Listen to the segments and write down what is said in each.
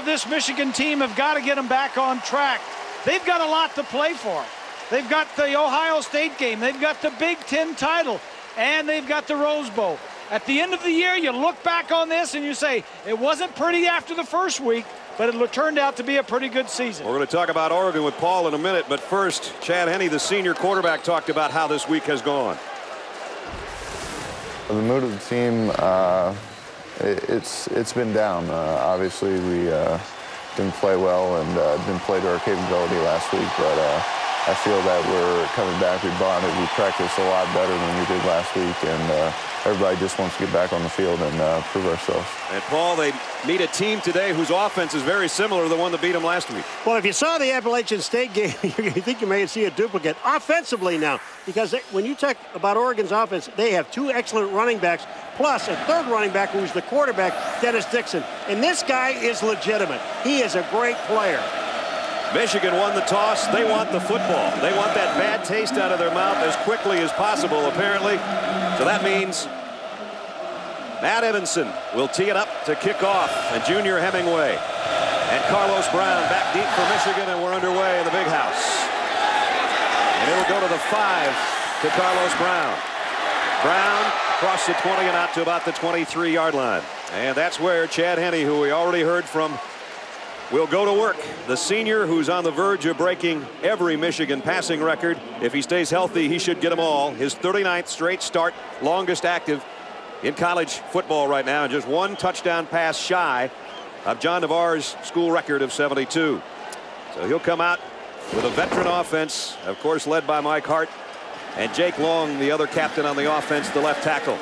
of this Michigan team have got to get them back on track. They've got a lot to play for. They've got the Ohio State game. They've got the Big Ten title. And they've got the Rose Bowl. At the end of the year, you look back on this and you say, it wasn't pretty after the first week, but it turned out to be a pretty good season. We're going to talk about Oregon with Paul in a minute, but first, Chad Henne, the senior quarterback, talked about how this week has gone. The mood of the team, uh, it, it's it's been down. Uh, obviously, we uh, didn't play well and uh, didn't play to our capability last week, but uh, I feel that we're coming back. We bonded. We practiced a lot better than we did last week, and uh, everybody just wants to get back on the field and uh, prove ourselves. And Paul, they meet a team today whose offense is very similar to the one that beat them last week. Well, if you saw the Appalachian State game, you think you may see a duplicate offensively now, because they, when you talk about Oregon's offense, they have two excellent running backs, plus a third running back who's the quarterback, Dennis Dixon. And this guy is legitimate. He is a great player. Michigan won the toss. They want the football. They want that bad taste out of their mouth as quickly as possible, apparently. So that means Matt Evensen will tee it up to kick off. And Junior Hemingway and Carlos Brown back deep for Michigan, and we're underway in the big house. And it'll go to the five to Carlos Brown. Brown across the 20 and out to about the 23-yard line. And that's where Chad Henne, who we already heard from will go to work. The senior who's on the verge of breaking every Michigan passing record. If he stays healthy, he should get them all. His 39th straight start, longest active in college football right now, and just one touchdown pass shy of John Navarre's school record of 72. So he'll come out with a veteran offense, of course, led by Mike Hart and Jake Long, the other captain on the offense, the left tackle.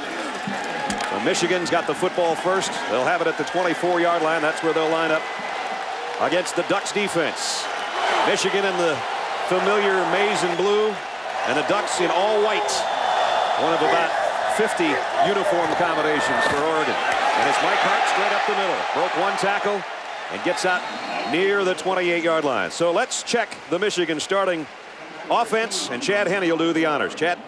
So Michigan's got the football first. They'll have it at the 24-yard line. That's where they'll line up against the Ducks defense. Michigan in the familiar maize and blue, and the Ducks in all white. One of about 50 uniform combinations for Oregon. And it's Mike Hart straight up the middle. Broke one tackle and gets out near the 28-yard line. So let's check the Michigan starting offense, and Chad Henne will do the honors. Chad?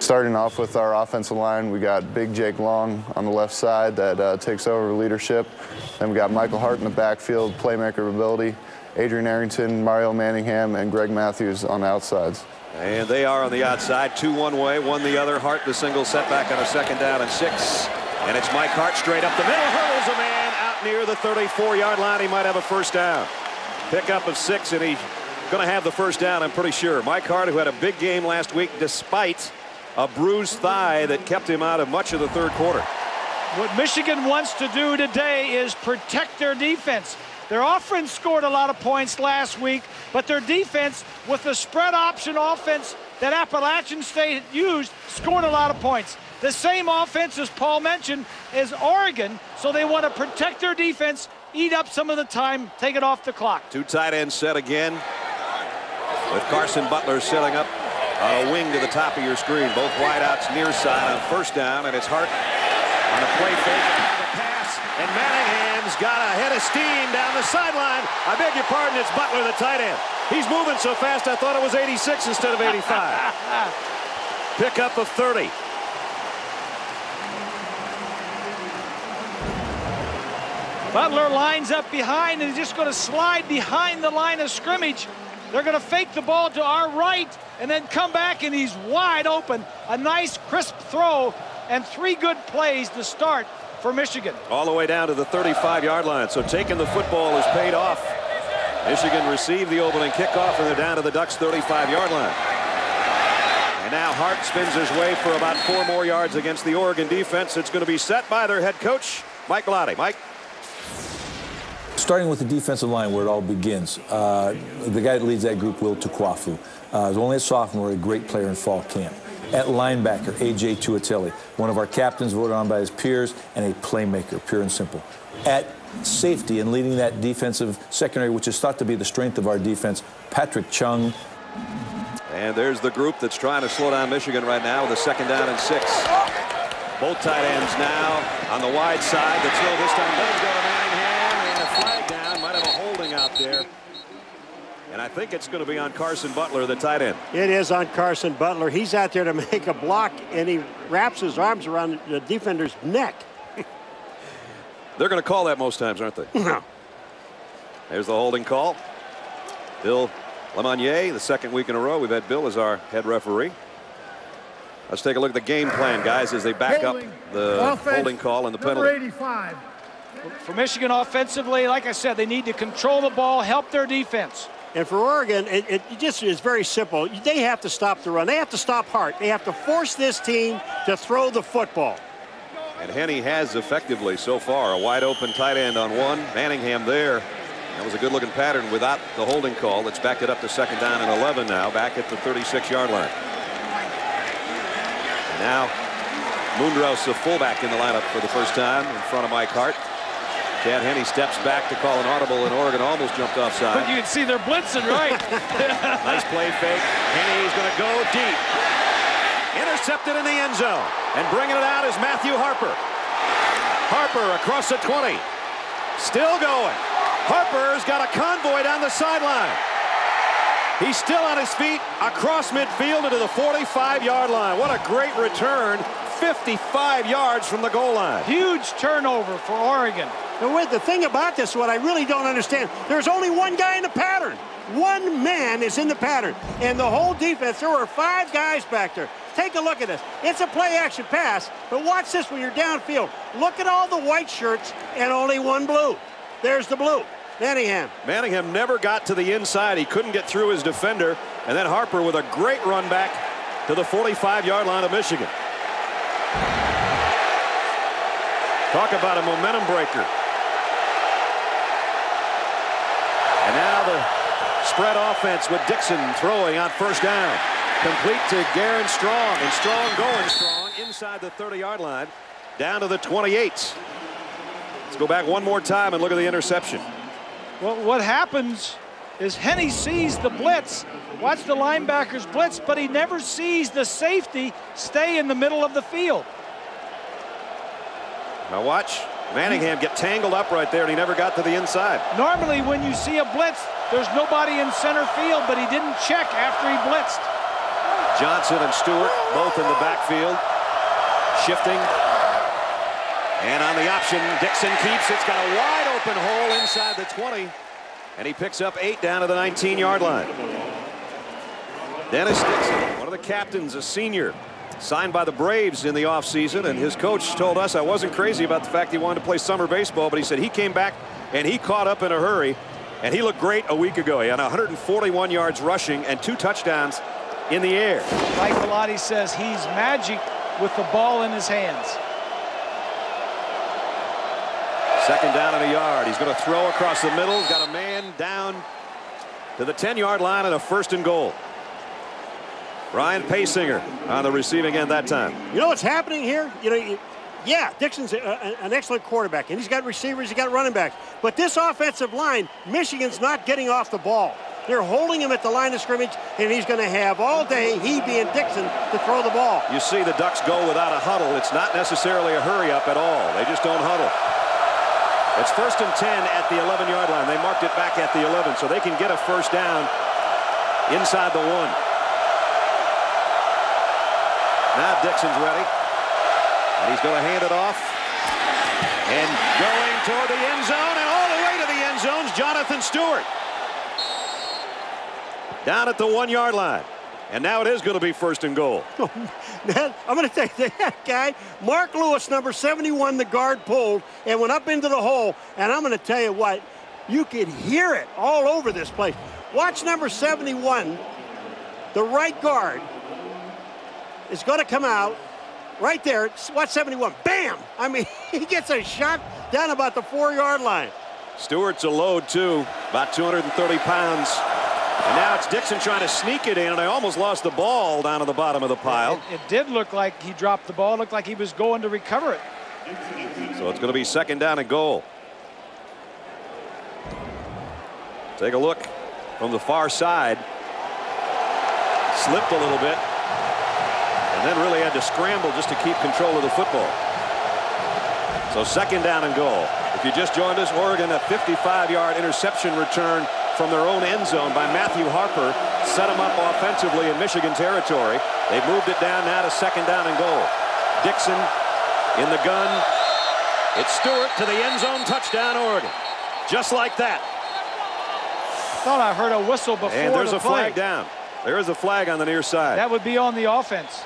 Starting off with our offensive line, we got Big Jake Long on the left side that uh, takes over leadership. Then we got Michael Hart in the backfield, playmaker ability. Adrian Arrington, Mario Manningham, and Greg Matthews on the outsides. And they are on the outside, two one way, one the other. Hart the single setback on a second down and six. And it's Mike Hart straight up the middle, hurdles a man out near the 34-yard line. He might have a first down. Pickup of six, and he's going to have the first down, I'm pretty sure. Mike Hart, who had a big game last week, despite a bruised thigh that kept him out of much of the third quarter. What Michigan wants to do today is protect their defense. Their offense scored a lot of points last week, but their defense, with the spread option offense that Appalachian State used, scored a lot of points. The same offense, as Paul mentioned, is Oregon, so they want to protect their defense, eat up some of the time, take it off the clock. Two tight ends set again, with Carson Butler setting up on a wing to the top of your screen. Both wideouts near side on first down, and it's Hart on a play fake. The pass, and Manningham's got a head of steam down the sideline. I beg your pardon, it's Butler, the tight end. He's moving so fast, I thought it was 86 instead of 85. Pickup of 30. Butler lines up behind and he's just going to slide behind the line of scrimmage. They're going to fake the ball to our right and then come back and he's wide open. A nice crisp throw and three good plays to start for Michigan. All the way down to the 35-yard line. So taking the football has paid off. Michigan received the opening kickoff and they're down to the Ducks 35-yard line. And now Hart spins his way for about four more yards against the Oregon defense. It's going to be set by their head coach, Mike Bellotti. Mike? Starting with the defensive line where it all begins. Uh, the guy that leads that group, Will Tukuafu. Uh, he's only a sophomore, a great player in fall camp. At linebacker, A.J. Tuitele, one of our captains voted on by his peers, and a playmaker, pure and simple. At safety and leading that defensive secondary, which is thought to be the strength of our defense, Patrick Chung. And there's the group that's trying to slow down Michigan right now with a second down and six. Both tight ends now on the wide side. The throw this time does go to out there. And I think it's going to be on Carson Butler, the tight end. It is on Carson Butler. He's out there to make a block, and he wraps his arms around the defender's neck. They're going to call that most times, aren't they? No. There's the holding call. Bill LeMonnier, the second week in a row, we've had Bill as our head referee. Let's take a look at the game plan, guys, as they back Holding. up the Offense, holding call and the penalty. 85. For Michigan offensively, like I said, they need to control the ball, help their defense. And for Oregon, it, it just is very simple. They have to stop the run. They have to stop Hart. They have to force this team to throw the football. And Henne has effectively so far a wide open tight end on one. Manningham there. That was a good looking pattern without the holding call. Let's back it up to second down and 11 now, back at the 36 yard line. And now Moundros, the fullback in the lineup for the first time in front of Mike Hart. Chad Henne steps back to call an audible, and Oregon almost jumped offside. But you can see they're blitzing, right? Nice play fake. Henne's going to go deep. Intercepted in the end zone. And bringing it out is Matthew Harper. Harper across the 20. Still going. Harper's got a convoy down the sideline. He's still on his feet across midfield into the 45-yard line. What a great return. 55 yards from the goal line. Huge turnover for Oregon. And wait, the thing about this, what I really don't understand, there's only one guy in the pattern. One man is in the pattern. And the whole defense, there were five guys back there. Take a look at this. It's a play action pass, but watch this when you're downfield. Look at all the white shirts and only one blue. There's the blue. Manningham. Manningham never got to the inside. He couldn't get through his defender. And then Harper with a great run back to the 45-yard line of Michigan. Talk about a momentum breaker. And now the spread offense with Dixon throwing on first down. Complete to Garen Strong. And Strong going strong inside the 30-yard line. Down to the 28. Let's go back one more time and look at the interception. Well, what happens is Henne sees the blitz. Watch the linebackers blitz, but he never sees the safety stay in the middle of the field. Now watch Manningham get tangled up right there, and he never got to the inside. Normally, when you see a blitz, there's nobody in center field, but he didn't check after he blitzed. Johnson and Stewart both in the backfield, shifting. And on the option, Dixon keeps. It's got a wide open hole inside the 20. And he picks up eight down to the 19-yard line. Dennis Dixon, one of the captains, a senior, signed by the Braves in the offseason. And his coach told us I wasn't crazy about the fact he wanted to play summer baseball, but he said he came back and he caught up in a hurry. And he looked great a week ago. He had 141 yards rushing and two touchdowns in the air. Mike Bellotti says he's magic with the ball in his hands. Second down and a yard. He's going to throw across the middle. Got a man down to the 10-yard line and a first and goal. Brian Paysinger on the receiving end that time. You know what's happening here? You know, you, yeah, Dixon's a, a, an excellent quarterback, and he's got receivers, he's got running backs. But this offensive line, Michigan's not getting off the ball. They're holding him at the line of scrimmage, and he's going to have all day, he being Dixon, to throw the ball. You see the Ducks go without a huddle. It's not necessarily a hurry up at all. They just don't huddle. It's first and 10 at the 11-yard line. They marked it back at the 11, so they can get a first down inside the one. Now Dixon's ready. And he's going to hand it off. And going toward the end zone and all the way to the end zone's Jonathan Stewart. Down at the one-yard line. And now it is going to be first and goal. I'm going to you that guy, Mark Lewis, number 71, the guard pulled and went up into the hole. And I'm going to tell you what, you could hear it all over this place. Watch number 71, the right guard, is going to come out right there. Watch 71, bam! I mean, he gets a shot down about the four-yard line. Stewart's a load, too, about 230 pounds. And now it's Dixon trying to sneak it in, and I almost lost the ball down at the bottom of the pile. It, it did look like he dropped the ball. It looked like he was going to recover it. So it's going to be second down and goal. Take a look from the far side. Slipped a little bit. And then really had to scramble just to keep control of the football. So second down and goal. If you just joined us, Oregon, a 55-yard interception return from their own end zone by Matthew Harper set them up offensively in Michigan territory. They moved it down now to second down and goal. Dixon in the gun. It's Stewart to the end zone touchdown Oregon. Just like that. Thought I heard a whistle before And there's the a flag down. There is a flag on the near side. That would be on the offense.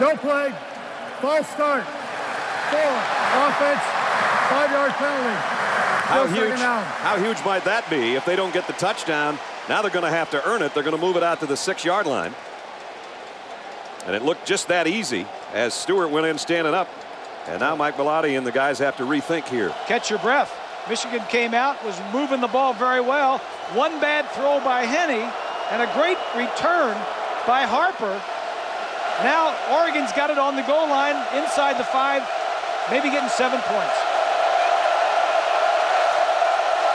No play. False start. Four. Offense. Five-yard penalty. How Still huge, how huge might that be if they don't get the touchdown? Now they're going to have to earn it. They're going to move it out to the six-yard line. And it looked just that easy as Stewart went in standing up. And now Mike Bellotti and the guys have to rethink here. Catch your breath. Michigan came out, was moving the ball very well. One bad throw by Henne and a great return by Harper. Now Oregon's got it on the goal line inside the five, maybe getting seven points.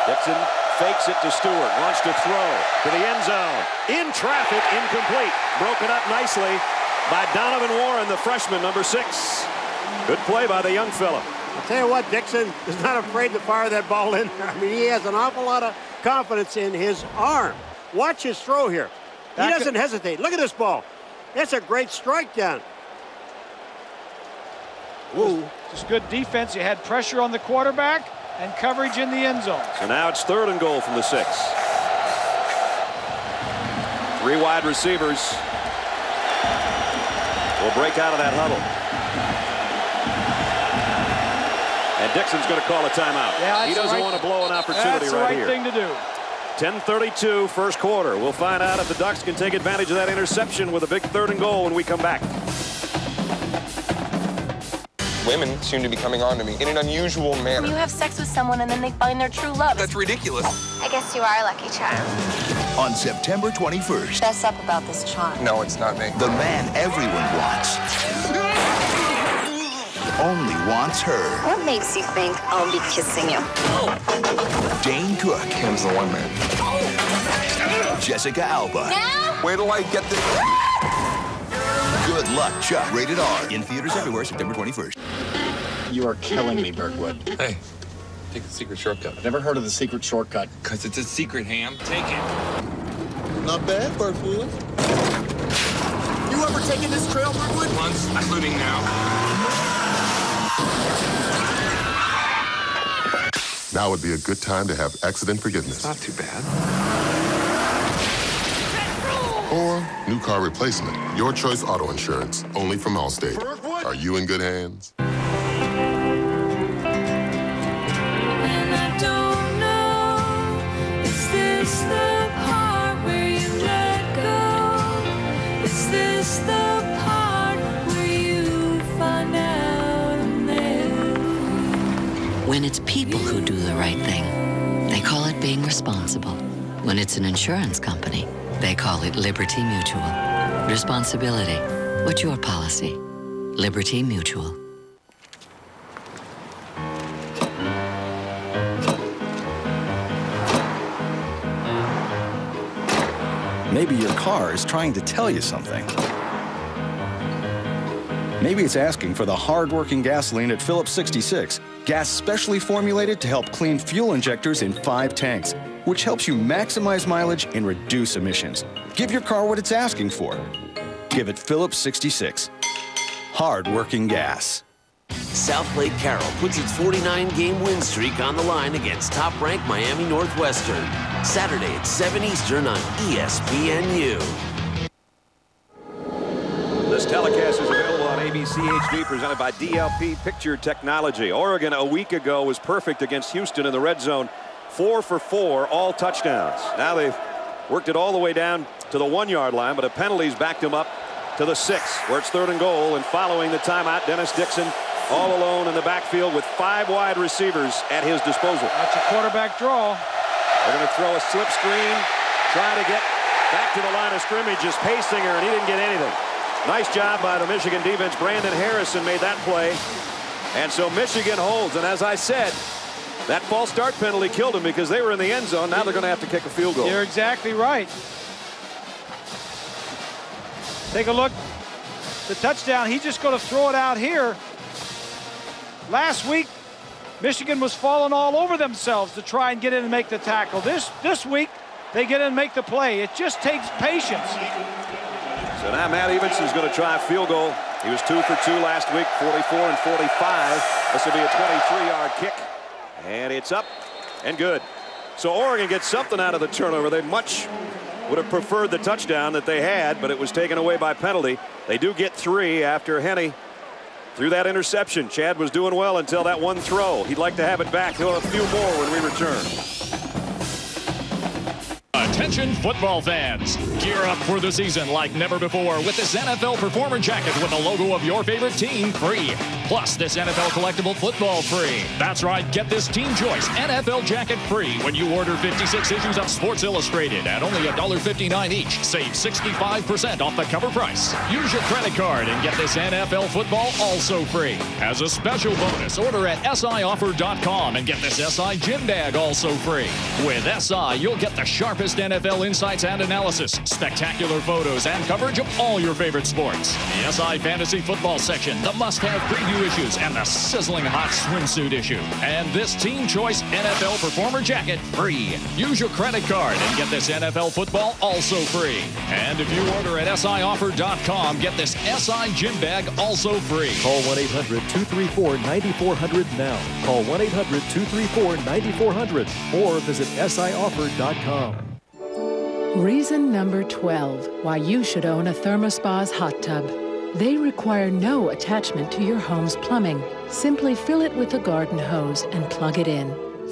Dixon fakes it to Stewart, wants to throw to the end zone. In traffic, incomplete. Broken up nicely by Donovan Warren, the freshman, number six. Good play by the young fella. I'll tell you what, Dixon is not afraid to fire that ball in. I mean, he has an awful lot of confidence in his arm. Watch his throw here. He Back- doesn't hesitate. Look at this ball. That's a great strike down. Ooh. Just good defense. You had pressure on the quarterback and coverage in the end zone. So now it's third and goal from the six. Three wide receivers will break out of that huddle. And Dixon's going to call a timeout. Yeah, he doesn't right- want to blow an opportunity right here. That's the right, right thing to do. 10:32 first quarter. We'll find out if the Ducks can take advantage of that interception with a big third and goal when we come back. Women seem to be coming on to me in an unusual manner. You have sex with someone and then they find their true love. That's ridiculous. I guess you are a lucky charm. On September 21st, Fess up about this charm. No, it's not me. the man everyone wants only wants her. What makes you think I'll be kissing you? Dane Cook, Kim's the one man. Jessica Alba. Now? Wait till I get this. Good luck, Chuck. Rated R. In theaters everywhere, September 21st. You are killing me, Bergwood. Hey, take the secret shortcut. I've never heard of the secret shortcut. Because it's a secret, Ham. Take it. Not bad, Bergwood. You ever taken this trail, Bergwood? Once, including now. Now would be a good time to have accident forgiveness. Not too bad. Or new car replacement. Your choice auto insurance, only from Allstate. Are you in good hands? It's people who do the right thing, they call it being responsible. When it's an insurance company, they call it Liberty Mutual. Responsibility. What's your policy? Liberty Mutual. Maybe your car is trying to tell you something. Maybe it's asking for the hard-working gasoline at Phillips 66, gas specially formulated to help clean fuel injectors in five tanks, which helps you maximize mileage and reduce emissions. Give your car what it's asking for. Give it Phillips 66. Hard-working gas. South Lake Carroll puts its 49-game win streak on the line against top-ranked Miami Northwestern. Saturday at 7 Eastern on ESPNU. This telecast is available on ABC HD, presented by DLP Picture Technology. Oregon a week ago was perfect against Houston in the red zone. Four for four, all touchdowns. Now they've worked it all the way down to the one-yard line, but a penalty's backed them up to the six, where it's third and goal. And following the timeout, Dennis Dixon all alone in the backfield with five wide receivers at his disposal. That's a quarterback draw. They're going to throw a slip screen, try to get back to the line of scrimmage is Paysinger, and he didn't get anything. Nice job by the Michigan defense. Brandon Harrison made that play. And so Michigan holds. And as I said, that false start penalty killed them because they were in the end zone. Now they're going to have to kick a field goal. You're exactly right. Take a look. The touchdown, he's just going to throw it out here. Last week, Michigan was falling all over themselves to try and get in and make the tackle. This this week, they get in and make the play. It just takes patience. So now Matt Evans is going to try a field goal He was two for two last week, 44 and 45. This will be a 23-yard kick. And it's up and good. So Oregon gets something out of the turnover. They much would have preferred the touchdown that they had, but it was taken away by penalty. They do get three after Henne threw that interception. Chad was doing well until that one throw. He'd like to have it back. He'll have a few more when we return. Attention football fans. Gear up for the season like never before with this NFL Performer Jacket with the logo of your favorite team free. Plus this NFL collectible football free. That's right, get this Team Choice NFL Jacket free when you order 56 issues of Sports Illustrated at only $1.59 each. Save 65% off the cover price. Use your credit card and get this NFL football also free. As a special bonus, order at sioffer.com and get this SI gym bag also free. With SI, you'll get the sharpest NFL insights and analysis, spectacular photos, and coverage of all your favorite sports. The SI Fantasy Football section, the must-have preview issues, and the sizzling hot swimsuit issue. And this Team Choice NFL Performer Jacket free. Use your credit card and get this NFL football also free. And if you order at sioffer.com, get this SI gym bag also free. Call 1-800-234-9400 now. Call 1-800-234-9400 or visit sioffer.com. Reason number 12 why you should own a Thermospa's hot tub. They require no attachment to your home's plumbing. Simply fill it with a garden hose and plug it in.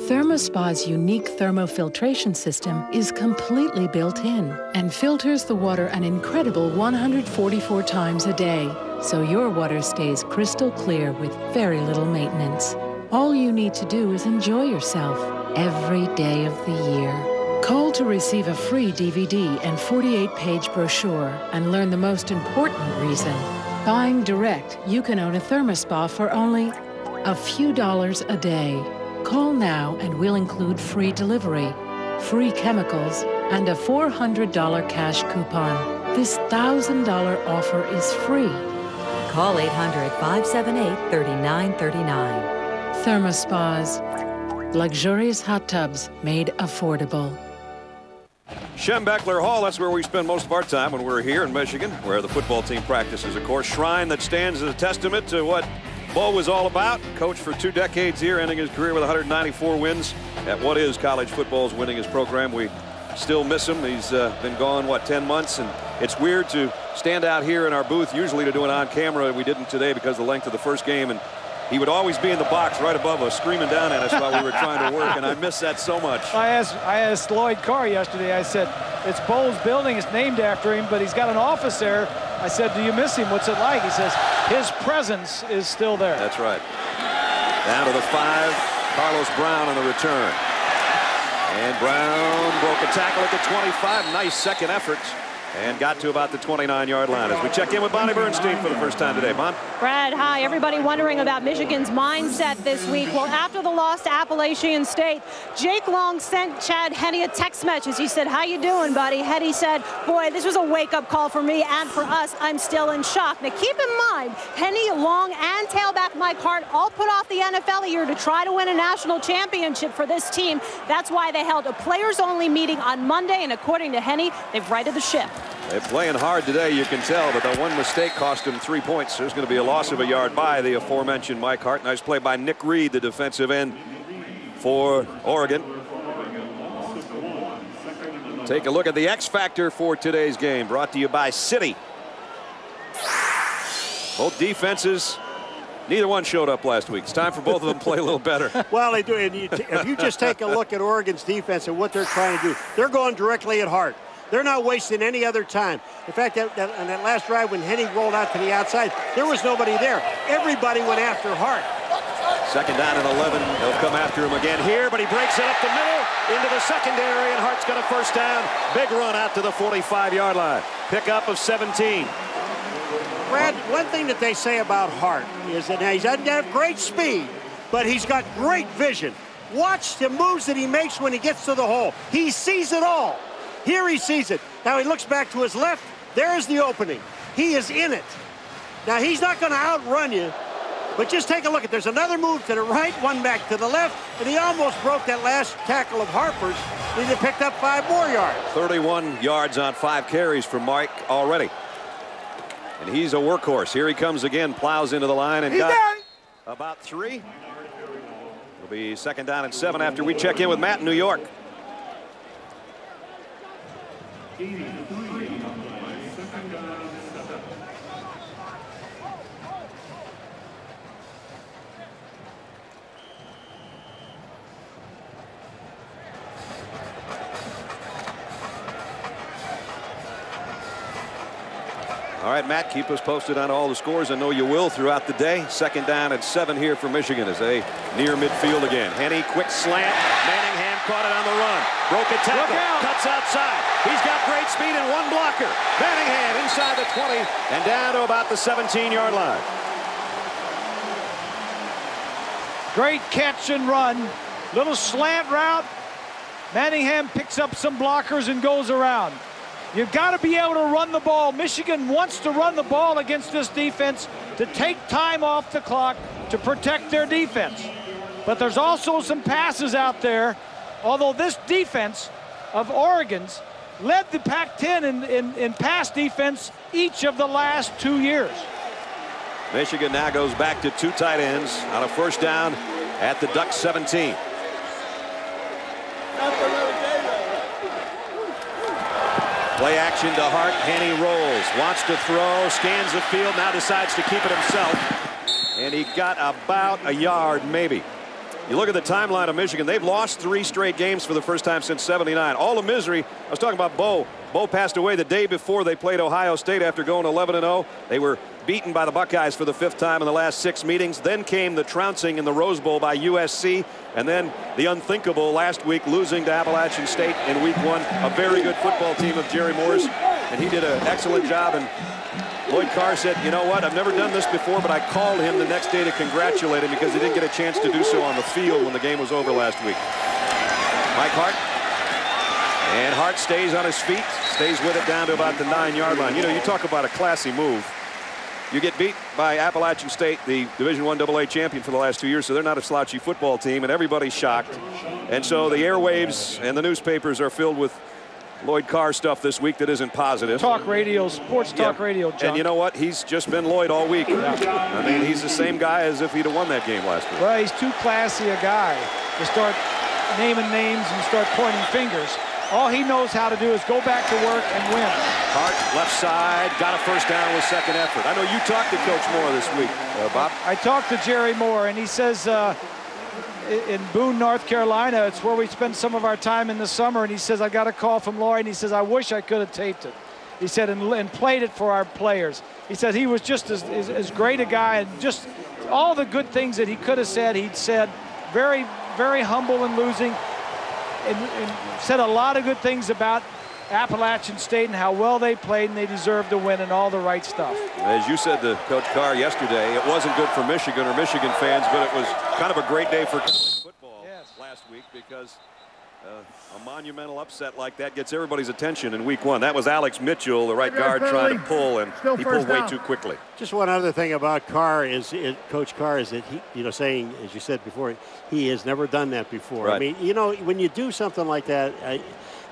Thermospa's unique thermofiltration system is completely built in and filters the water an incredible 144 times a day, so your water stays crystal clear with very little maintenance. All you need to do is enjoy yourself every day of the year. Call to receive a free DVD and 48-page brochure and learn the most important reason. Buying direct, you can own a Thermospa for only a few dollars a day. Call now and we'll include free delivery, free chemicals, and a $400 cash coupon. This $1,000 offer is free. Call 800 578 3939. Thermospas, luxurious hot tubs made affordable. Schembechler Hall, that's where we spend most of our time when we're here in Michigan, where the football team practices. Of course, shrine that stands as a testament to what Bo was all about. Coach for two decades here, ending his career with 194 wins at what is college football's winningest program. We still miss him. He's uh, been gone, what, 10 months? And it's weird to stand out here in our booth, usually to do it on camera. We didn't today because the length of the first game. And he would always be in the box right above us, screaming down at us while we were trying to work, and I miss that so much. I asked, I asked Lloyd Carr yesterday, I said, it's Bo's building, it's named after him, but he's got an office there. I said, do you miss him? What's it like? He says, his presence is still there. That's right. Down to the five, Carlos Brown on the return. And Brown broke a tackle at the 25. Nice second effort. And got to about the 29-yard line as we check in with Bonnie Bernstein for the first time today. Bon? Brad, hi. Everybody wondering about Michigan's mindset this week. Well, after the loss to Appalachian State, Jake Long sent Chad Henne a text message. He said, how you doing, buddy? Henne said, boy, this was a wake-up call for me and for us. I'm still in shock. Now, keep in mind, Henne, Long, and tailback Mike Hart all put off the NFL year to try to win a national championship for this team. That's why they held a players-only meeting on Monday, and according to Henne, they've righted the ship. They're playing hard today, you can tell, but that one mistake cost them three points. There's going to be a loss of a yard by the aforementioned Mike Hart. Nice play by Nick Reed, the defensive end for Oregon. Take a look at the X Factor for today's game, brought to you by Citi. Both defenses, neither one showed up last week. It's time for both of them to play a little better. Well, they do. And you if you just take a look at Oregon's defense and what they're trying to do, they're going directly at Hart. They're not wasting any other time. In fact, that, that, on that last drive when Henne rolled out to the outside, there was nobody there. Everybody went after Hart. Second down and 11. They'll come after him again here, but he breaks it up the middle into the secondary, and Hart's got a first down. Big run out to the 45-yard line. Pickup of 17. Brad, one thing that they say about Hart is that he doesn't have great speed, but he's got great vision. Watch the moves that he makes when he gets to the hole. He sees it all. Here he sees it. Now he looks back to his left. There's the opening. He is in it. Now he's not going to outrun you, but just take a look at. There's another move to the right, one back to the left, and he almost broke that last tackle of Harper's. He just picked up five more yards. 31 yards on five carries for Mike already. And he's a workhorse. Here he comes again, plows into the line and He's got down. about three. It'll be second down and seven after we check in with Matt in New York. 80 to 3. All right, Matt, keep us posted on all the scores. I know you will throughout the day. Second down and seven here for Michigan as they near midfield again. Henne, quick slant. Manningham caught it on the run. Broke a tackle. Cuts outside. He's got great speed and one blocker. Manningham inside the 20 and down to about the 17-yard line. Great catch and run. Little slant route. Manningham picks up some blockers and goes around. You've got to be able to run the ball. Michigan wants to run the ball against this defense to take time off the clock to protect their defense. But there's also some passes out there. Although this defense of Oregon's led the Pac-10 in, in, in pass defense each of the last two years. Michigan now goes back to two tight ends on a first down at the Duck 17. Play action to Hart. Henne rolls. Wants to throw. Scans the field. Now decides to keep it himself. And he got about a yard, maybe. You look at the timeline of Michigan. They've lost three straight games for the first time since 79. All the misery. I was talking about Bo. Bo passed away the day before they played Ohio State after going 11 0. They were beaten by the Buckeyes for the fifth time in the last six meetings. Then came the trouncing in the Rose Bowl by USC. And then the unthinkable last week losing to Appalachian State in week one. A very good football team of Jerry Moore's. And he did an excellent job. And Lloyd Carr said, you know what, I've never done this before, but I called him the next day to congratulate him because he didn't get a chance to do so on the field when the game was over last week. Mike Hart. And Hart stays on his feet, stays with it down to about the nine-yard line. You know, you talk about a classy move. You get beat by Appalachian State, the Division One AA champion for the last two years, so they're not a slouchy football team, and everybody's shocked. And so the airwaves and the newspapers are filled with Lloyd Carr stuff this week that isn't positive. Talk radio, sports talk Yeah. radio, John. And you know what? He's just been Lloyd all week. I mean, he's the same guy as if he'd have won that game last week. Well, he's too classy a guy to start naming names and start pointing fingers. All he knows how to do is go back to work and win. Hart, left side, got a first down with second effort. I know you talked to Coach Moore this week, uh, Bob. I talked to Jerry Moore, and he says uh, in Boone, North Carolina, it's where we spend some of our time in the summer. And he says, I got a call from Lloyd, and he says, I wish I could have taped it. He said, and, and played it for our players. He said he was just as, as, as great a guy, and just all the good things that he could have said, he'd said. Very, very humble in losing, and, and said a lot of good things about Appalachian State and how well they played, and they deserved to win, and all the right stuff. As you said to Coach Carr yesterday, it wasn't good for Michigan or Michigan fans, but it was kind of a great day for football last week because monumental upset like that gets everybody's attention in week one. That was Alex Mitchell, the right guard, trying to pull, and Still he pulled way down. too quickly. Just one other thing about Carr is, is Coach Carr is that he, you know, saying as you said before, he has never done that before. I mean, you know, when you do something like that, I,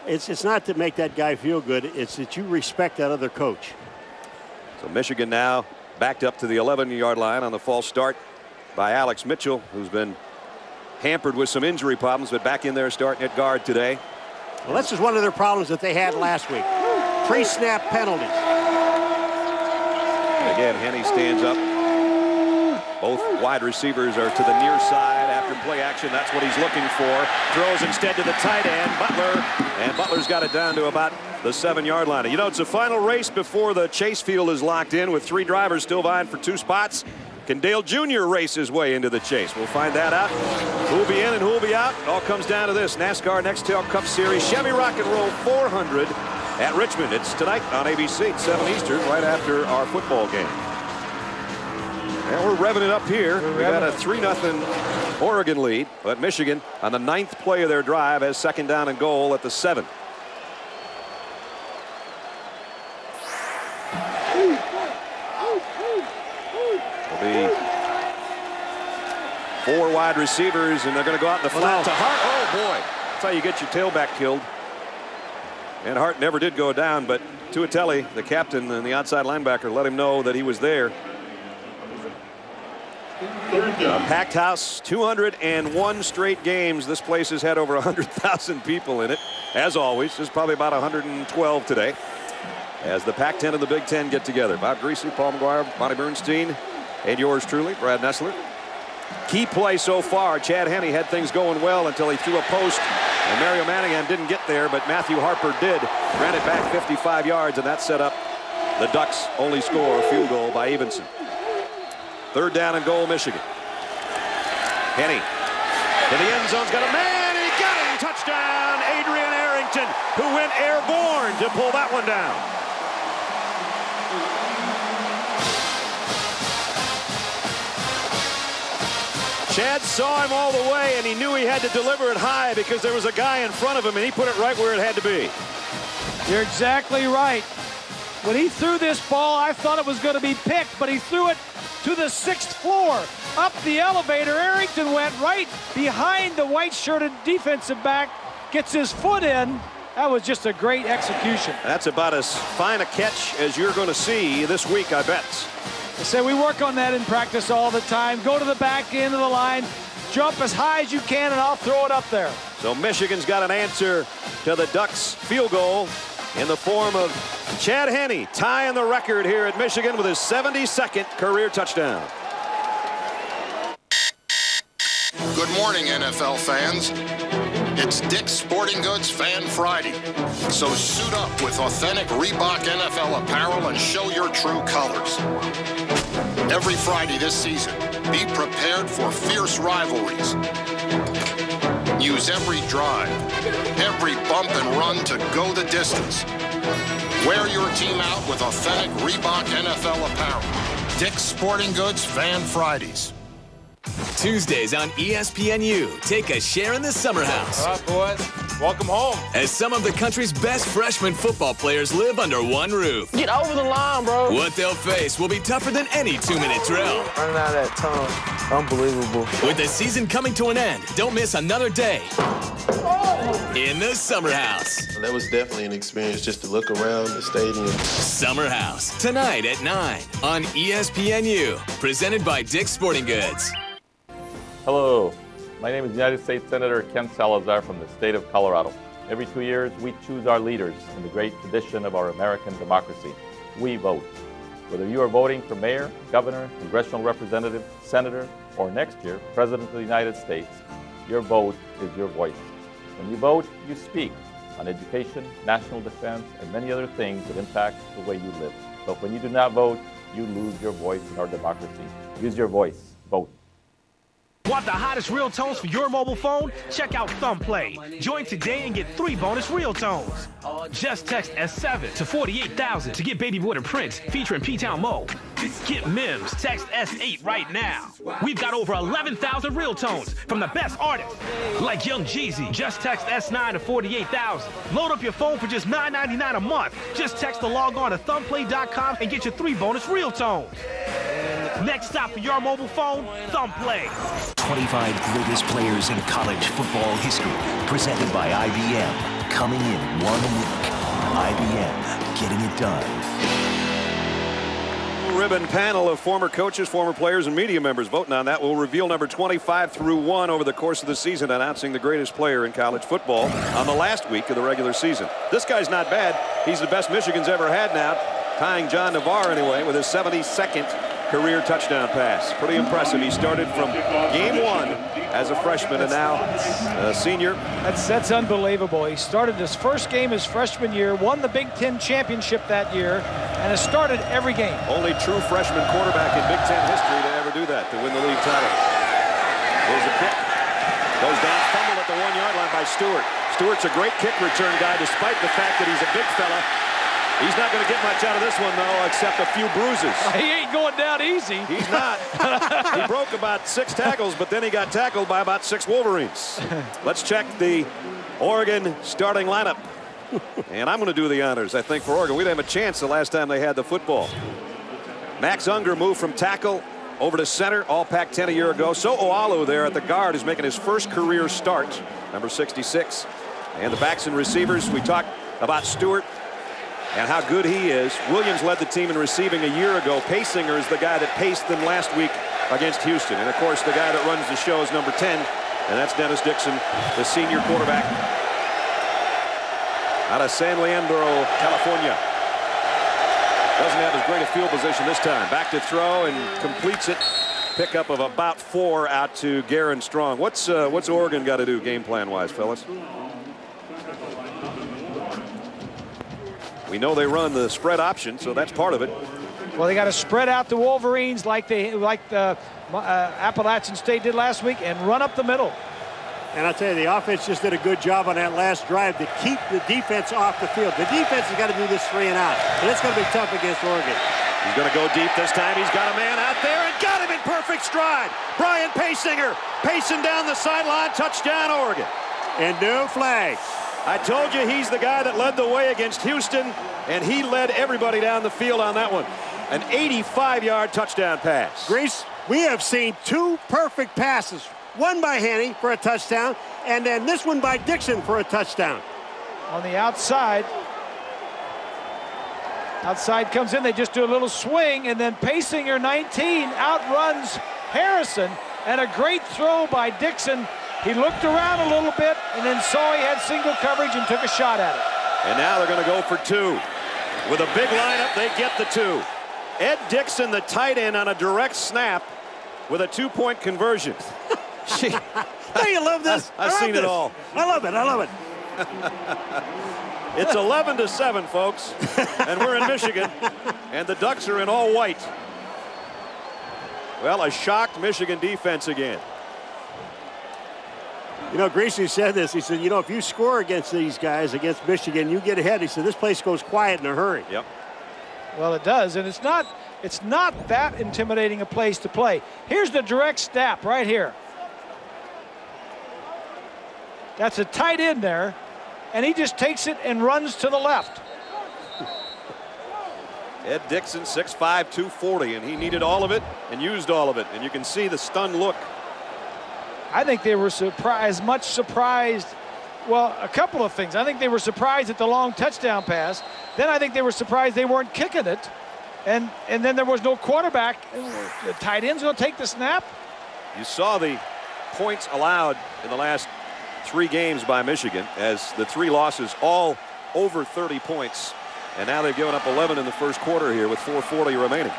it's it's not to make that guy feel good. It's that you respect that other coach. So Michigan now backed up to the 11-yard line on the false start by Alex Mitchell, who's been hampered with some injury problems, but back in there starting at guard today. Well, that's just one of their problems that they had last week. Pre-snap penalties. And again, Henne stands up. Both wide receivers are to the near side after play action. That's what he's looking for. Throws instead to the tight end, Butler. And Butler's got it down to about the seven-yard line. You know, it's a final race before the chase field is locked in with three drivers still vying for two spots. Can Dale Jr. race his way into the chase? We'll find that out. Who'll be in and who'll be out? It all comes down to this. NASCAR Nextel Cup Series Chevy Rock and Roll 400 at Richmond. It's tonight on ABC 7 Eastern right after our football game. And we're revving it up here. we've had a 3-0 Oregon lead, but Michigan on the ninth play of their drive has second down and goal at the 7th. Be four wide receivers, and they're going to go out in the flat to Hart. Oh boy, that's how you get your tailback killed. And Hart never did go down, but Tuitele, the captain and the outside linebacker, let him know that he was there. A packed house, 201 straight games. This place has had over 100,000 people in it. As always, there's probably about 112 today. As the Pac-10 and the Big Ten get together. Bob Griese, Paul McGuire, Bonnie Bernstein, and yours truly, Brad Nessler. Key play so far. Chad Henne had things going well until he threw a post, and Mario Manningham didn't get there, but Matthew Harper did. Ran it back 55 yards, and that set up the Ducks' only score, a field goal by Evensen. Third down and goal, Michigan. Henne to the end zone's got a man, he got him. Touchdown, Adrian Arrington, who went airborne to pull that one down. Chad saw him all the way, and he knew he had to deliver it high because there was a guy in front of him, and he put it right where it had to be. You're exactly right. When he threw this ball, I thought it was going to be picked, but he threw it to the sixth floor. Up the elevator, Arrington went right behind the white-shirted defensive back, gets his foot in. That was just a great execution. That's about as fine a catch as you're going to see this week, I bet. I say we work on that in practice all the time. Go to the back end of the line, jump as high as you can, and I'll throw it up there. So Michigan's got an answer to the Ducks field goal in the form of Chad Henne tying the record here at Michigan with his 72nd career touchdown. Good morning, NFL fans. It's Dick's Sporting Goods Fan Friday. So suit up with authentic Reebok NFL apparel and show your true colors. Every Friday this season, be prepared for fierce rivalries. Use every drive, every bump and run to go the distance. Wear your team out with authentic Reebok NFL apparel. Dick's Sporting Goods Fan Fridays. Tuesdays on ESPNU. Take a share in the Summer House. All right, boys. Welcome home. As some of the country's best freshman football players live under one roof. Get over the line, bro. What they'll face will be tougher than any two-minute drill. Running out of that tongue. Unbelievable. With the season coming to an end, don't miss another day in the Summer House. That was definitely an experience just to look around the stadium. Summer House, tonight at 9 on ESPNU. Presented by Dick's Sporting Goods. Hello, my name is United States Senator Ken Salazar from the state of Colorado. Every two years, we choose our leaders in the great tradition of our American democracy. We vote. Whether you are voting for mayor, governor, congressional representative, senator, or next year, president of the United States, your vote is your voice. When you vote, you speak on education, national defense, and many other things that impact the way you live. But when you do not vote, you lose your voice in our democracy. Use your voice. Vote. Want the hottest real tones for your mobile phone? Check out Thumbplay. Join today and get three bonus real tones. Just text S7 to 48,000 to get Baby Boy and Prince featuring P-Town Mo. Get Mims. Text S8 right now. We've got over 11,000 real tones from the best artists like Young Jeezy. Just text S9 to 48,000. Load up your phone for just $9.99 a month. Just text the log on to thumbplay.com and get your three bonus real tones. Next stop for your mobile phone, Thumbplay. 25 greatest players in college football history, presented by IBM. Coming in one week. IBM, getting it done. Ribbon panel of former coaches, former players, and media members voting on that will reveal number 25 through 1 over the course of the season, announcing the greatest player in college football on the last week of the regular season. This guy's not bad. He's the best Michigan's ever had now, tying John Navarre anyway with his 72nd career touchdown pass. Pretty impressive. He started from game one as a freshman and now a senior. That's, that's unbelievable. He started his first game his freshman year, won the Big Ten championship that year, and has started every game. Only true freshman quarterback in Big Ten history to ever do that, to win the league title. Here's a kick. Goes down, fumbled at the one-yard line by Stewart. Stewart's a great kick return guy, despite the fact that he's a big fella. He's not going to get much out of this one, though, except a few bruises. He ain't going down easy. He's not. he broke about six tackles, but then he got tackled by about six Wolverines. Let's check the Oregon starting lineup. And I'm going to do the honors, I think, for Oregon. We didn't have a chance the last time they had the football. Max Unger moved from tackle over to center, all Pac-10 a year ago. So Oalu there at the guard is making his first career start, number 66. And the backs and receivers, we talked about Stewart and how good he is. Williams led the team in receiving a year ago. Paysinger is the guy that paced them last week against Houston. And of course, the guy that runs the show is number 10, and that's Dennis Dixon, the senior quarterback out of San Leandro, California. Doesn't have as great a field position this time. Back to throw and completes it. Pickup of about four out to Garen Strong. What's uh, what's Oregon got to do game plan wise, fellas? We know they run the spread option, so that's part of it. Well, they got to spread out the Wolverines like they like the uh, Appalachian State did last week and run up the middle. And I'll tell you, the offense just did a good job on that last drive to keep the defense off the field. The defense has got to do this three and out, and it's going to be tough against Oregon. He's going to go deep this time. He's got a man out there and got him in perfect stride. Brian Paysinger pacing down the sideline. Touchdown, Oregon. And no flag. I told you he's the guy that led the way against Houston, and he led everybody down the field on that one. An 85-yard touchdown pass. Griese, we have seen two perfect passes. One by Henne for a touchdown, and then this one by Dixon for a touchdown. On the outside. Outside comes in. They just do a little swing, and then Paysinger 19 outruns Harrison, and a great throw by Dixon. He looked around a little bit and then saw he had single coverage and took a shot at it. And now they're going to go for two. With a big lineup, they get the two. Ed Dixon, the tight end, on a direct snap with a two-point conversion. Don't you love this? I've I love seen it all. I love it. I love it. It's 11 to 7, folks. And we're in Michigan. And the Ducks are in all white. Well, a shocked Michigan defense again. You know, Griese said this. He said, you know, if you score against these guys, against Michigan, you get ahead. He said, this place goes quiet in a hurry. Yep. Well, it does, and it's not it's not that intimidating a place to play. Here's the direct snap right here. That's a tight end there, and he just takes it and runs to the left. Ed Dixon, 6'5", 240, and he needed all of it and used all of it. And you can see the stunned look. I think they were surprised, much surprised. Well, a couple of things. I think they were surprised at the long touchdown pass. Then I think they were surprised they weren't kicking it. And and then there was no quarterback. The tight end's going to take the snap. You saw the points allowed in the last three games by Michigan as the three losses all over 30 points. And now they've given up 11 in the first quarter here with 440 remaining.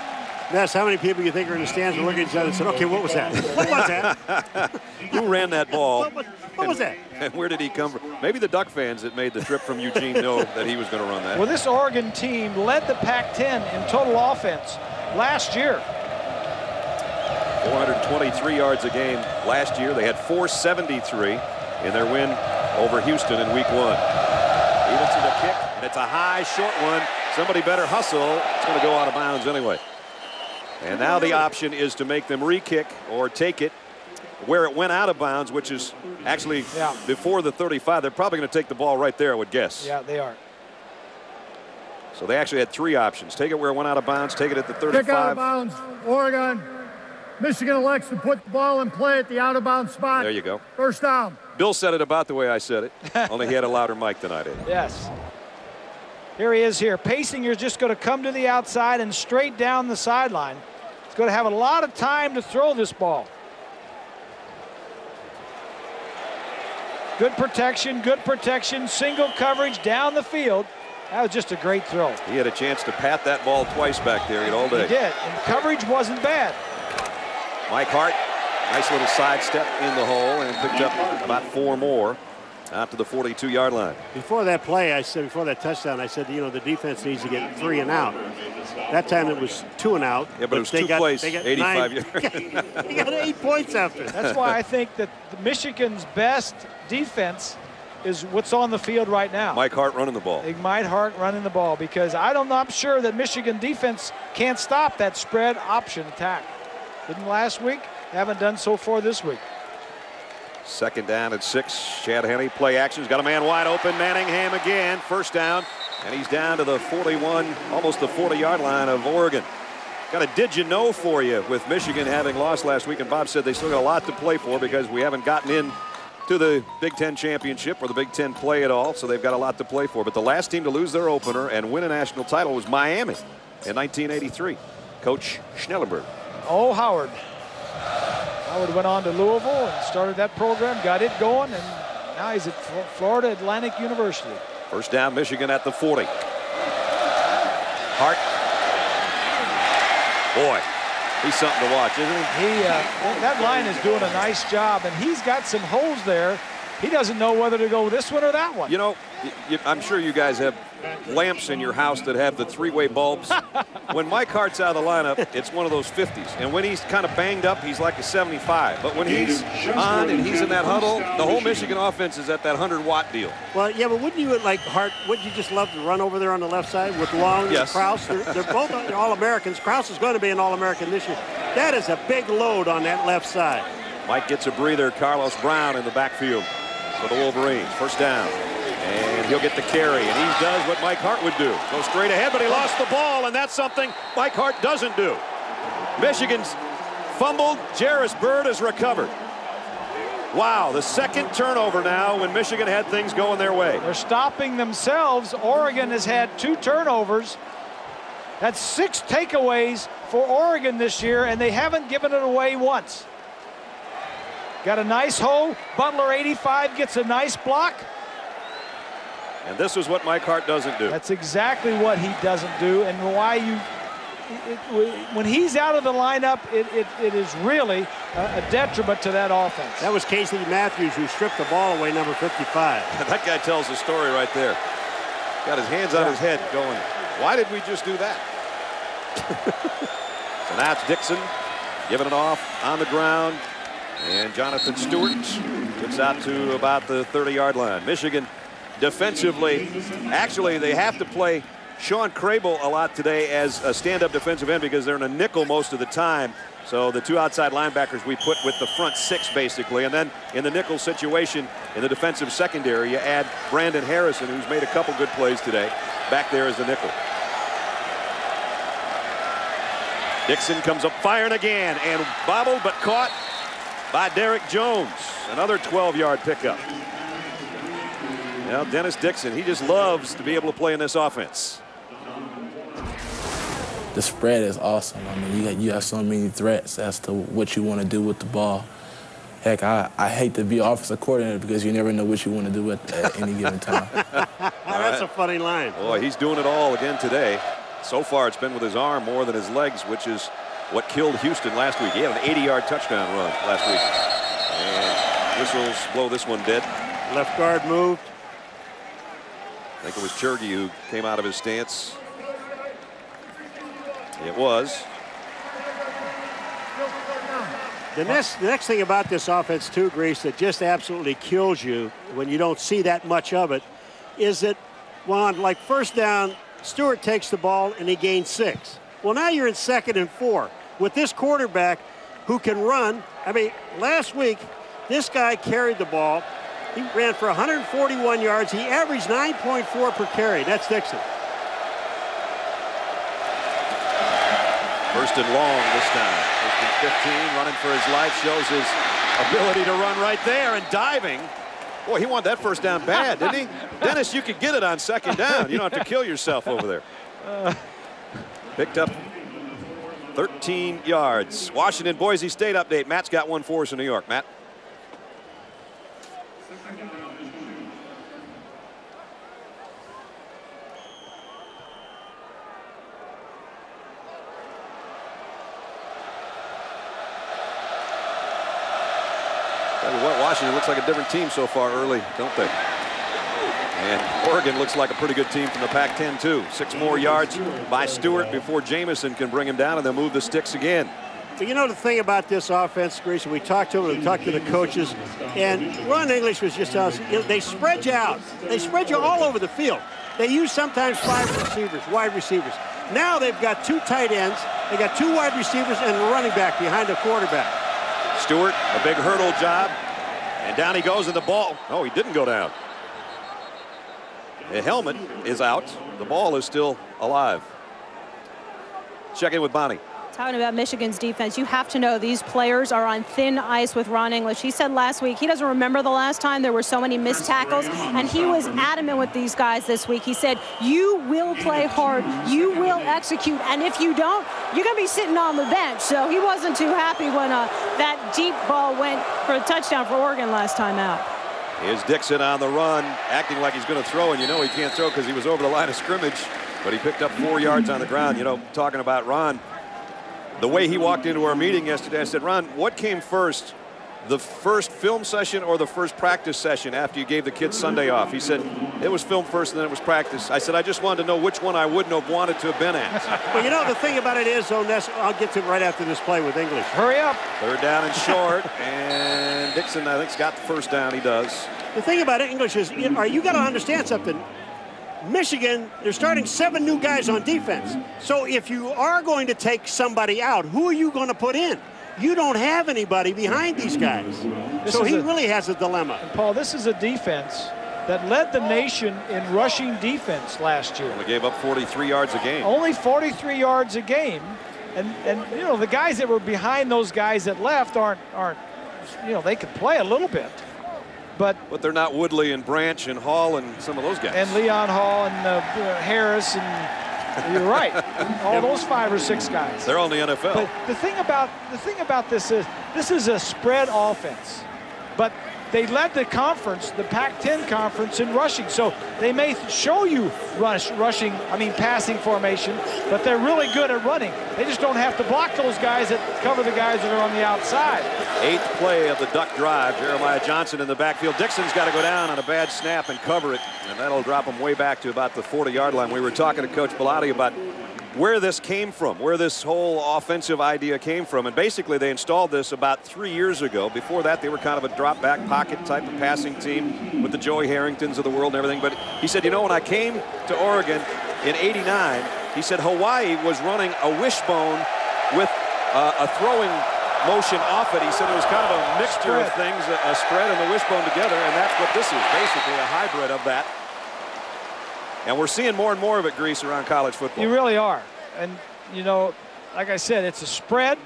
Ness, how many people you think are in the stands and looking at each other and said, okay, what was that? What was that? Who ran that ball? What was, what was that? And where did he come from? Maybe the Duck fans that made the trip from Eugene know that he was going to run that. Well, this Oregon team led the Pac-10 in total offense last year. 423 yards a game last year. They had 473 in their win over Houston in week one. Stevenson a kick, and it's a high, short one. Somebody better hustle. It's going to go out of bounds anyway. And now the option is to make them re-kick or take it where it went out of bounds, which is actually Yeah. before the 35. They're probably going to take the ball right there, I would guess. Yeah, they are. So they actually had three options. Take it where it went out of bounds, take it at the 35. Kick out of 35. bounds, Oregon. Michigan elects to put the ball in play at the out of bounds spot. There you go. First down. Bill said it about the way I said it, only he had a louder mic than I did. Yes. Here he is here. Paysinger's just going to come to the outside and straight down the sideline. He's going to have a lot of time to throw this ball. Good protection, good protection, single coverage down the field. That was just a great throw. He had a chance to pat that ball twice back there all He did, and coverage wasn't bad. Mike Hart, nice little sidestep in the hole and picked up about four more out to the 42-yard line. Before that play, I said, before that touchdown, I said, you know, the defense needs to get three and out. That time it was two and out. Yeah, but it was they two got, plays, 85 nine- yards. they got eight points after. That's why I think that Michigan's best defense is what's on the field right now. Mike Hart running the ball. Mike Hart running the ball because I don't, I'm sure that Michigan defense can't stop that spread option attack. Didn't last week, haven't done so far this week. Second down at six. Chad Henne play action. He's got a man wide open. Manningham again. First down. And he's down to the 41, almost the 40-yard line of Oregon. Got a did you know for you with Michigan having lost last week. And Bob said they still got a lot to play for because we haven't gotten in to the Big Ten championship or the Big Ten play at all, so they've got a lot to play for. But the last team to lose their opener and win a national title was Miami in 1983. Coach Schnellenberg. Oh, Howard. Howard went on to Louisville and started that program, got it going, and now he's at Florida Atlantic University. First down, Michigan at the 40. Hart. Boy, he's something to watch, isn't he? He, uh, that line is doing a nice job, and he's got some holes there. He doesn't know whether to go this one or that one. You know, I'm sure you guys have lamps in your house that have the three-way bulbs. when Mike Hart's out of the lineup, it's one of those 50s. And when he's kind of banged up, he's like a 75. But when he's on and he's in that huddle, the whole Michigan offense is at that 100-watt deal. Well, yeah, but wouldn't you like Hart? Wouldn't you just love to run over there on the left side with Long Yes. and Kraus? They're, they're both All Americans. Kraus is going to be an All American this year. That is a big load on that left side. Mike gets a breather. Carlos Brown in the backfield for the Wolverines. First down. And he'll get the carry. And he does what Mike Hart would do. Go straight ahead, but he lost the ball, and that's something Mike Hart doesn't do. Michigan's fumbled. Jairus Byrd has recovered. Wow, the second turnover now when Michigan had things going their way. They're stopping themselves. Oregon has had two turnovers. That's six takeaways for Oregon this year, and they haven't given it away once. Got a nice hole. Butler 85 gets a nice block. And this is what Mike Hart doesn't do. That's exactly what he doesn't do, and why you. It, it, when he's out of the lineup, it, it, it is really a, a detriment to that offense. That was Casey Matthews who stripped the ball away, number 55. that guy tells the story right there. Got his hands on his head going, why did we just do that? so now it's Dixon giving it off on the ground. And Jonathan Stewart gets out to about the 30-yard line. Michigan defensively, actually they have to play Shawn Crable a lot today as a stand-up defensive end because they're in a nickel most of the time. So the two outside linebackers we put with the front six basically. And then in the nickel situation in the defensive secondary, you add Brandon Harrison, who's made a couple good plays today, back there as the nickel. Dixon comes up firing again and bobbled but caught by Derek Jones. Another 12-yard pickup. Now Dennis Dixon, he just loves to be able to play in this offense. The spread is awesome. I mean, you have, you have so many threats as to what you want to do with the ball. Heck, I, I hate to be offensive coordinator because you never know what you want to do at, at any given time. That's a funny line. Boy, he's doing it all again today. So far, it's been with his arm more than his legs, which is what killed Houston last week. He had an 80-yard touchdown run last week. And whistles blow this one dead. Left guard moved. I think it was Tschirgi who came out of his stance. It was. The next, the next thing about this offense, too, Griese, that just absolutely kills you when you don't see that much of it, is that, well, like first down, Stewart takes the ball and he gains six. Well, now you're in second and four with this quarterback who can run. I mean, last week, this guy carried the ball. He ran for 141 yards. He averaged 9.4 per carry. That's Dixon. First and long this time. First and 15, running for his life, shows his ability to run right there and diving. Boy, he wanted that first down bad, didn't he? Dennis, you could get it on second down. You don't have to kill yourself over there. Uh. Picked up 13 yards. Washington Boise State update. Matt's got one for us in New York. Matt. Washington looks like a different team so far early, don't they? And Oregon looks like a pretty good team from the Pac-10 too. Six more yards by Stewart before Jamison can bring him down and they'll move the sticks again. You know the thing about this offense, Grace, we talked to them, we talked to the coaches, and Ron English was just telling us, they spread you out. They spread you all over the field. They use sometimes five receivers, wide receivers. Now they've got two tight ends, they got two wide receivers and a running back behind the quarterback. Stewart, a big hurdle job, and down he goes and the ball. Oh, he didn't go down. The helmet is out. The ball is still alive. Check in with Bonnie. Talking about Michigan's defense, you have to know these players are on thin ice with Ron English. He said last week he doesn't remember the last time there were so many missed tackles, and he was adamant with these guys this week. He said, You will play hard, you will execute, and if you don't, you're going to be sitting on the bench. So he wasn't too happy when uh, that deep ball went for a touchdown for Oregon last time out. Here's Dixon on the run, acting like he's going to throw, and you know he can't throw because he was over the line of scrimmage, but he picked up four yards on the ground. You know, talking about Ron, the way he walked into our meeting yesterday, I said, Ron, what came first? The first film session or the first practice session after you gave the kids Sunday off? He said, it was film first and then it was practice. I said, I just wanted to know which one I wouldn't have wanted to have been at. Well, you know, the thing about it is, though, Ness, I'll get to it right after this play with English. Hurry up. Third down and short, and Dixon, I think, has got the first down. He does. The thing about it, English is, you, know, you got to understand something. Michigan, they're starting seven new guys on defense. So if you are going to take somebody out, who are you going to put in? You don't have anybody behind these guys. This so he a- really has a dilemma. Paul, this is a defense that led the nation in rushing defense last year. Only gave up 43 yards a game. Only 43 yards a game. And, and you know, the guys that were behind those guys that left aren't, aren't you know, they could play a little bit. But But they're not Woodley and Branch and Hall and some of those guys. and Leon Hall and uh, Harris and you're right, all those five or six guys. They're on the NFL. But the thing about the thing about this is this is a spread offense, but they led the conference, the Pac-10 conference, in rushing. So they may show you rush, rushing, I mean passing formation, but they're really good at running. They just don't have to block those guys that cover the guys that are on the outside. Eighth play of the duck drive. Jeremiah Johnson in the backfield. Dixon's got to go down on a bad snap and cover it, and that'll drop him way back to about the 40-yard line. We were talking to Coach Bellotti about where this came from, where this whole offensive idea came from, and basically they installed this about three years ago. Before that, they were kind of a drop-back pocket type of passing team with the Joey Harringtons of the world and everything. But he said, you know, when I came to Oregon in '89, he said Hawaii was running a wishbone with uh, a throwing motion off it. He said it was kind of a mixture of things, a, a spread and the wishbone together, and that's what this is, basically a hybrid of that. And we're seeing more and more of it, Griese, around college football. You really are. And, you know, like I said, it's a spread,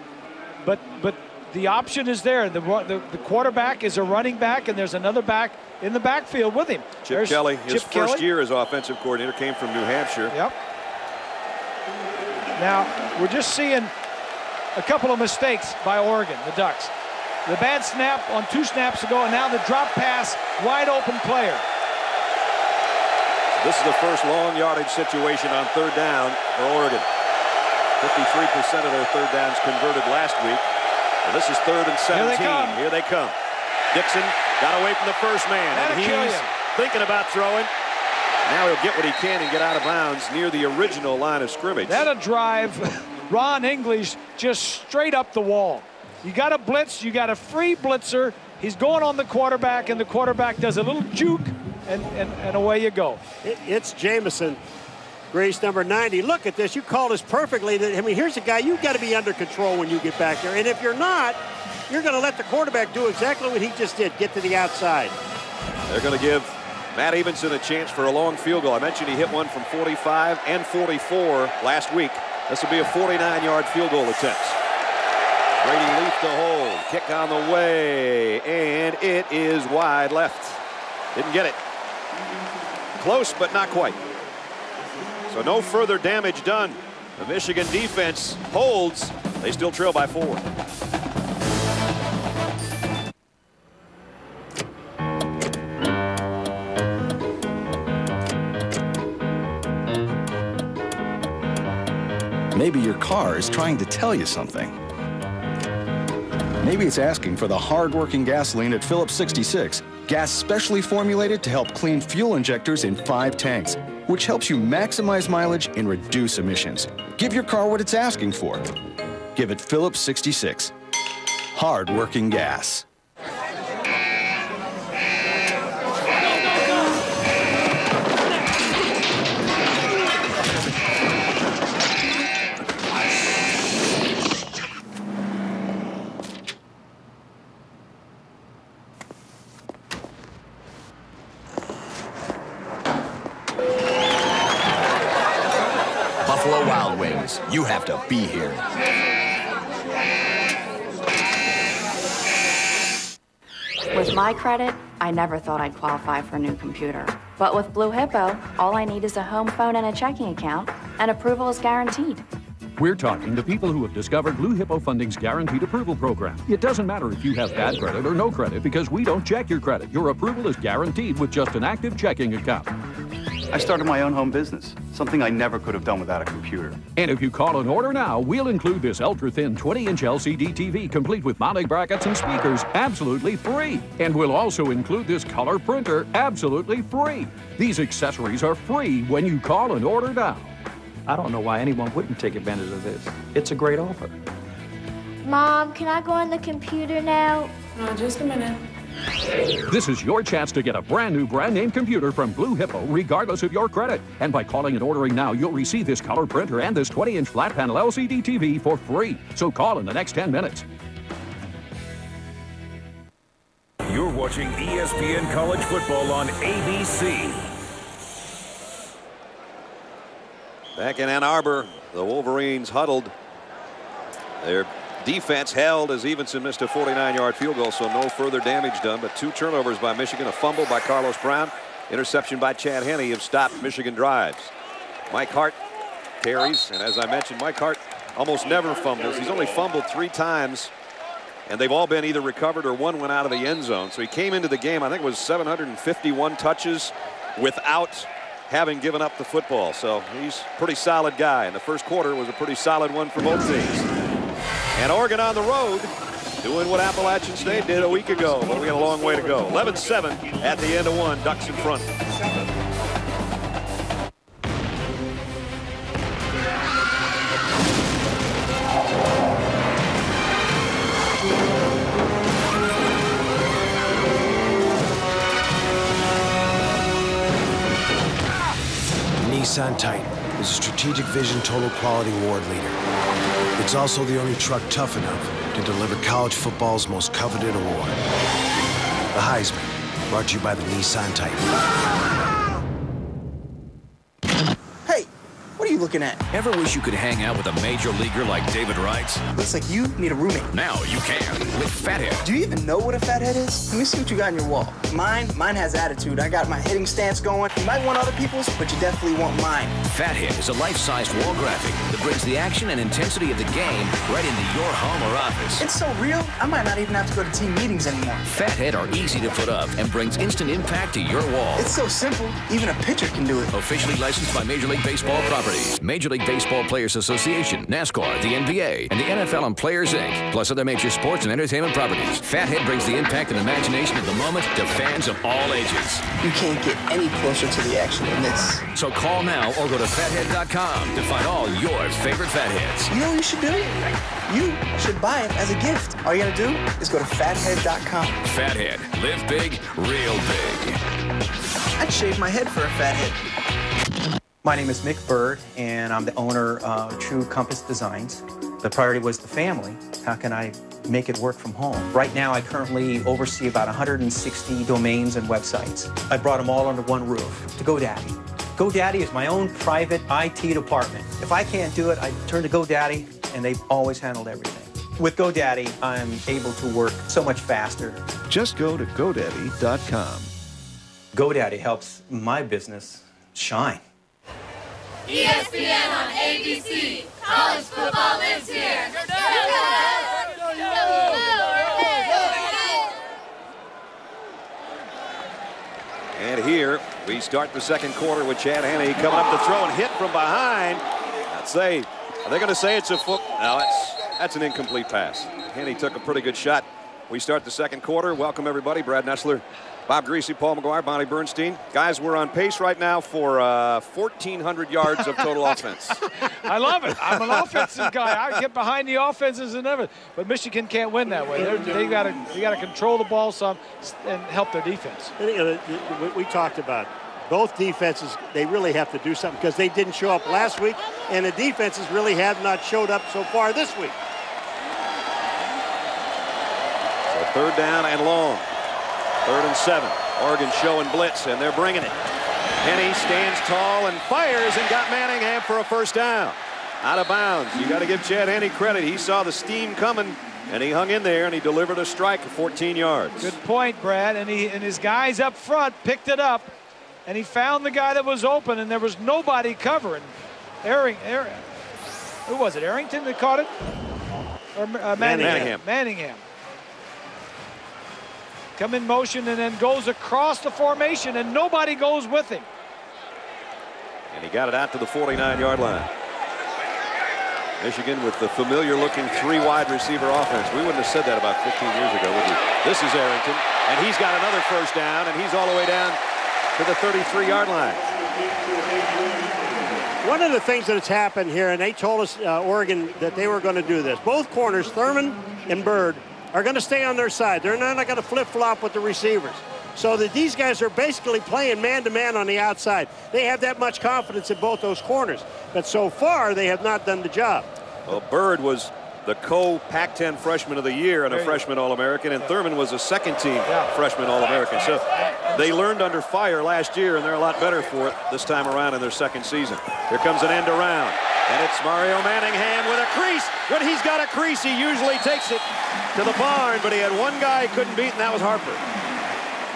but but the option is there. The, the, the quarterback is a running back, and there's another back in the backfield with him. Chip There's Kelly, his Chip first year as offensive coordinator, came from New Hampshire. Yep. Now, we're just seeing a couple of mistakes by Oregon, the Ducks. The bad snap on two snaps ago, and now the drop pass, wide open player. This is the first long yardage situation on third down for Oregon. 53% of their third downs converted last week. This is third and 17. Here they come. Here they come. Dixon got away from the first man. That'll and he's thinking about throwing. Now he'll get what he can and get out of bounds near the original line of scrimmage. That'll drive Ron English just straight up the wall. You got a blitz, you got a free blitzer. He's going on the quarterback, and the quarterback does a little juke, and, and, and away you go. It, it's Jamison, Grace number 90. Look at this. You called us perfectly. I mean, here's a guy you've got to be under control when you get back there. And if you're not, you're going to let the quarterback do exactly what he just did, get to the outside. They're going to give Matt Evensen a chance for a long field goal. I mentioned he hit one from 45 and 44 last week. This will be a 49-yard field goal attempt. Brady Leaf to hold. Kick on the way, and it is wide left. Didn't get it. Close, but not quite. So no further damage done. The Michigan defense holds. They still trail by four. Maybe your car is trying to tell you something. Maybe it's asking for the hard-working gasoline at Phillips 66, gas specially formulated to help clean fuel injectors in five tanks, which helps you maximize mileage and reduce emissions. Give your car what it's asking for. Give it Phillips 66. Hard-working gas. You have to be here. With my credit, I never thought I'd qualify for a new computer. But with Blue Hippo, all I need is a home phone and a checking account, and approval is guaranteed. We're talking to people who have discovered Blue Hippo Funding's Guaranteed Approval Program. It doesn't matter if you have bad credit or no credit because we don't check your credit. Your approval is guaranteed with just an active checking account. I started my own home business, something I never could have done without a computer. And if you call and order now, we'll include this ultra thin 20 inch LCD TV complete with mounting brackets and speakers absolutely free. And we'll also include this color printer absolutely free. These accessories are free when you call and order now. I don't know why anyone wouldn't take advantage of this. It's a great offer. Mom, can I go on the computer now? Uh, just a minute. This is your chance to get a brand new brand name computer from Blue Hippo, regardless of your credit. And by calling and ordering now, you'll receive this color printer and this 20 inch flat panel LCD TV for free. So call in the next 10 minutes. You're watching ESPN College Football on ABC. Back in Ann Arbor, the Wolverines huddled. Their defense held as Evensen missed a 49-yard field goal, so no further damage done. But two turnovers by Michigan, a fumble by Carlos Brown, interception by Chad Henne have stopped Michigan drives. Mike Hart carries, and as I mentioned, Mike Hart almost never fumbles. He's only fumbled three times, and they've all been either recovered or one went out of the end zone. So he came into the game, I think it was 751 touches without having given up the football. So he's a pretty solid guy. And the first quarter was a pretty solid one for both teams. And Oregon on the road doing what Appalachian State did a week ago, but we got a long way to go. 11-7 at the end of one. Ducks in front. Nissan Titan is a strategic vision total quality award leader. It's also the only truck tough enough to deliver college football's most coveted award. The Heisman, brought to you by the Nissan Titan. Hey, what are you looking at? Ever wish you could hang out with a major leaguer like David Wright? Looks like you need a roommate. Now you can with Fathead. Do you even know what a fathead is? Let me see what you got on your wall. Mine, mine has attitude. I got my hitting stance going. You might want other people's, but you definitely want mine. Fathead is a life-sized wall graphic that brings the action and intensity of the game right into your home or office. It's so real, I might not even have to go to team meetings anymore. Fathead are easy to put up and brings instant impact to your wall. It's so simple, even a pitcher can do it. Officially licensed by Major League Baseball Properties, Major League Baseball Players Association, NASCAR, the NBA, and the NFL and Players Inc., plus other major sports and entertainment properties. Fathead brings the impact and imagination of the moment to fans of all ages. You can't get any closer to the action than this. So call now or go to fathead.com to find all your favorite fatheads. You know what you should do? You should buy it as a gift. All you gotta do is go to fathead.com. Fathead. Live big, real big. I'd shave my head for a fathead. My name is Mick Bird, and I'm the owner of True Compass Designs. The priority was the family. How can I make it work from home? Right now, I currently oversee about 160 domains and websites. I brought them all under one roof to GoDaddy. GoDaddy is my own private IT department. If I can't do it, I turn to GoDaddy, and they've always handled everything. With GoDaddy, I'm able to work so much faster. Just go to GoDaddy.com. GoDaddy helps my business shine. ESPN on ABC. College football lives here. And here we start the second quarter with Chad Henne coming up to throw and hit from behind. I'd say, are they going to say it's a foot? No, that's, that's an incomplete pass. Henne took a pretty good shot. We start the second quarter. Welcome, everybody. Brad Nessler, Bob Griese, Paul McGuire, Bonnie Bernstein. Guys, we're on pace right now for uh, 1,400 yards of total offense. I love it. I'm an offensive guy. I get behind the offenses and everything. But Michigan can't win that way. They're, they got to they got to control the ball some and help their defense. And, you know, we- we talked about both defenses, they really have to do something because they didn't show up last week, and the defenses really have not showed up so far this week. So third down and long. Third and seven. Oregon showing blitz, and they're bringing it. Henne stands tall and fires and got Manningham for a first down. Out of bounds. You got to give Chad Henne credit. He saw the steam coming And he hung in there and he delivered a strike of 14 yards. Good point, Brad. And he and his guys up front picked it up, and he found the guy that was open, and there was nobody covering. Erring, Erring who was it? Arrington that caught it, or uh, Manningham. Manningham. Manningham. Come in motion and then goes across the formation, and nobody goes with him. And he got it out to the 49-yard line. Michigan with the familiar looking three wide receiver offense. We wouldn't have said that about 15 years ago, would we? This is Arrington, and he's got another first down, and he's all the way down to the 33-yard line. One of the things that has happened here, and they told us, uh, Oregon, that they were going to do this. Both corners, Thurman and Byrd, are going to stay on their side. They're not going to flip-flop with the receivers. So that these guys are basically playing man-to-man -man on the outside. They have that much confidence in both those corners. But so far, they have not done the job. Well, Byrd was the co-Pac-10 freshman of the year and a freshman All-American, and Thurman was a second-team freshman All-American. So they learned under fire last year, and they're a lot better for it this time around in their second season. Here comes an end around, and it's Mario Manningham with a crease. When he's got a crease, he usually takes it to the barn, but he had one guy he couldn't beat, and that was Harper.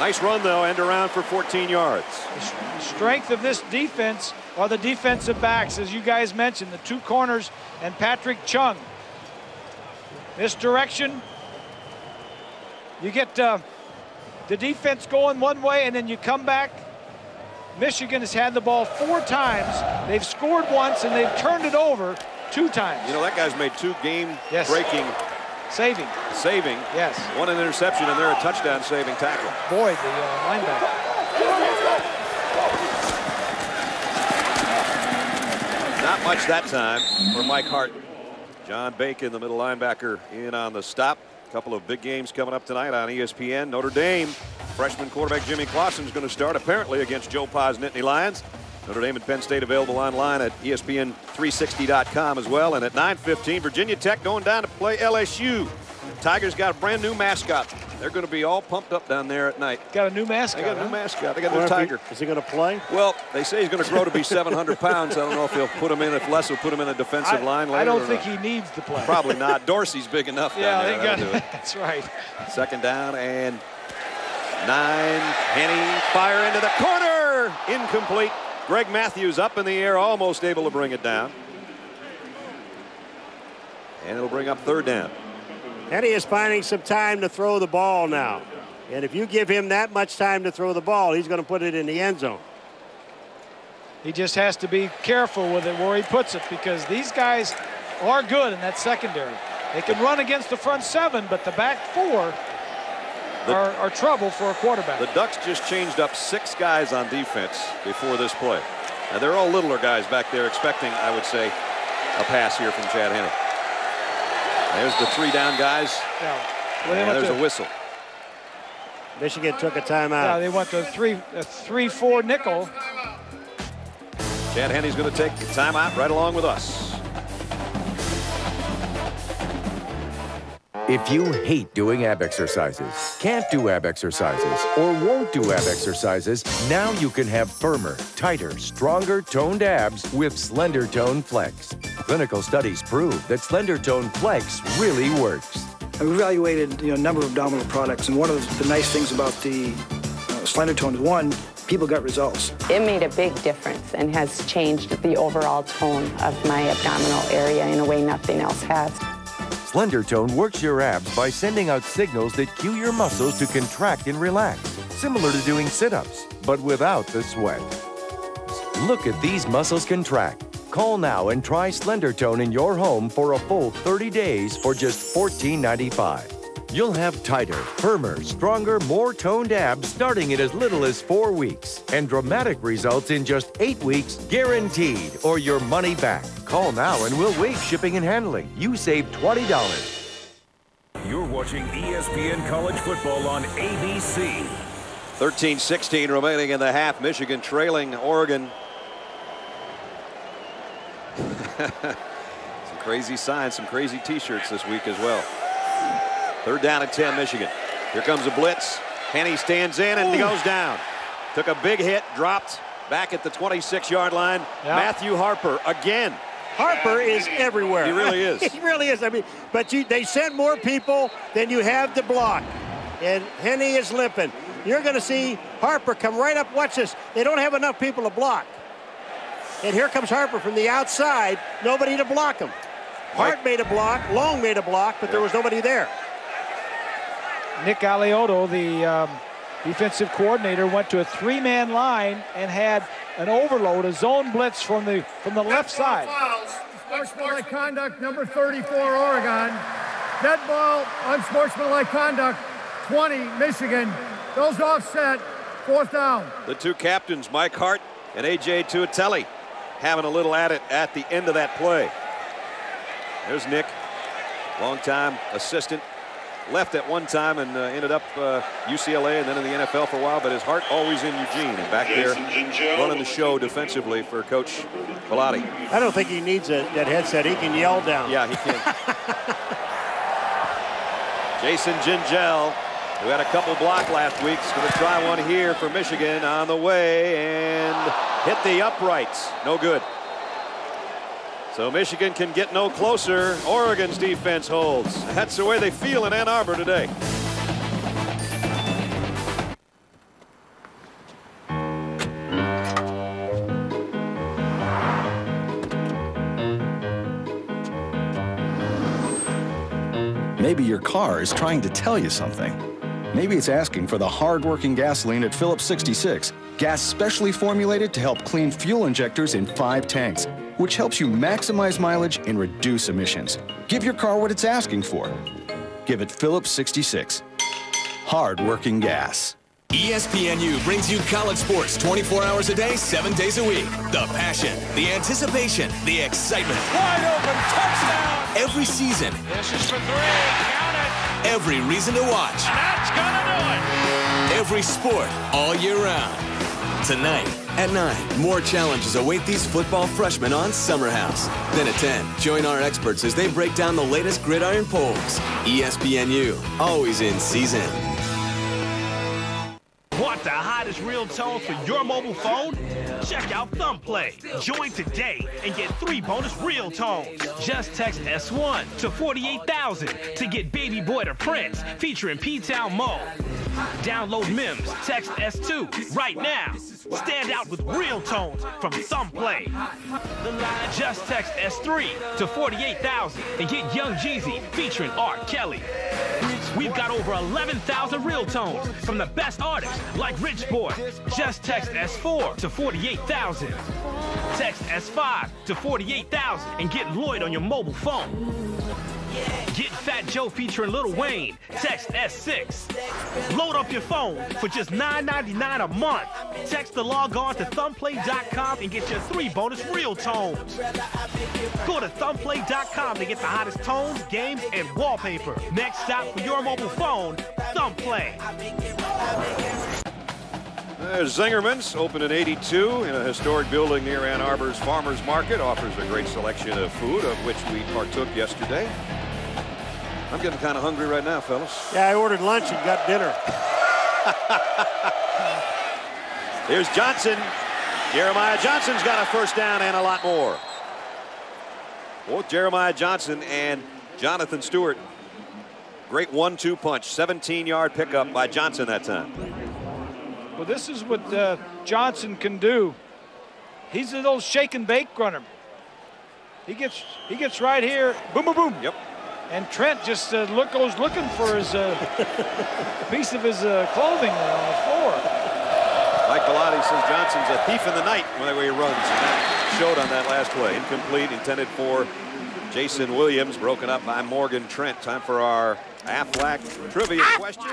Nice run, though, end around for 14 yards. The strength of this defense are the defensive backs, as you guys mentioned, the two corners and Patrick Chung. Misdirection. You get uh, the defense going one way, and then you come back. Michigan has had the ball four times. They've scored once, and they've turned it over two times. You know, that guy's made two game-breaking yes. Saving. Saving. Yes. One interception, and they're a touchdown saving tackle. Boyd, the uh, linebacker. Not much that time for Mike Hart. John Bacon, the middle linebacker, in on the stop. A couple of big games coming up tonight on ESPN. Notre Dame, freshman quarterback Jimmy Clausen is going to start apparently against Joe Pa's Nittany Lions. Notre Dame and Penn State available online at ESPN360.com as well. And at 9:15, Virginia Tech going down to play LSU. Tigers got a brand new mascot. They're going to be all pumped up down there at night. Got a new mascot. They got a new huh? mascot. They got a new tiger. Is he going to play? Well, they say he's going to grow to be 700 pounds. I don't know if he'll put him in. If Les will put him in a defensive I, line later. I don't think not. he needs to play. Probably not. Dorsey's big enough. yeah, they got it. That's right. Second down and nine. Henne fire into the corner. Incomplete. Greg Matthews up in the air, almost able to bring it down. And it'll bring up third down. Henne is finding some time to throw the ball now. And if you give him that much time to throw the ball, he's going to put it in the end zone. He just has to be careful with it where he puts it because these guys are good in that secondary. They can run against the front seven, but the back four the, are, are, trouble for a quarterback. The Ducks just changed up six guys on defense before this play. Now, they're all littler guys back there expecting, I would say, a pass here from Chad Henne. There's the three down guys. Yeah. Well, and there's to, a whistle. Michigan took a timeout. Yeah, they went to three, a three-four nickel. Chad Henne's going to take the timeout right along with us. If you hate doing ab exercises, can't do ab exercises, or won't do ab exercises, now you can have firmer, tighter, stronger toned abs with Slender Tone Flex. Clinical studies prove that Slender Tone Flex really works. I've evaluated you know, a number of abdominal products, and one of the nice things about the uh, Slender Tone is one, people got results. It made a big difference and has changed the overall tone of my abdominal area in a way nothing else has. Slender Tone works your abs by sending out signals that cue your muscles to contract and relax, similar to doing sit-ups, but without the sweat. Look at these muscles contract. Call now and try Slender Tone in your home for a full 30 days for just $14.95. You'll have tighter, firmer, stronger, more toned abs starting in as little as four weeks. And dramatic results in just eight weeks guaranteed or your money back. Call now and we'll waive shipping and handling. You save $20. You're watching ESPN College Football on ABC. 13-16 remaining in the half. Michigan trailing Oregon. some crazy signs, some crazy t-shirts this week as well. Third down at 10, Michigan. Here comes a blitz. Henne stands in and he goes down. Took a big hit, dropped back at the 26-yard line. Yep. Matthew Harper again. Harper is everywhere. He really is. he really is. I mean, but you, they send more people than you have to block. And Henne is limping. You're going to see Harper come right up. Watch this. They don't have enough people to block. And here comes Harper from the outside. Nobody to block him. Hart made a block. Long made a block, but there was nobody there. Nick Aliotti, the um, defensive coordinator, went to a three-man line and had an overload, a zone blitz from the from the left side. Sportsmanlike conduct, number 34, Oregon. Dead ball, unsportsmanlike conduct, 20, Michigan. Those offset, fourth down. The two captains, Mike Hart and A.J. Tuitele, having a little at it at the end of that play. There's Nick, longtime assistant. Left at one time and uh, ended up uh, UCLA and then in the NFL for a while, but his heart always in Eugene and back there running the show defensively for Coach Bellotti. I don't think he needs a, that headset. He can yell down. Yeah, he can. Jason Gingell, who had a couple block last week, is going to try one here for Michigan on the way and hit the uprights. No good. So Michigan can get no closer. Oregon's defense holds. That's the way they feel in Ann Arbor today. Maybe your car is trying to tell you something. Maybe it's asking for the hard-working gasoline at Phillips 66. Gas specially formulated to help clean fuel injectors in five tanks, which helps you maximize mileage and reduce emissions. Give your car what it's asking for. Give it Phillips 66. Hard-working gas. ESPNU brings you college sports 24 hours a day, 7 days a week. The passion, the anticipation, the excitement. Wide open touchdown. Every season. This is for three. Every reason to watch. That's gonna do it. Every sport all year round. Tonight at 9, more challenges await these football freshmen on Summer House. Then at 10, join our experts as they break down the latest gridiron polls. ESPNU, always in season. Want the hottest real tones for your mobile phone? Check out Thumbplay. Join today and get three bonus real tones. Just text S1 to 48,000 to get Baby Boy da Prince featuring P-Town Mo. Download Mims, text S2 right now. Stand out with real tones from Thumbplay. Just text S3 to 48,000 and get Young Jeezy featuring R. Kelly. We've got over 11,000 real tones from the best artists like Rich Boy. Just text S4 to 48,000. Text S5 to 48,000 and get Lloyd on your mobile phone. Get Fat Joe featuring Lil Wayne. Text S6. Load up your phone for just $9.99 a month. Text the log on to thumbplay.com and get your three bonus real tones. Go to thumbplay.com to get the hottest tones, games, and wallpaper. Next stop for your mobile phone, Thumbplay. There's Zingerman's, opened in 82 in a historic building near Ann Arbor's Farmers Market. Offers a great selection of food, of which we partook yesterday. I'm getting kind of hungry right now, fellas. Yeah, I ordered lunch and got dinner. Here's Johnson. Jeremiah Johnson's got a first down and a lot more. Both Jeremiah Johnson and Jonathan Stewart. Great one-two punch. 17-yard pickup by Johnson that time. Well, this is what uh, Johnson can do. He's a little shake and bake runner. He gets he gets right here, boom, boom, boom. Yep. And Trent just uh, look goes looking for his uh, piece of his uh, clothing on the floor. Mike Bellotti says Johnson's a thief in the night when he runs. Showed on that last play. Incomplete, intended for Jason Williams, broken up by Morgan Trent. Time for our Aflac trivia question.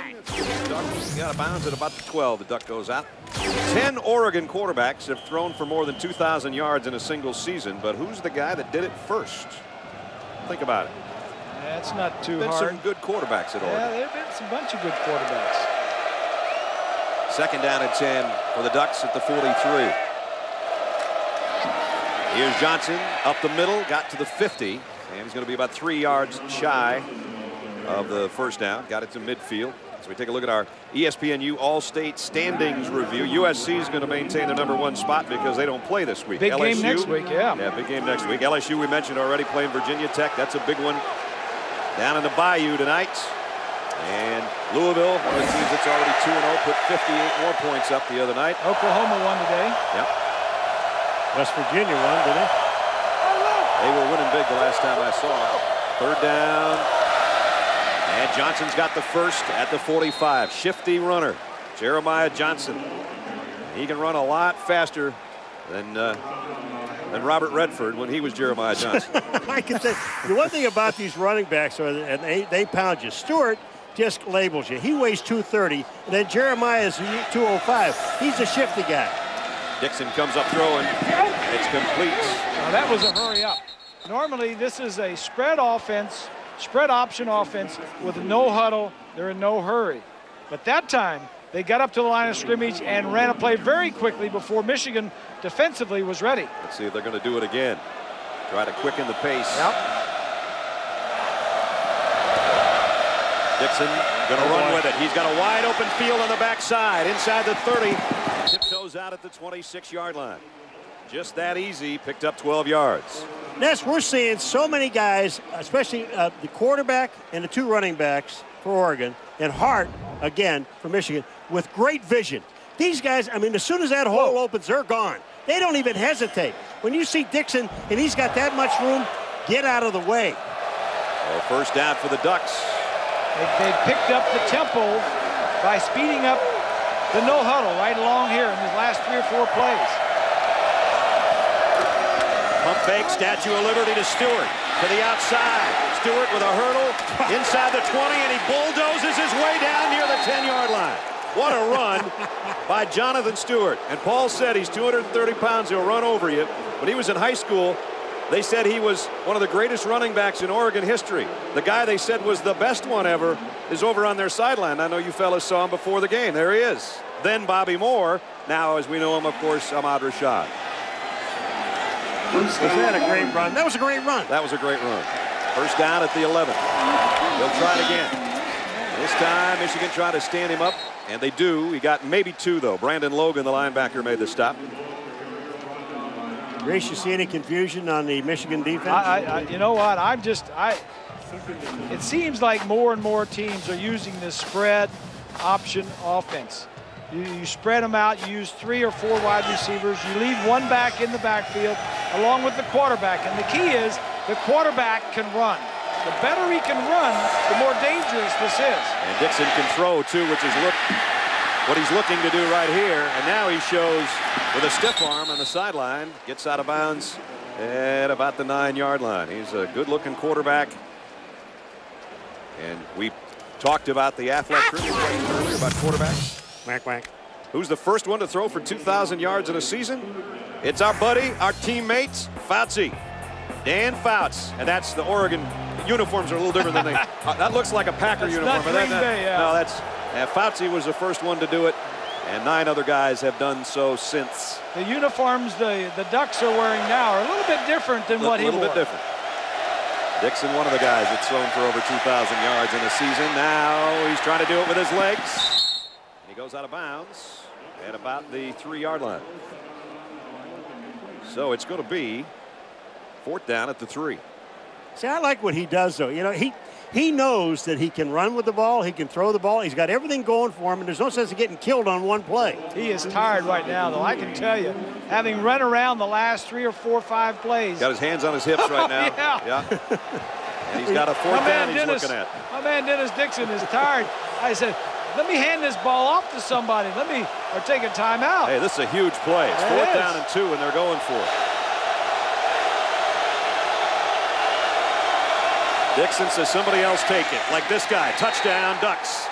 Duck got a bounds at about the 12. The duck goes out. 10 Oregon quarterbacks have thrown for more than 2,000 yards in a single season, but who's the guy that did it first? Think about it. That's not too been hard. some good quarterbacks at Oregon. Yeah, there've been some bunch of good quarterbacks. Second down at 10 for the Ducks at the 43. Here's Johnson up the middle, got to the 50, and he's going to be about three yards shy of the first down. Got it to midfield. It's we take a look at our ESPNU All-State standings review. USC is going to maintain their number one spot because they don't play this week. Big game next week, yeah. Yeah, big game next week. LSU we mentioned already playing Virginia Tech. That's a big one down in the Bayou tonight. And Louisville, one of the teams that's already 2-0, put 58 more points up the other night. Oklahoma won today. Yep. West Virginia won, didn't they? They were winning big the last time I saw. Third down. And Johnson's got the first at the 45. Shifty runner, Jeremiah Johnson. He can run a lot faster than uh, than Robert Redford when he was Jeremiah Johnson. I can say the one thing about these running backs, are and they, they pound you. Stewart just labels you. He weighs 230, and then Jeremiah is 205. He's a shifty guy. Dixon comes up throwing. It's complete. Now that was a hurry up. Normally, this is a spread offense, spread option offense with no huddle. They're in no hurry. But that time, they got up to the line of scrimmage and ran a play very quickly before Michigan defensively was ready. Let's see if they're going to do it again. Try to quicken the pace. Yep. Dixon going to oh, run with it. He's got a wide open field on the backside inside the 30. Tiptoes out at the 26-yard line. Just that easy. Picked up 12 yards. Ness, we're seeing so many guys, especially uh, the quarterback and the two running backs for Oregon, and Hart, again, for Michigan, with great vision. These guys, I mean, as soon as that hole opens, they're gone. They don't even hesitate. When you see Dixon and he's got that much room, get out of the way. Well, first down for the Ducks. They, they picked up the tempo by speeding up the no huddle right along here in the last three or four plays. Pump fake, Statue of Liberty to Stewart. To the outside. Stewart with a hurdle inside the 20, and he bulldozes his way down near the 10-yard line. What a run by Jonathan Stewart. And Paul said he's 230 pounds. He'll run over you. When he was in high school, they said he was one of the greatest running backs in Oregon history. The guy they said was the best one ever is over on their sideline. I know you fellas saw him before the game. There he is. Then Bobby Moore. Now, as we know him, of course, Ahmad Rashad. Was that a great run? That was a great run. That was a great run. First down at the 11. They'll try it again. This time, Michigan tried to stand him up, and they do. He got maybe two, though. Brandon Logan, the linebacker, made the stop. Griese, you see any confusion on the Michigan defense? I, I, you know what? I'm just, I. It seems like more and more teams are using this spread option offense. You, you spread them out. You use three or four wide receivers. You leave one back in the backfield along with the quarterback. And the key is the quarterback can run. The better he can run, the more dangerous this is. And Dixon can throw, too, which is look what he's looking to do right here. And now he shows with a stiff arm on the sideline. Gets out of bounds at about the nine-yard line. He's a good-looking quarterback. And we talked about the athletic earlier about quarterbacks. Whack, whack. Who's the first one to throw for 2,000 yards in a season? It's our buddy, our teammate, Fouts. Dan Fouts. And that's the Oregon uniforms are a little different than they. Uh, that looks like a Packer That's uniform. not but that- Green Bay, yeah. No, that's. Uh, Fouts was the first one to do it, and nine other guys have done so since. The uniforms the, the Ducks are wearing now are a little bit different than A what he little wore. bit different. Dixon, one of the guys that's thrown for over 2,000 yards in a season. Now he's trying to do it with his legs. He goes out of bounds at about the three-yard line. So it's going to be fourth down at the three. See, I like what he does, though. You know, he he knows that he can run with the ball, he can throw the ball. He's got everything going for him, and there's no sense of getting killed on one play. He is tired right now, though. I can tell you, having run around the last three or four, or five plays. Got his hands on his hips right now. yeah. yeah. And he's got a fourth man down he's Dennis, looking at. My man Dennis Dixon is tired. I said, let me hand this ball off to somebody. Let me, or take a timeout. Hey, this is a huge play. It's It fourth is. down and two, and they're going for it. Dixon says somebody else take it, like this guy. Touchdown, Ducks.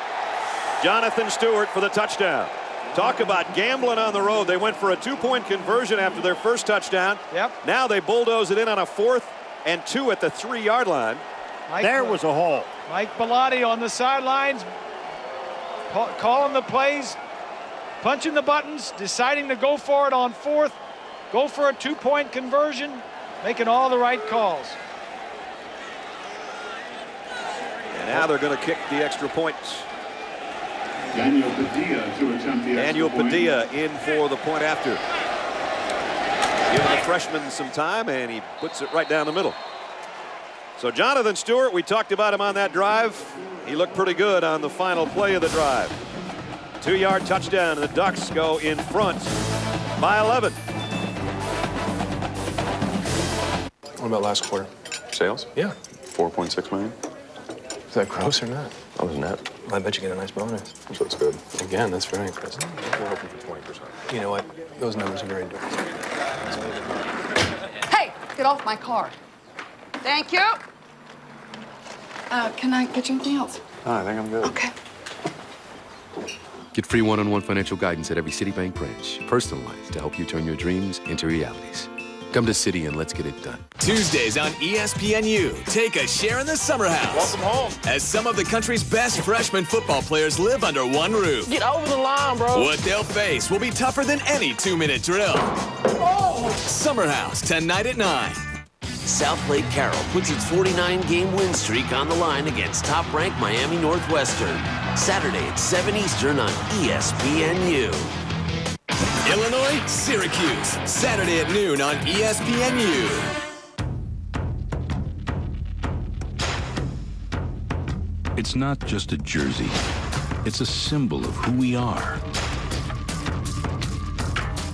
Jonathan Stewart for the touchdown. Talk about gambling on the road. They went for a two-point conversion after their first touchdown. Yep. Now they bulldoze it in on a fourth and two at the three-yard line. Mike there was a hole. Mike Bellotti on the sidelines, calling the plays, punching the buttons, deciding to go for it on fourth, go for a two-point conversion, making all the right calls. And now they're going to kick the extra points. Daniel Padilla to attempt the Daniel Padilla in for the point after. Giving the freshman some time, and he puts it right down the middle. So Jonathan Stewart, we talked about him on that drive. He looked pretty good on the final play of the drive. Two-yard touchdown, and the Ducks go in front by 11. What about last quarter? Sales? Yeah. 4.6 million. Is that gross or not? I was net. I bet you get a nice bonus. So it's good. Again, that's very impressive. We're hoping for 20%. You know what? Those numbers are very different. Hey, get off my car. Thank you. Uh, can I get you anything else? Oh, I think I'm good. Okay. Get free one-on-one financial guidance at every Citibank branch, personalized to help you turn your dreams into realities. Come to Citi and let's get it done. Tuesdays on E ESPNU, take a share in the summer house. Welcome home. As some of the country's best freshman football players live under one roof. Get over the line, bro. What they'll face will be tougher than any two-minute drill. Oh. Summer House, tonight at 9. South Lake Carroll puts its 49-game win streak on the line against top-ranked Miami Northwestern. Saturday at 7 Eastern on ESPNU. Illinois, Syracuse, Saturday at noon on ESPNU. It's not just a jersey. It's a symbol of who we are.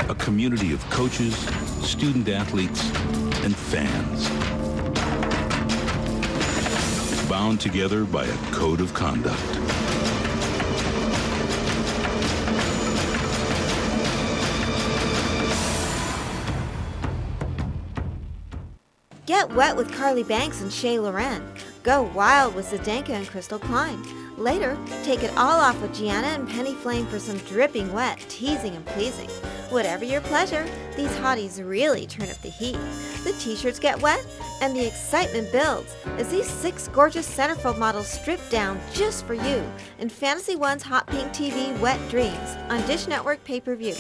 A community of coaches, student athletes, and fans. Bound together by a code of conduct. Get wet with Carly Banks and Shay Loren. Go wild with Zdenka and Crystal Klein. Later, take it all off with Gianna and Penny Flame for some dripping wet, teasing and pleasing. Whatever your pleasure, these hotties really turn up the heat. The t-shirts get wet, and the excitement builds as these six gorgeous centerfold models strip down just for you in Fantasy One's Hot Pink TV Wet Dreams on Dish Network pay-per-view.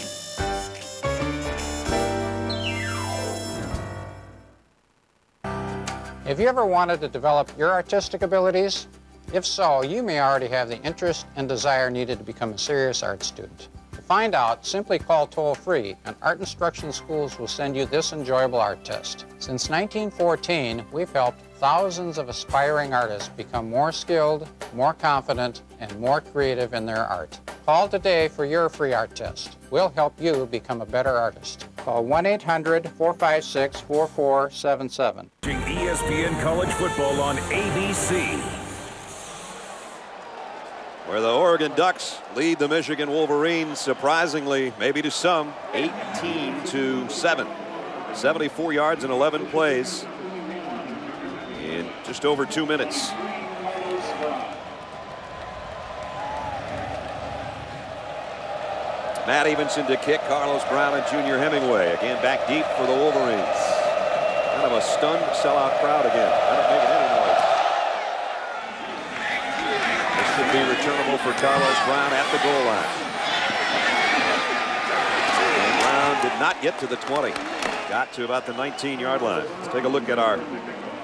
Have you ever wanted to develop your artistic abilities? If so, you may already have the interest and desire needed to become a serious art student. To find out, simply call toll free and Art Instruction Schools will send you this enjoyable art test. Since 1914, we've helped thousands of aspiring artists become more skilled, more confident, and more creative in their art. Call today for your free art test. We'll help you become a better artist. Call 1 800 456 4477. ESPN College Football on ABC. Where the Oregon Ducks lead the Michigan Wolverines, surprisingly, maybe to some, 18 to 7. 74 yards and 11 plays in just over two minutes. Matt Evensen to kick, Carlos Brown and Junior Hemingway again back deep for the Wolverines. Kind of a stunned sellout crowd again. I don't making any noise. This should be returnable for Carlos Brown at the goal line. And Brown did not get to the 20. Got to about the 19-yard line. Let's take a look at our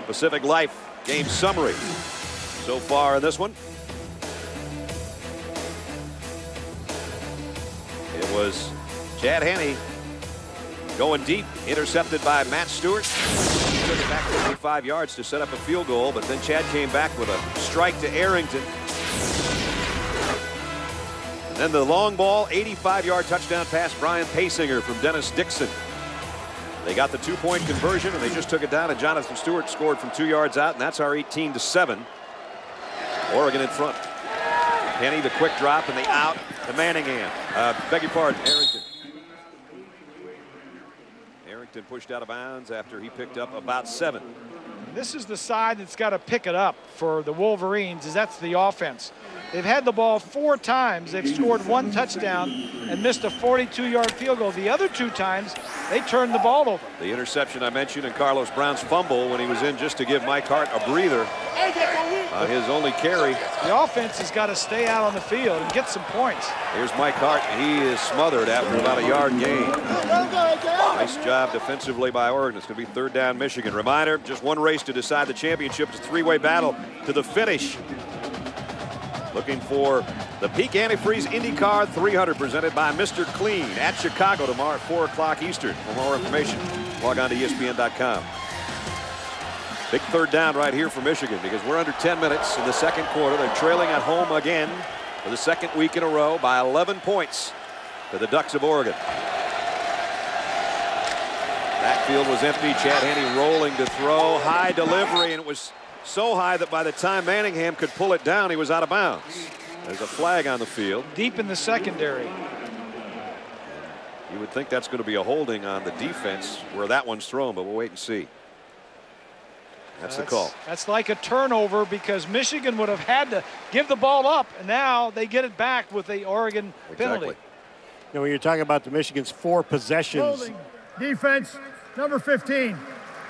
Pacific Life game summary so far in this one. It was Chad Henne going deep, intercepted by Matt Stewart. He took it back 55 yards to set up a field goal, but then Chad came back with a strike to Arrington. And then the long ball, 85-yard touchdown pass, Brian Paysinger from Dennis Dixon. They got the two-point conversion, and they just took it down, and Jonathan Stewart scored from two yards out, and that's our 18 to 7. Oregon in front. Henne, the quick drop, and the out to Manningham. Uh, beg your pardon, Arrington. Arrington pushed out of bounds after he picked up about seven. This is the side that's got to pick it up for the Wolverines, is that's the offense. They've had the ball four times. They've scored one touchdown and missed a 42-yard field goal. The other two times, they turned the ball over. The interception I mentioned and Carlos Brown's fumble when he was in just to give Mike Hart a breather. Uh, his only carry. The offense has got to stay out on the field and get some points. Here's Mike Hart. He is smothered after about a yard gain. Nice job defensively by Oregon. It's going to be third down Michigan. Reminder, just one race to decide the championship. It's a three-way battle to the finish. Looking for the Peak Antifreeze IndyCar 300 presented by Mr. Clean at Chicago tomorrow at 4 o'clock Eastern. For more information, log on to ESPN.com. Big third down right here for Michigan because we're under 10 minutes in the second quarter. They're trailing at home again for the second week in a row by 11 points to the Ducks of Oregon. Backfield was empty. Chad Henne rolling to throw. High delivery, and it was so high that by the time Manningham could pull it down, he was out of bounds. There's a flag on the field. Deep in the secondary. You would think that's going to be a holding on the defense where that one's thrown, but we'll wait and see. That's, the call. That's like a turnover because Michigan would have had to give the ball up, and now they get it back with the Oregon penalty. Exactly. You know, when you're talking about the Michigan's four possessions, Holding. Defense, number 15.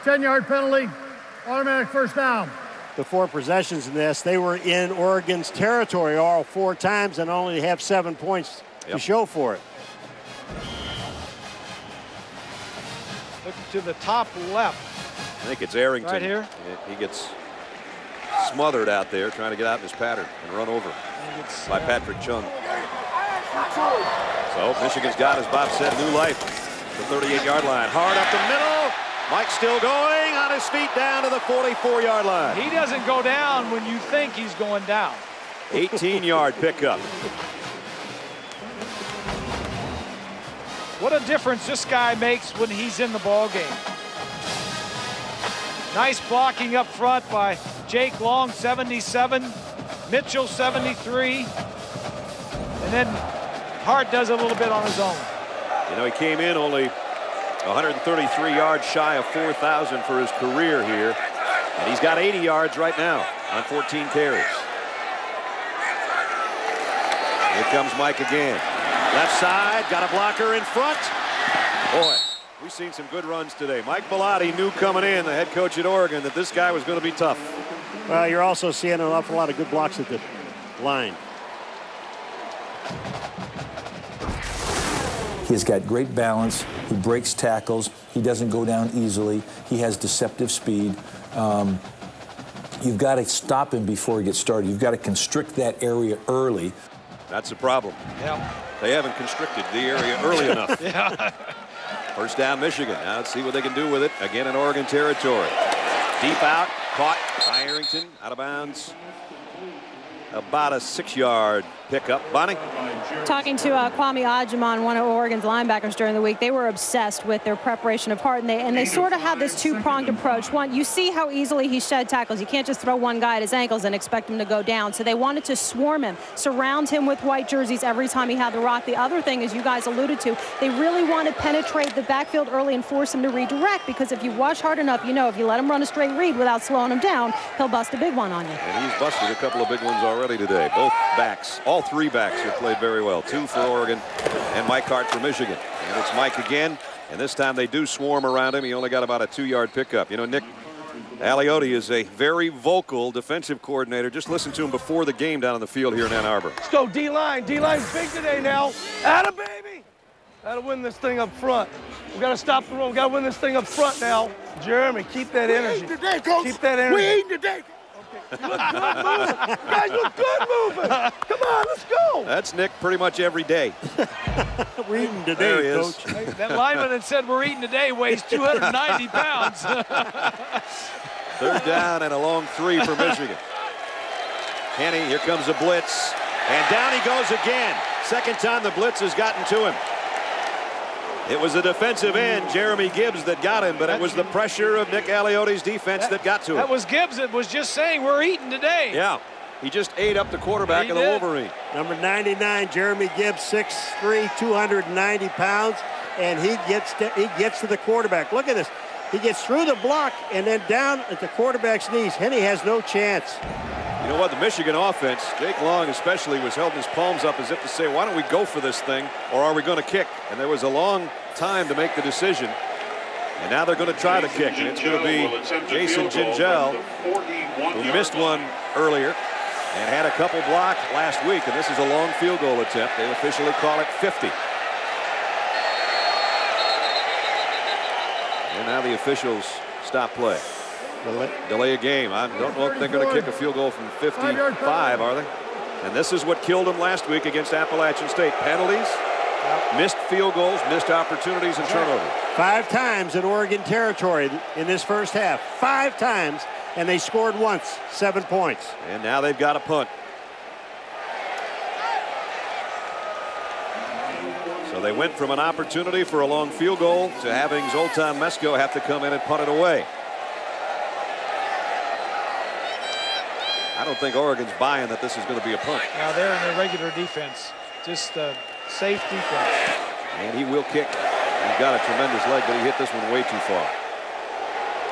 10-yard penalty, automatic first down. the four possessions in this, they were in Oregon's territory all four times and only have seven points to show for it. Look to the top left. I think it's Arrington. Right here? He gets smothered out there trying to get out in his pattern and run over by Patrick Chung. So Michigan's got, as Bob said, new life. The 38-yard line. Hart up the middle. Mike still going on his feet down to the 44-yard line. He doesn't go down when you think he's going down. 18-yard pickup. What a difference this guy makes when he's in the ball game. Nice blocking up front by Jake Long, 77, Mitchell, 73, and then Hart does a little bit on his own. You know, he came in only 133 yards shy of 4,000 for his career here. And he's got 80 yards right now on 14 carries. Here comes Mike again. Left side, got a blocker in front. Boy, we've seen some good runs today. Mike Bellotti knew coming in, the head coach at Oregon, that this guy was going to be tough. Well, you're also seeing an awful lot of good blocks at the line. He has got great balance. He breaks tackles. He doesn't go down easily. He has deceptive speed. Um, you've got to stop him before he gets started. You've got to constrict that area early. That's the problem. Yeah. They haven't constricted the area early enough. Yeah. First down, Michigan. Now let's see what they can do with it. Again in Oregon territory. Deep out, caught by Arrington, out of bounds. About a six-yard pickup. Bonnie? Talking to uh, Kwame Agyeman, one of Oregon's linebackers during the week, they were obsessed with their preparation of Hart, and they, and they sort of had this two-pronged approach. One, you see how easily he shed tackles. You can't just throw one guy at his ankles and expect him to go down. So they wanted to swarm him, surround him with white jerseys every time he had the rock. The other thing, as you guys alluded to, they really want to penetrate the backfield early and force him to redirect because if you watch hard enough, you know if you let him run a straight read without slowing him down, he'll bust a big one on you. And he's busted a couple of big ones already today. Both backs, all three backs have played very well. Two for Oregon and Mike Hart for Michigan. And it's Mike again. And this time they do swarm around him. He only got about a two-yard pickup. You know, Nick Aliotti is a very vocal defensive coordinator. Just listen to him before the game down on the field here in Ann Arbor. Let's go D-line. D-line's big today now. Atta baby. Gotta win this thing up front. We gotta stop the run. We gotta win this thing up front now. Jeremy, keep that energy. today, coach. Keep that energy. We eating today. You look good moving. Guys look good moving. Come on, let's go. That's Nick pretty much every day. We're eating There today, he is. coach. That lineman that said we're eating today weighs 290 pounds. Third down and a long three for Michigan. Henne, here comes a blitz. And down he goes again. Second time the blitz has gotten to him. It was the defensive end, Jeremy Gibbs, that got him, but it was the pressure of Nick Aliotti's defense that, got to him. that was Gibbs that was just saying we're eating today. yeah, he just ate up the quarterback He of the did. Wolverine. Number 99, Jeremy Gibbs, 6'3", 290 pounds, and he gets to, he gets to the quarterback. Look at this. He gets through the block and then down at the quarterback's knees. Henne has no chance. You know what? The Michigan offense, Jake Long especially, was holding his palms up as if to say, why don't we go for this thing, or are we going to kick? And there was a long time to make the decision. And now they're going to try to kick, and it's going to be Jason Gingell, who missed one earlier and had a couple blocked last week, and this is a long field goal attempt. They officially call it 50. And now the officials stop play. Delay a game. I don't know if they're going to kick a field goal from 55, are they? And this is what killed them last week against Appalachian State. Penalties, missed field goals, missed opportunities, and turnovers. Five times in Oregon territory in this first half. Five times, and they scored once. Seven points. And now they've got a punt. So they went from an opportunity for a long field goal to having Zoltan Mesko have to come in and punt it away. I don't think Oregon's buying that this is going to be a punt. Now they're in their regular defense. Just uh, safe defense. And he will kick. He's got a tremendous leg, but he hit this one way too far.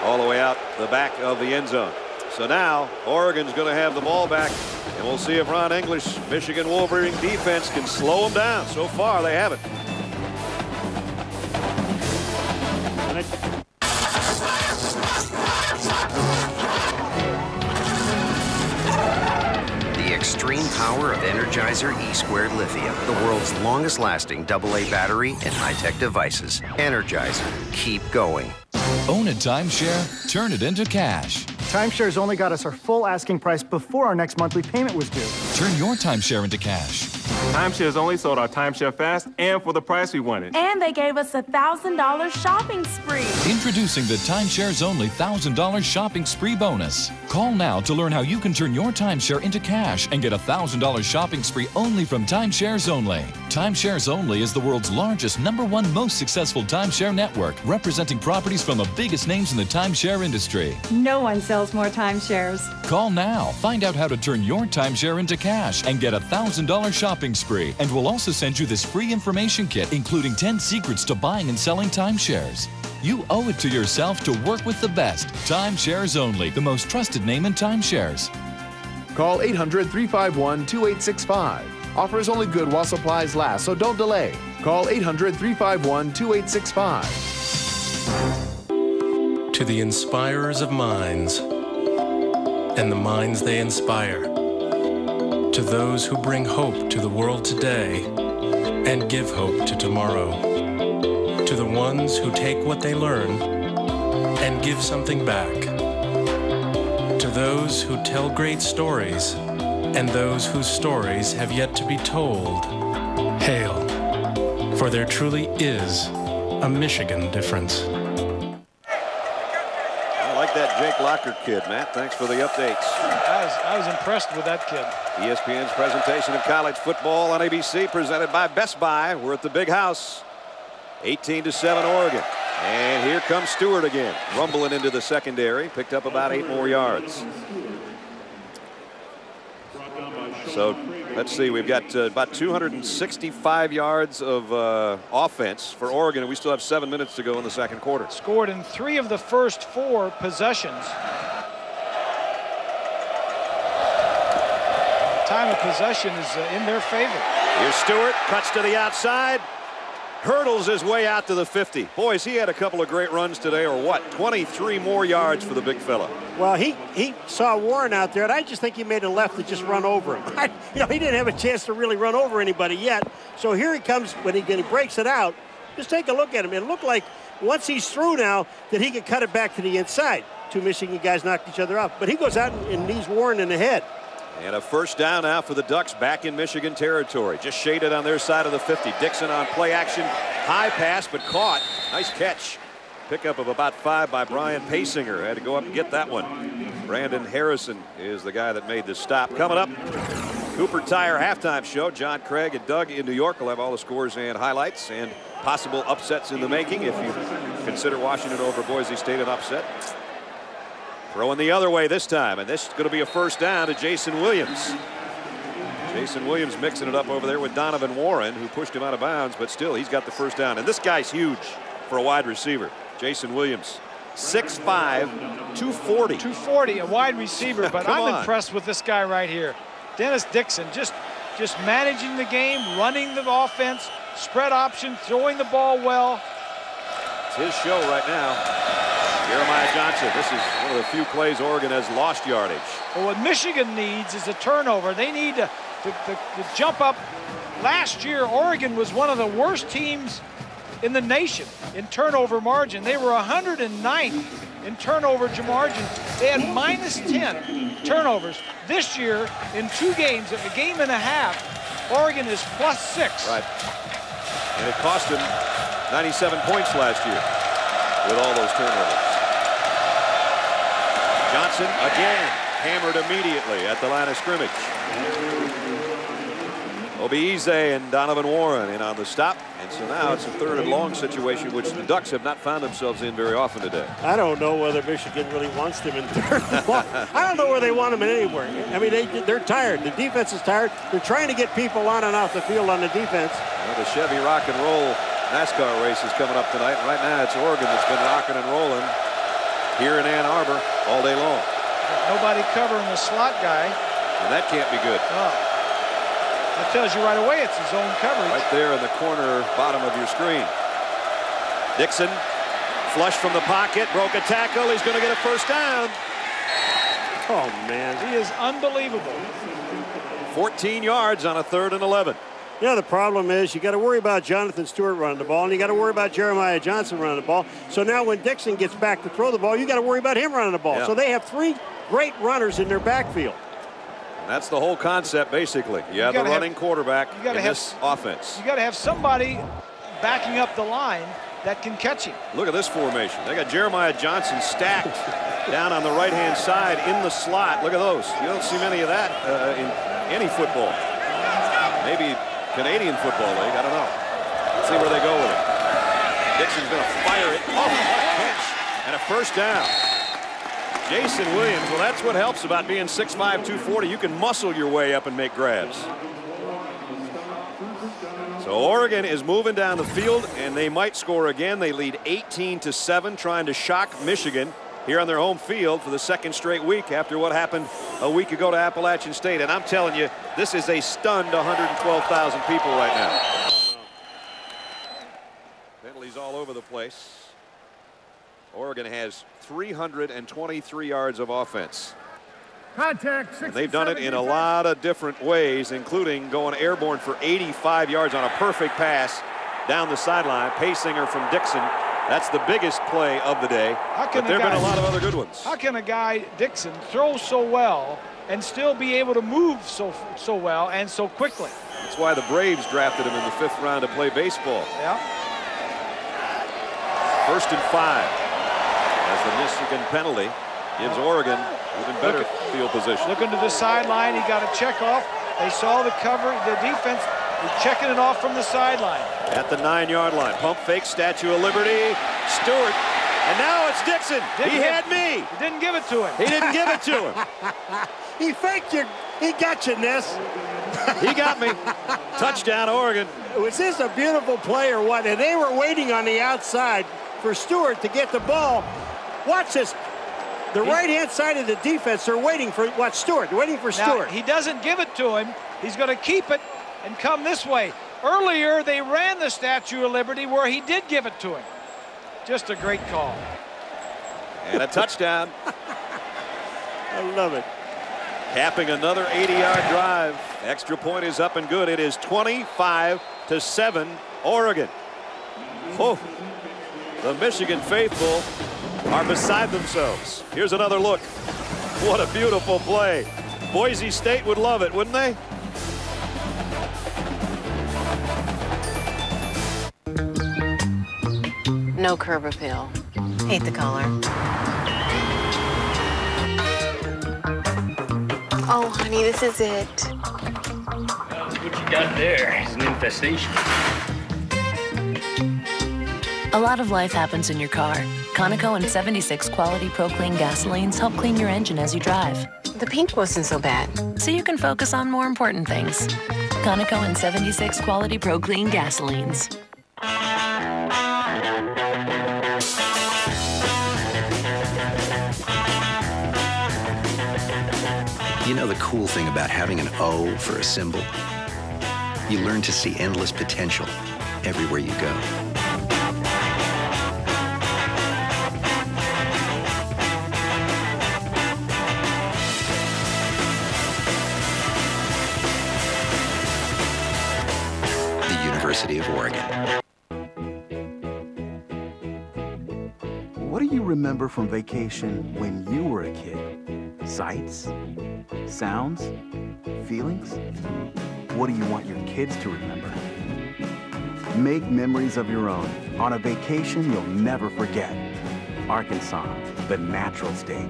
All the way out the back of the end zone. So now Oregon's going to have the ball back, and we'll see if Ron English, Michigan Wolverine defense can slow them down. So far, they haven't. Extreme power of Energizer E squared lithium, the world's longest lasting AA battery and high tech devices. Energizer, keep going. Own a timeshare, turn it into cash. Timeshares only got us our full asking price before our next monthly payment was due. Turn your timeshare into cash. Timeshares only sold our timeshare fast and for the price we wanted. And they gave us a $1,000 shopping spree. Introducing the Timeshares Only $1,000 shopping spree bonus. Call now to learn how you can turn your timeshare into cash and get a $1,000 shopping spree only from Timeshares Only. Timeshares Only is the world's largest, number one most successful timeshare network, representing properties from the biggest names in the timeshare industry. No one sells more timeshares. Call now. Find out how to turn your timeshare into cash and get a $1,000 shopping spree. And we'll also send you this free information kit, including 10 secrets to buying and selling timeshares. You owe it to yourself to work with the best. Timeshares Only, the most trusted name in timeshares. Call 800 351 2865. Offer is only good while supplies last, so don't delay. Call 800 351 2865. To the inspirers of minds and the minds they inspire. To those who bring hope to the world today and give hope to tomorrow. To the ones who take what they learn and give something back. To those who tell great stories and those whose stories have yet to be told. Hail, for there truly is a Michigan difference. That Jake Locker kid, Matt. Thanks for the updates. I was, I was impressed with that kid. ESPN's presentation of college football on ABC presented by Best Buy. We're at the big house. 18 to 7 Oregon. And here comes Stewart again, rumbling into the secondary, picked up about eight more yards. So let's see, we've got uh, about 265 yards of uh, offense for Oregon, and we still have seven minutes to go in the second quarter. Scored in three of the first four possessions. Time of possession is uh, in their favor. Here's Stewart, cuts to the outside, hurdles his way out to the 50. Boys, he had a couple of great runs today, or what? 23 more yards for the big fella. Well, he, he saw Warren out there, and I just think he made a left to just run over him. I, you know, he didn't have a chance to really run over anybody yet. So here he comes when he, when he breaks it out. Just take a look at him. It looked like once he's through now that he could cut it back to the inside. Two Michigan guys knocked each other off. But he goes out and, and knees Warren in the head. And a first down now for the Ducks back in Michigan territory. Just shaded on their side of the 50. Dixon on play action. High pass, but caught. Nice catch. Pickup of about five by Brian Paysinger. Had to go up and get that one. Brandon Harrison is the guy that made the stop. Coming up, Cooper Tire halftime show. John Craig and Doug in New York will have all the scores and highlights and possible upsets in the making if you consider Washington over Boise State an upset. Throwing the other way this time, and this is going to be a first down to Jason Williams. Jason Williams mixing it up over there with Donovan Warren, who pushed him out of bounds, but still he's got the first down. And this guy's huge for a wide receiver. Jason Williams, 6'5", 240. 240, a wide receiver, but I'm on. impressed with this guy right here. Dennis Dixon, just, just managing the game, running the offense, spread option, throwing the ball well. It's his show right now. Jeremiah Johnson, this is one of the few plays Oregon has lost yardage. But what Michigan needs is a turnover. They need to, to, to, to jump up. Last year, Oregon was one of the worst teams in the nation in turnover margin. They were 109th in turnover margin. They had minus 10 turnovers. This year, in two games, a game and a half, Oregon is plus six. Right. And it cost him 97 points last year with all those turnovers. Johnson again hammered immediately at the line of scrimmage. Obi Ezeh and Donovan Warren in on the stop. And so now it's a third and long situation, which the Ducks have not found themselves in very often today. I don't know whether Michigan really wants them in third and long. I don't know where they want them in anywhere. I mean, they, they're tired. The defense is tired. They're trying to get people on and off the field on the defense. Well, the Chevy Rock and Roll NASCAR race is coming up tonight. Right now, it's Oregon that's been rocking and rolling here in Ann Arbor all day long. Nobody covering the slot guy. And that can't be good. Oh. That tells you right away it's his own coverage. Right there in the corner bottom of your screen. Dixon flush from the pocket, broke a tackle. He's going to get a first down. Oh, man. He is unbelievable. 14 yards on a third and 11. Yeah, the problem is you got to worry about Jonathan Stewart running the ball, and you got to worry about Jeremiah Johnson running the ball. So now when Dixon gets back to throw the ball, you got to worry about him running the ball. Yeah. So they have three great runners in their backfield. That's the whole concept, basically. You have You the gotta running have- quarterback you gotta in have- this offense. You got to have somebody backing up the line that can catch him. Look at this formation. They got Jeremiah Johnson stacked down on the right-hand side in the slot. Look at those. You don't see many of that uh, in any football. Maybe Canadian Football League. I don't know. Let's see where they go with it. Dixon's going to fire it. Oh, what a catch. And a first down. Jason Williams, well, that's what helps about being 6'5", 240. You can muscle your way up and make grabs. So Oregon is moving down the field, and they might score again. They lead 18 to 7, trying to shock Michigan here on their home field for the second straight week after what happened a week ago to Appalachian State. And I'm telling you, this is a stunned 112,000 people right now. Penalties all over the place. Oregon has 323 yards of offense. Contact. And they've done it in a lot of different ways, including going airborne for 85 yards on a perfect pass down the sideline. Paysinger from Dixon. That's the biggest play of the day. How can But there have been a lot of other good ones. How can a guy Dixon throw so well and still be able to move so so well and so quickly? That's why the Braves drafted him in the fifth round to play baseball. Yeah. First and five. As the Michigan penalty gives Oregon even better Look field position. Looking to the sideline, he got a check off. They saw the cover, the defense was checking it off from the sideline. At the nine-yard line. Pump fake, Statue of Liberty. Stewart. And now it's Dixon. Didn't he give- had me. He didn't give it to him. He didn't give it to him. he faked you. He got you, Ness. He got me. Touchdown, Oregon. Was this a beautiful play or what? And they were waiting on the outside for Stewart to get the ball. Watch this. The right-hand side of the defense, they're waiting for, what, Stewart? They're waiting for Now, Stewart. he doesn't give it to him. He's going to keep it and come this way. Earlier, they ran the Statue of Liberty where he did give it to him. Just a great call. And a touchdown. I love it. Capping another 80-yard drive. Extra point is up and good. It is 25 to 7 Oregon. Oh, the Michigan faithful are beside themselves. Here's another look. What a beautiful play. Boise State would love it, wouldn't they? No curb appeal. Hate the color. Oh, honey, this is it. What you got there is an infestation. A lot of life happens in your car. Conoco and 76 quality Pro Clean gasolines help clean your engine as you drive. The pink wasn't so bad. So you can focus on more important things. Conoco and 76 quality Pro Clean gasolines. You know the cool thing about having an O for a symbol? You learn to see endless potential everywhere you go. The University of Oregon. Remember from vacation when you were a kid? Sights? Sounds? Feelings? What do you want your kids to remember? Make memories of your own on a vacation you'll never forget. Arkansas, the natural state.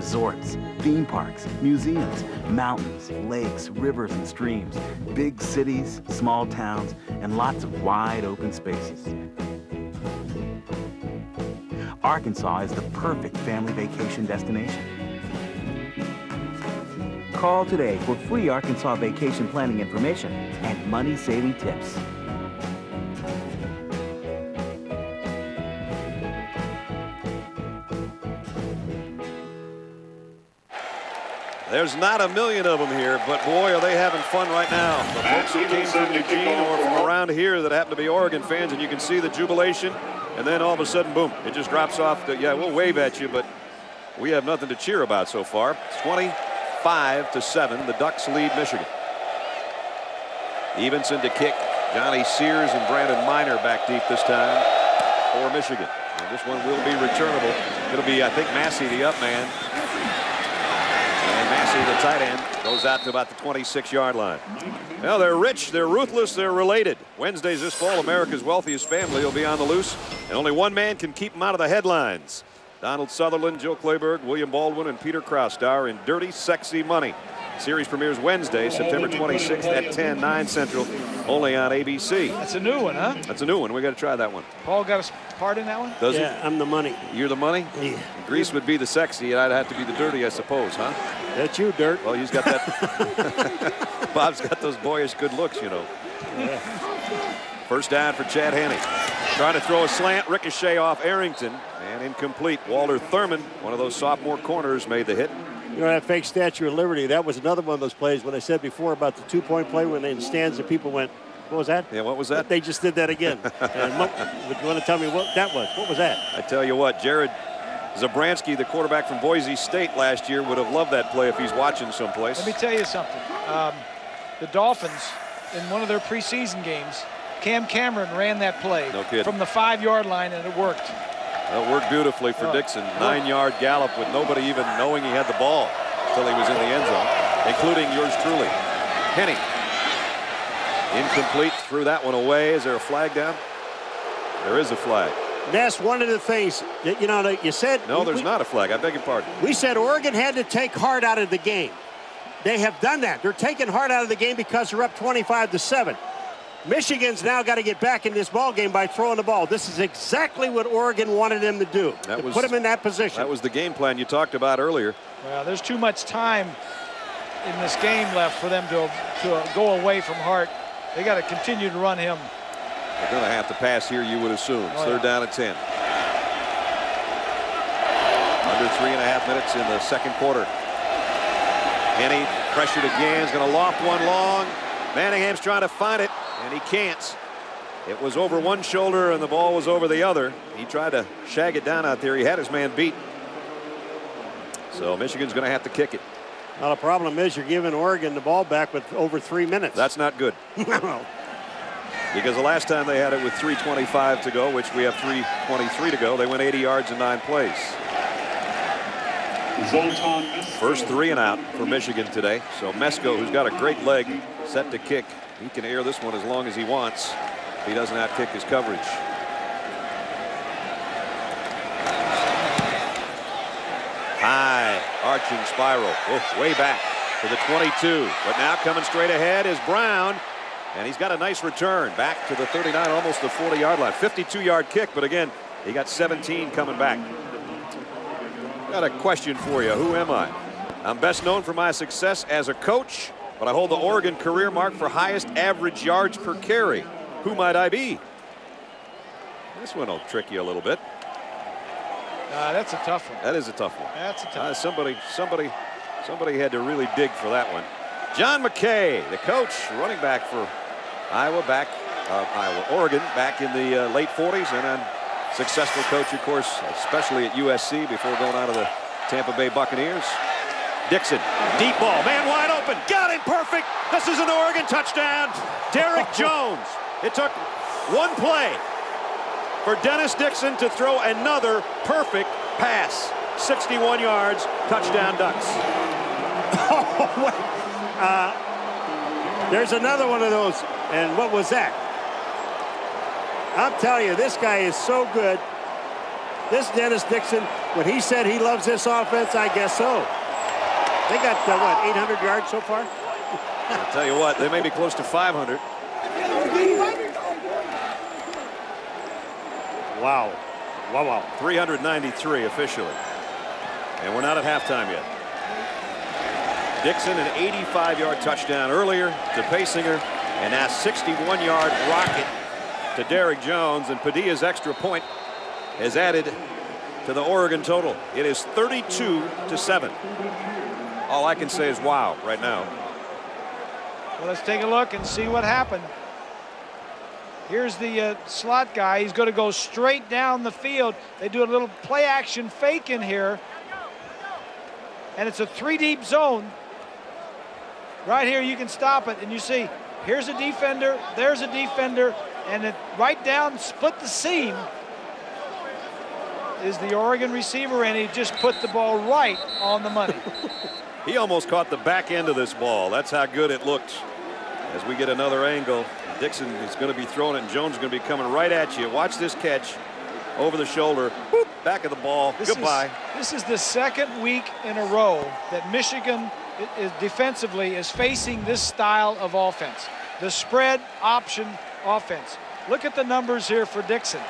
Resorts, theme parks, museums, mountains, lakes, rivers, and streams, big cities, small towns, and lots of wide open spaces. Arkansas is the perfect family vacation destination. Call today for free Arkansas vacation planning information and money saving tips. There's not a million of them here, but boy, are they having fun right now. The folks who came from Eugene or from around here that happen to be Oregon fans, and you can see the jubilation, and then all of a sudden, boom, it just drops off. The, yeah, we'll wave at you, but we have nothing to cheer about so far. 25 to 7. The Ducks lead Michigan. Evensen to kick. Johnny Sears and Brandon Miner back deep this time for Michigan. And this one will be returnable. It'll be, I think, Massey, the up man. The tight end, goes out to about the 26-yard line. Well, they're rich, they're ruthless, they're related. Wednesdays this fall, America's wealthiest family will be on the loose, and only one man can keep them out of the headlines. Donald Sutherland, Jill Clayburgh, William Baldwin, and Peter Krause star in Dirty Sexy Money. Series premieres Wednesday, September 26th at 10, 9 Central, only on ABC. That's a new one, huh? That's a new one. We got to try that one. Paul got a part in that one? Does yeah, he? I'm the money. You're the money? Yeah. Griese would be the sexy, and I'd have to be the dirty, I suppose, huh? That's you, Dirt. Well, he's got that. Bob's got those boyish good looks, you know. Yeah. First down for Chad Henne. Trying to throw a slant, ricochet off Arrington, and incomplete. Walter Thurman, one of those sophomore corners, made the hit. You know that fake Statue of Liberty, that was another one of those plays when I said before about the two-point play when they in stands and people went, what was that? Yeah, what was that? They just did that again. and what, you want to tell me what that was? What was that? I tell you what, Jared Zabransky, the quarterback from Boise State last year, would have loved that play if he's watching someplace. Let me tell you something. Um, the Dolphins, in one of their preseason games, Cam Cameron ran that play No from the five-yard line, and it worked. That worked beautifully for. Dixon. Nine-yard gallop with nobody even knowing he had the ball until he was in the end zone, including yours truly. Henne. Incomplete. Threw that one away. Is there a flag down? There is a flag. That's one of the things that, you know, that you said. No, there's we, not a flag. I beg your pardon. We said Oregon had to take Hart out of the game. They have done that. They're taking Hart out of the game because they're up 25 to 7. Michigan's now got to get back in this ball game by throwing the ball. This is exactly what Oregon wanted them to do. That to was- put them in that position. That was the game plan you talked about earlier. Well, there's too much time in this game left for them to, to go away from Hart. They got to continue to run him. They're going to have to pass here, you would assume. It's Oh, third down at 10. Under three and a half minutes in the second quarter. Henne pressured again. Is going to loft one long. Manningham's trying to find it, and he can't. It was over one shoulder, and the ball was over the other. He tried to shag it down out there. He had his man beat. So Michigan's going to have to kick it. Now, the problem is you're giving Oregon the ball back with over three minutes. That's not good. Because the last time they had it with 3.25 to go, which we have 3.23 to go, they went 80 yards in nine plays. First three and out for Michigan today. So Mesko, who's got a great leg, set to kick. He can air this one as long as he wants. He doesn't outkick his coverage. High arching spiral. Oh, way back to the 22. But now coming straight ahead is Brown. And he's got a nice return back to the 39, almost the 40 yard line. 52 yard kick, but again, he got 17 coming back. Got a question for you. Who am I? I'm best known for my success as a coach, but I hold the Oregon career mark for highest average yards per carry. Who might I be? This one will trick you a little bit. Uh, that's a tough one. That is a tough one. That's a tough Uh, somebody, somebody, somebody had to really dig for that one. John McKay, the coach, running back for Iowa, back uh, Iowa, Oregon, back in the uh, late 40s, and a successful coach, of course, especially at USC before going out of the Tampa Bay Buccaneers. Dixon, deep ball, man wide open. Got him perfect. This is an Oregon touchdown. Derek Jones. It took one play for Dennis Dixon to throw another perfect pass. 61 yards, touchdown Ducks. Oh, uh, there's another one of those. And what was that? I'm telling you, this guy is so good. This Dennis Dixon, when he said he loves this offense, I guess so. They got, uh, what, 800 yards so far? I'll tell you what, they may be close to 500. Wow. Wow, wow. 393 officially. And we're not at halftime yet. Dixon, an 85-yard touchdown earlier to Paysinger, and that 61-yard rocket to Derek Jones, and Padilla's extra point has added to the Oregon total. It is 32 to 7. All I can say is wow right now. Well, let's take a look and see what happened. Here's the uh, slot guy. He's going to go straight down the field. They do a little play action fake in here. And it's a three deep zone. Right here, you can stop it. And you see, here's a defender, there's a defender, and it right down, split the seam is the Oregon receiver, and he just put the ball right on the money. he almost caught the back end of this ball. That's how good it looked. As we get another angle, Dixon is going to be throwing it, and Jones is going to be coming right at you. Watch this catch over the shoulder, Boop, back of the ball. This Goodbye. Is, this is the second week in a row that Michigan is defensively is facing this style of offense, the spread option offense. Look at the numbers here for Dixon.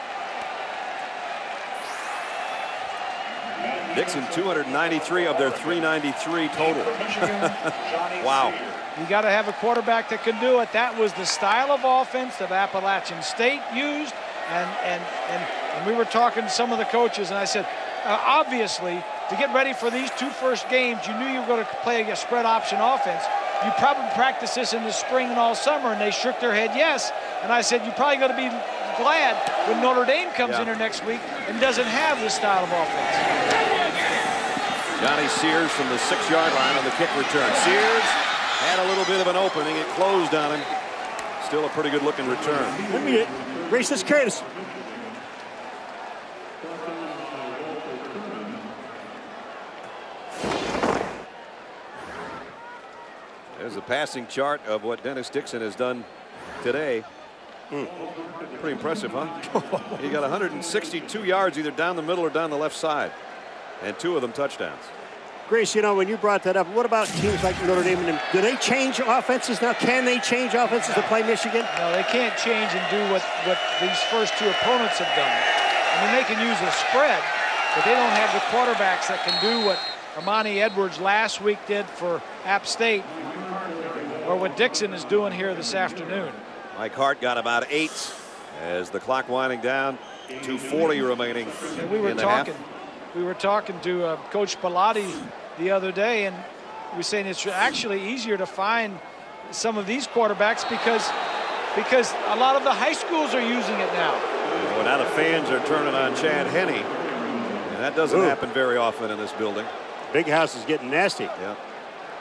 Dixon 293 of their 393 total. wow. You got to have a quarterback that can do it. That was the style of offense that Appalachian State used. And, and, and, and we were talking to some of the coaches, and I said, uh, obviously, to get ready for these two first games, you knew you were going to play a spread option offense. You probably practiced this in the spring and all summer, and they shook their head yes. And I said, you're probably going to be glad when Notre Dame comes yeah. in here next week and doesn't have this style of offense. Johnny Sears from the six-yard line on the kick return. Sears had a little bit of an opening. It closed on him. Still a pretty good-looking return. Let me race this Curtis. There's a passing chart of what Dennis Dixon has done today. Mm. Pretty impressive, huh? he got 162 yards either down the middle or down the left side. And two of them touchdowns. Grace, you know, when you brought that up, what about teams like Notre Dame? And do they change offenses now? Can they change offenses to play Michigan? No, they can't change and do what, what these first two opponents have done. I mean, they can use a spread, but they don't have the quarterbacks that can do what Armani Edwards last week did for App State or what Dixon is doing here this afternoon. Mike Hart got about eight as the clock winding down. 240 remaining. And we were talking. Half. We were talking to uh, Coach Bellotti the other day, and we were saying it's actually easier to find some of these quarterbacks because because a lot of the high schools are using it now. Well, now the fans are turning on Chad Henne, and that doesn't Ooh. happen very often in this building. Big house is getting nasty. Yeah.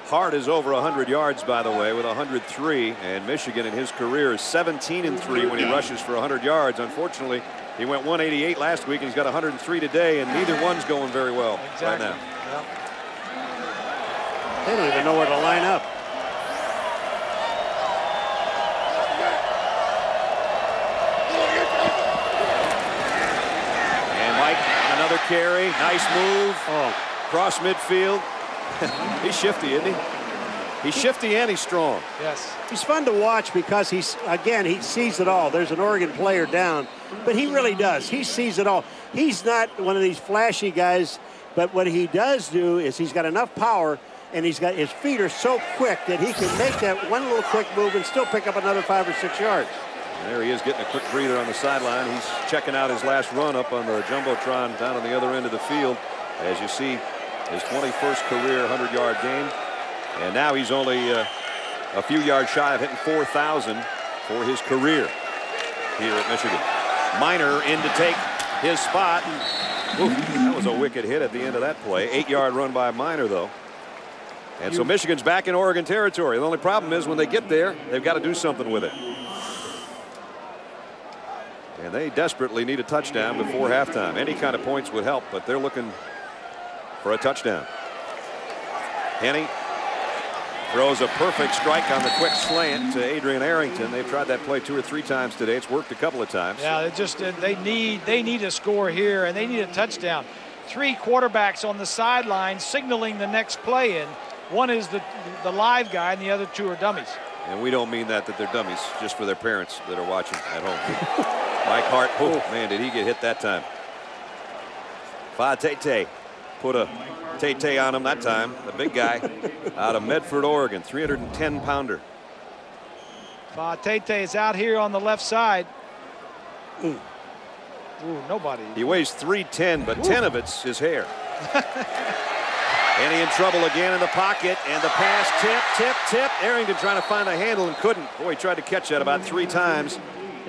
Hart is over 100 yards, by the way, with 103. And Michigan in his career is 17 and 3 when he rushes for 100 yards. Unfortunately, he went 188 last week, and he's got 103 today, and neither one's going very well exactly. right now. Yep. They don't even know where to line up. And Mike, another carry. Nice move. Oh. Cross midfield. he's shifty, isn't he? He's shifty and he's strong. Yes. He's fun to watch because he's, again, he sees it all. There's an Oregon player down, but he really does. He sees it all. He's not one of these flashy guys, but what he does do is he's got enough power and he's got his feet are so quick that he can make that one little quick move and still pick up another five or six yards. There he is getting a quick breather on the sideline. He's checking out his last run up on the Jumbotron down on the other end of the field. As you see, his 21st career 100-yard game. And now he's only uh, a few yards shy of hitting 4,000 for his career here at Michigan. Minor in to take his spot. Ooh, that was a wicked hit at the end of that play. Eight-yard run by Minor, though. And so Michigan's back in Oregon territory. The only problem is when they get there, they've got to do something with it. And they desperately need a touchdown before halftime. Any kind of points would help, but they're looking for a touchdown. Henne throws a perfect strike on the quick slant to Adrian Arrington. They've tried that play two or three times today. It's worked a couple of times. Yeah, they just uh, they need they need a score here and they need a touchdown. Three quarterbacks on the sideline signaling the next play in. One is the the live guy and the other two are dummies. And we don't mean that that they're dummies, just for their parents that are watching at home. Mike Hart, oh man, did he get hit that time? Fatete put a Tay on him that time. The big guy out of Medford, Oregon, 310 pounder. Fatete is out here on the left side. Ooh. Ooh, nobody. He weighs 310, but Ooh. 10 of it's his hair. and he in trouble again in the pocket, and the pass tip, tip, tip. Arrington trying to find a handle and couldn't. Boy, he tried to catch that about three times.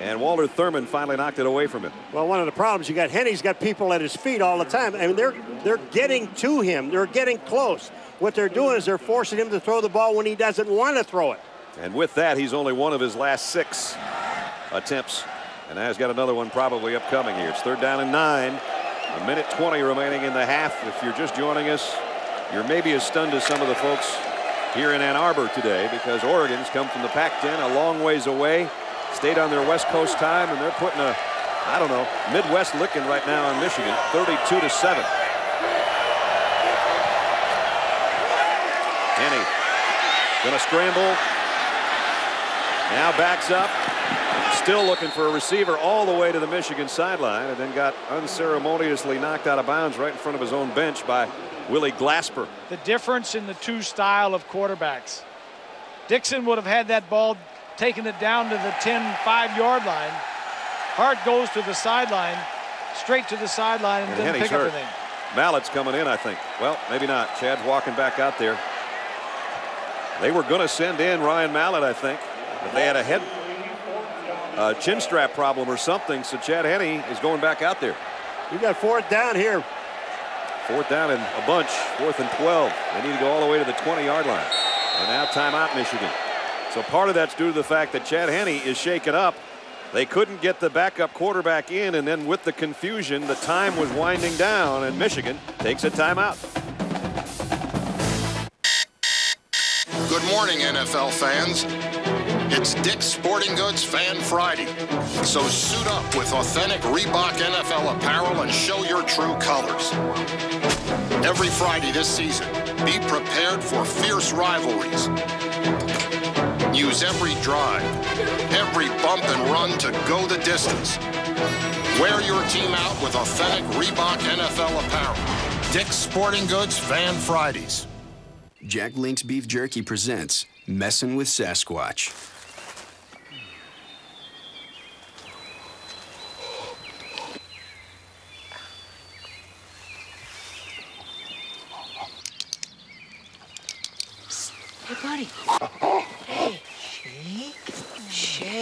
And Walter Thurman finally knocked it away from him. Well, one of the problems you got Henne's got people at his feet all the time. I mean, they're they're getting to him. They're getting close. What they're doing is they're forcing him to throw the ball when he doesn't want to throw it. And with that, he's only one of his last six attempts. And now he's got another one probably upcoming here. It's third down and nine. A minute 20 remaining in the half. If you're just joining us, you're maybe as stunned as some of the folks here in Ann Arbor today because Oregon's come from the Pac-10 a long ways away stayed on their West Coast time, and they're putting a, I don't know, Midwest licking right now on Michigan, 32 to 7. Henne gonna scramble. Now backs up. Still looking for a receiver all the way to the Michigan sideline and then got unceremoniously knocked out of bounds right in front of his own bench by Willie Glasper. The difference in the two style of quarterbacks. Dixon would have had that ball taking it down to the 10 five yard line. Hart goes to the sideline, straight to the sideline, and, and didn't pick hurt. anything. Mallett's coming in, I think. Well, maybe not. Chad's walking back out there. They were going to send in Ryan Mallett, I think, but they had a head uh, chin strap problem or something, so Chad Henne is going back out there. You got fourth down here. Fourth down and a bunch, fourth and 12. They need to go all the way to the 20 yard line. And now timeout, Michigan. So part of that's due to the fact that Chad Henne is shaken up. They couldn't get the backup quarterback in, and then with the confusion, the time was winding down, and Michigan takes a timeout. Good morning, NFL fans. It's Dick's Sporting Goods Fan Friday. So suit up with authentic Reebok NFL apparel and show your true colors. Every Friday this season, be prepared for fierce rivalries Use every drive, every bump and run to go the distance. Wear your team out with authentic Reebok NFL apparel. Dick's Sporting Goods Fan Fridays. Jack Link's Beef Jerky presents Messin' with Sasquatch.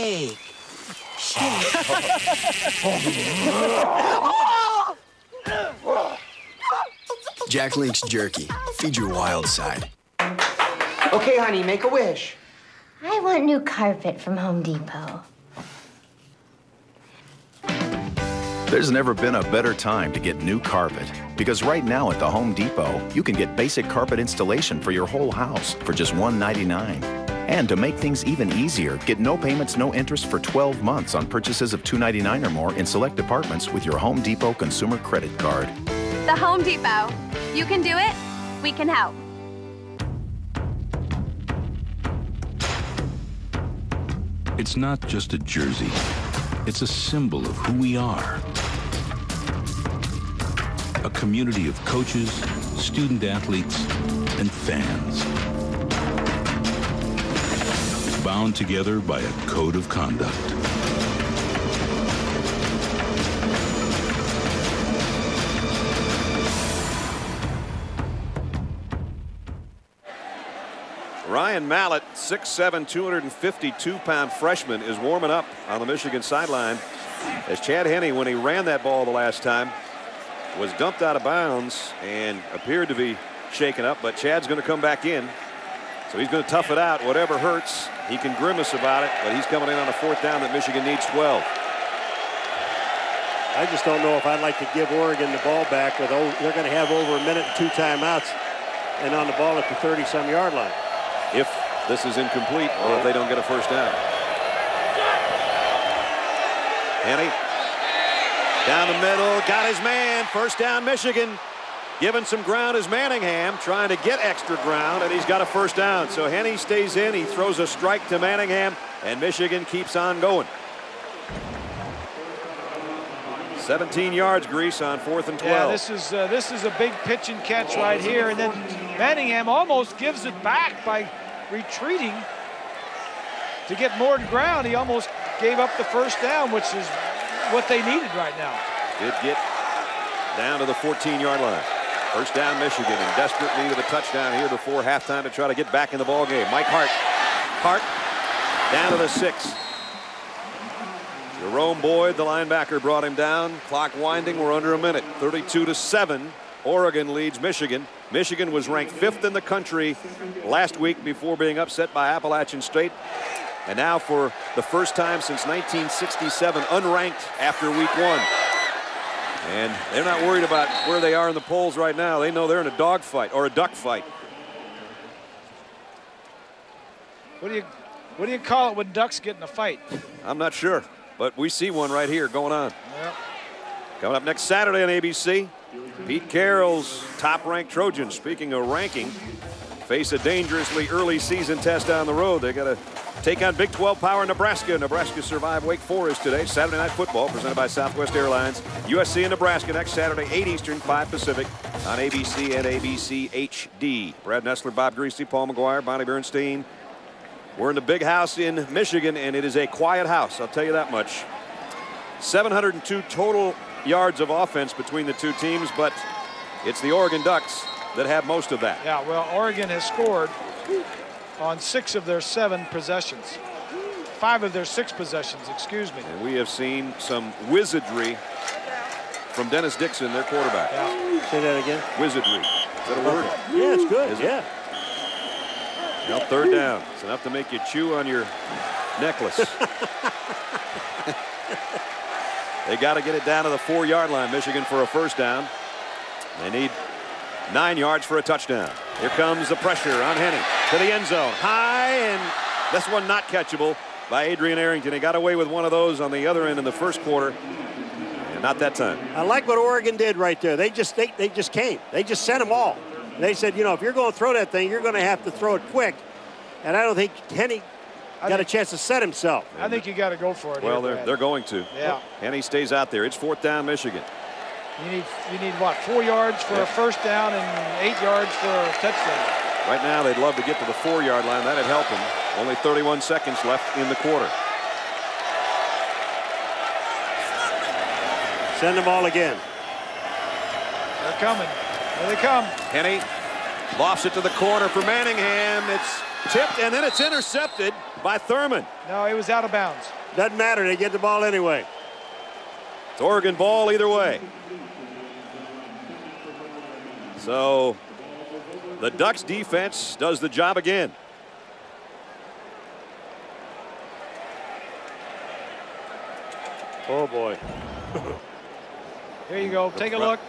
Shake. Shake. Shake. Jack Link's Jerky. Feed your wild side. Okay, honey, make a wish. I want new carpet from Home Depot. There's never been a better time to get new carpet. Because right now at the Home Depot, you can get basic carpet installation for your whole house for just $199. And to make things even easier, get no payments, no interest for 12 months on purchases of 299 or more in select departments with your Home Depot consumer credit card. The Home Depot. You can do it, we can help. It's not just a jersey. It's a symbol of who we are. A community of coaches, student athletes, and fans. Bound together by a code of conduct. Ryan Mallett, 6'7", 252-pound freshman, is warming up on the Michigan sideline as Chad Henne, when he ran that ball the last time, was dumped out of bounds and appeared to be shaken up, but Chad's going to come back in. So he's going to tough it out. Whatever hurts, he can grimace about it, but he's coming in on a fourth down that Michigan needs 12. I just don't know if I'd like to give Oregon the ball back with oh, they're going to have over a minute and two timeouts and on the ball at the 30 some yard line. If this is incomplete or if they don't get a first down. Henne down the middle, got his man, first down Michigan. Given some ground is Manningham trying to get extra ground and he's got a first down. So Henne stays in, he throws a strike to Manningham and Michigan keeps on going. 17 yards, Griese on fourth and 12. Yeah, this is uh, this is a big pitch and catch right here, and then Manningham almost gives it back by retreating to get more ground. He almost gave up the first down, which is what they needed right now. Did get down to the 14-yard line. First down, Michigan, in desperate need of a touchdown here before halftime to try to get back in the ball game. Mike Hart, Hart down to the six. Jerome Boyd, the linebacker, brought him down. Clock winding. We're under a minute. 32 to 7. Oregon leads Michigan. Michigan was ranked fifth in the country last week before being upset by Appalachian State. And now for the first time since 1967, unranked after week one. And they're not worried about where they are in the polls right now. They know they're in a dogfight or a duck fight. What do you what do you call it when ducks get in a fight? I'm not sure. But we see one right here going on. Yep. Coming up next Saturday on ABC, Pete Carroll's top-ranked Trojans, speaking of ranking, face a dangerously early season test down the road. They got to take on Big 12 power Nebraska. Nebraska survived Wake Forest today. Saturday Night Football presented by Southwest Airlines. USC and Nebraska next Saturday, 8 Eastern, 5 Pacific on ABC and ABC HD. Brad Nessler, Bob Griese, Paul McGuire, Bonnie Bernstein, we're in the big house in Michigan, and it is a quiet house, I'll tell you that much. 702 total yards of offense between the two teams, but it's the Oregon Ducks that have most of that. Yeah, well, Oregon has scored on six of their seven possessions. Five of their six possessions, excuse me. And we have seen some wizardry from Dennis Dixon, their quarterback. Yeah. Say that again. Wizardry. Is that a word? Yeah, it's good. Is yeah. It? Now third down. It's enough to make you chew on your necklace. they got to get it down to the four yard line, Michigan, for a first down. They need nine yards for a touchdown. Here comes the pressure on Henne to the end zone. High, and this one not catchable by Adrian Arrington. He got away with one of those on the other end in the first quarter. And not that time. I like what Oregon did right there. They just they, they just came. They just sent them all. They said, you know, if you're going to throw that thing, you're going to have to throw it quick. And I don't think Henne got think, a chance to set himself. I think you got to go for it. Well, here, they're, they're going to. Yeah. Henne stays out there. It's fourth down, Michigan. You need you need what? Four yards for yeah. a first down and eight yards for a touchdown. Right now, they'd love to get to the four-yard line. That'd help them. Only 31 seconds left in the quarter. Send them all again. They're coming. Here they come. Henne lofts it to the corner for Manningham. It's tipped and then it's intercepted by Thurman. No, it was out of bounds. Doesn't matter. They get the ball anyway. It's Oregon ball either way. So the Ducks defense does the job again. Oh boy. Here you go. Take a look.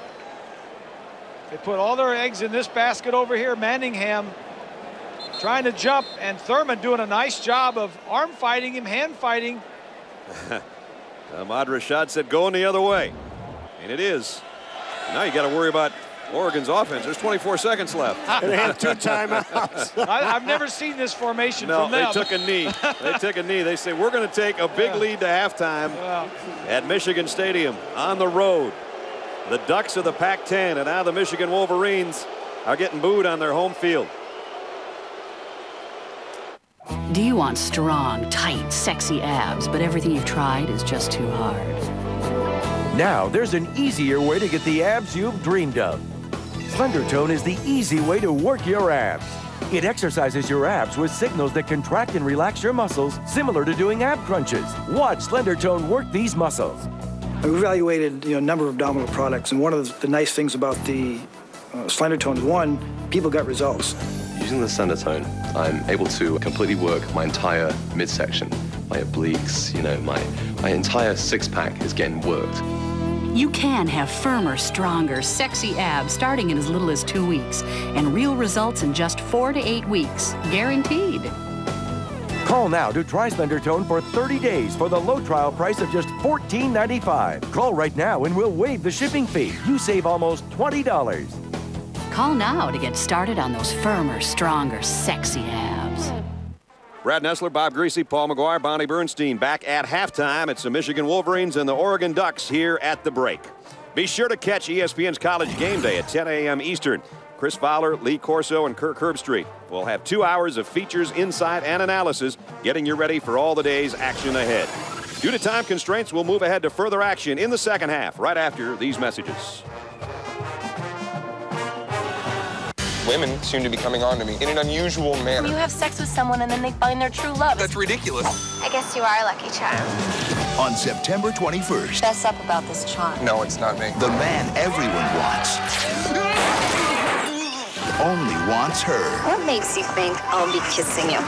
They put all their eggs in this basket over here. Manningham trying to jump, and Thurman doing a nice job of arm fighting him, hand fighting. Uh, Ahmad Rashad said going the other way. And it is. Now you got to worry about Oregon's offense. There's 24 seconds left. they have two timeouts. I, have never seen this formation no, from them. they took a knee. They took a knee. They say we're going to take a big yeah. lead to halftime yeah. at Michigan Stadium on the road. The Ducks of the Pac-10 and now the Michigan Wolverines are getting booed on their home field. Do you want strong, tight, sexy abs, but everything you've tried is just too hard? Now there's an easier way to get the abs you've dreamed of. Slender Tone is the easy way to work your abs. It exercises your abs with signals that contract and relax your muscles, similar to doing ab crunches. Watch Slender Tone work these muscles. I've evaluated you know, a number of abdominal products, and one of the nice things about the uh, slender tones. One, people got results. Using the slender tone, I'm able to completely work my entire midsection, my obliques, you know, my, my entire six pack is getting worked. You can have firmer, stronger, sexy abs starting in as little as two weeks, and real results in just four to eight weeks, guaranteed. Call now to try Slender Tone for 30 days for the low trial price of just $14.95. Call right now and we'll waive the shipping fee. You save almost $20. Call now to get started on those firmer, stronger, sexy abs. Brad Nessler, Bob Griese, Paul McGuire, Bonnie Bernstein back at halftime. It's the Michigan Wolverines and the Oregon Ducks here at the break. Be sure to catch ESPN's College Game Day at 10 a.m. Eastern. Chris Fowler, Lee Corso, and Kirk Herbstreit will have two hours of features, insight, and analysis, getting you ready for all the day's action ahead. Due to time constraints, we'll move ahead to further action in the second half right after these messages. Women seem to be coming on to me in an unusual manner. You have sex with someone and then they find their true love. That's ridiculous. I guess you are a lucky charm. On September 21st. Fess up about this charm. No, it's not me. The man everyone wants. only wants her. What makes you think I'll be kissing you?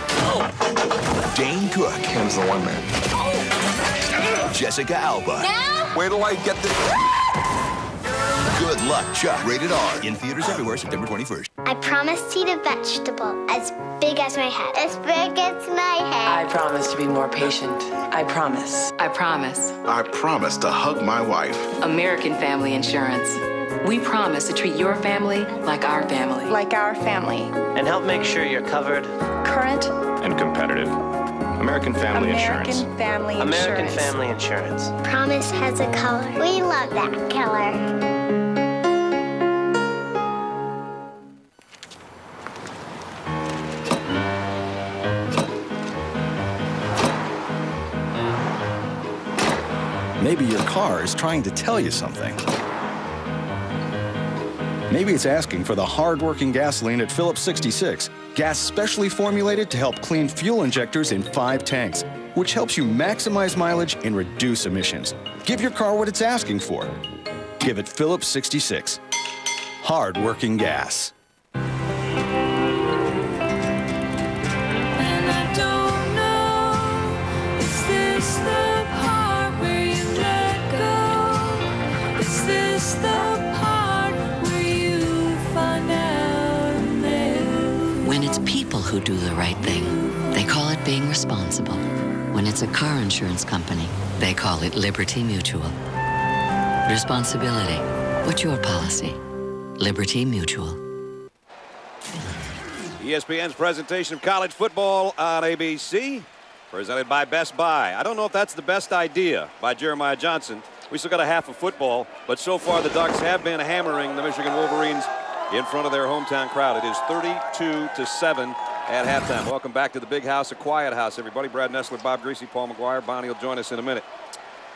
Dane Cook. Kim's the one man. Jessica Alba. Now? Wait till I get this. Good luck, Chuck. Rated R. In theaters everywhere, September 21st. I promise to eat a vegetable as big as my head. As big as my head. I promise to be more patient. I promise. I promise. I promise to hug my wife. American Family Insurance. We promise to treat your family like our family. Like our family. and help make sure you're covered. Current and competitive. American Family American Insurance. Family American Insurance. Family Insurance. Promise has a color. We love that color. Maybe your car is trying to tell you something. Maybe it's asking for the hard-working gasoline at Phillips 66. Gas specially formulated to help clean fuel injectors in five tanks, which helps you maximize mileage and reduce emissions. Give your car what it's asking for. Give it Phillips 66. Hard-working gas. People who do the right thing, they call it being responsible. When it's a car insurance company, they call it Liberty Mutual. Responsibility. What's your policy? Liberty Mutual. ESPN's presentation of college football on ABC, presented by Best Buy. I don't know if that's the best idea by Jeremiah Johnson. We still got a half of football, but so far the Ducks have been hammering the Michigan Wolverines in front of their hometown crowd. It is 32 to 7 at halftime. Welcome back to the big house, a quiet house, everybody. Brad Nessler, Bob Griese, Paul McGuire. Bonnie will join us in a minute.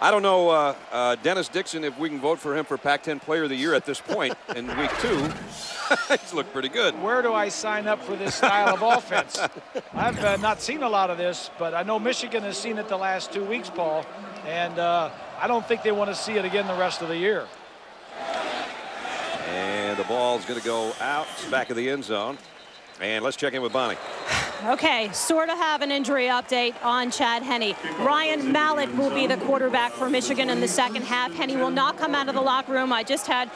I don't know, uh, uh, Dennis Dixon, if we can vote for him for Pac-10 Player of the Year at this point in week two. He's looked pretty good. Where do I sign up for this style of offense? I've uh, not seen a lot of this, but I know Michigan has seen it the last two weeks, Paul, and uh, I don't think they want to see it again the rest of the year. And the ball's going to go out back of the end zone. And let's check in with Bonnie. Okay, sort of have an injury update on Chad Henne. Ryan Mallett will be the quarterback for Michigan in the second half. Henne will not come out of the locker room. I just had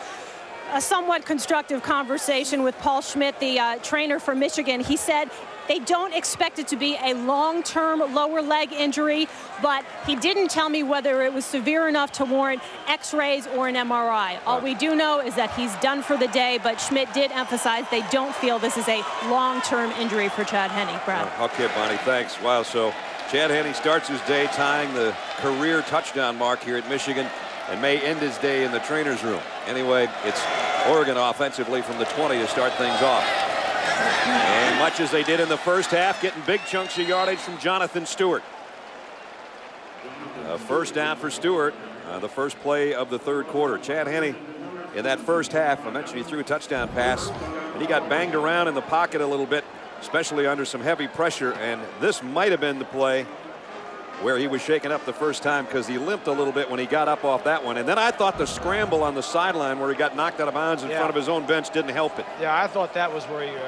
a somewhat constructive conversation with Paul Schmidt, the uh, trainer for Michigan. He said they don't expect it to be a long-term lower leg injury, but he didn't tell me whether it was severe enough to warrant x-rays or an MRI. All we do know is that he's done for the day, but Schmidt did emphasize they don't feel this is a long-term injury for Chad Henne. Brad. Okay, Bonnie, thanks. Wow, so Chad Henne starts his day tying the career touchdown mark here at Michigan and may end his day in the trainer's room. Anyway, it's Oregon offensively from the 20 to start things off. And much as they did in the first half, getting big chunks of yardage from Jonathan Stewart. A first down for Stewart, uh, the first play of the third quarter. Chad Henne in that first half, I mentioned he threw a touchdown pass, and he got banged around in the pocket a little bit, especially under some heavy pressure, and this might have been the play where he was shaken up the first time because he limped a little bit when he got up off that one. And then I thought the scramble on the sideline where he got knocked out of bounds in Yeah. front of his own bench didn't help it. Yeah, I thought that was where he. Uh,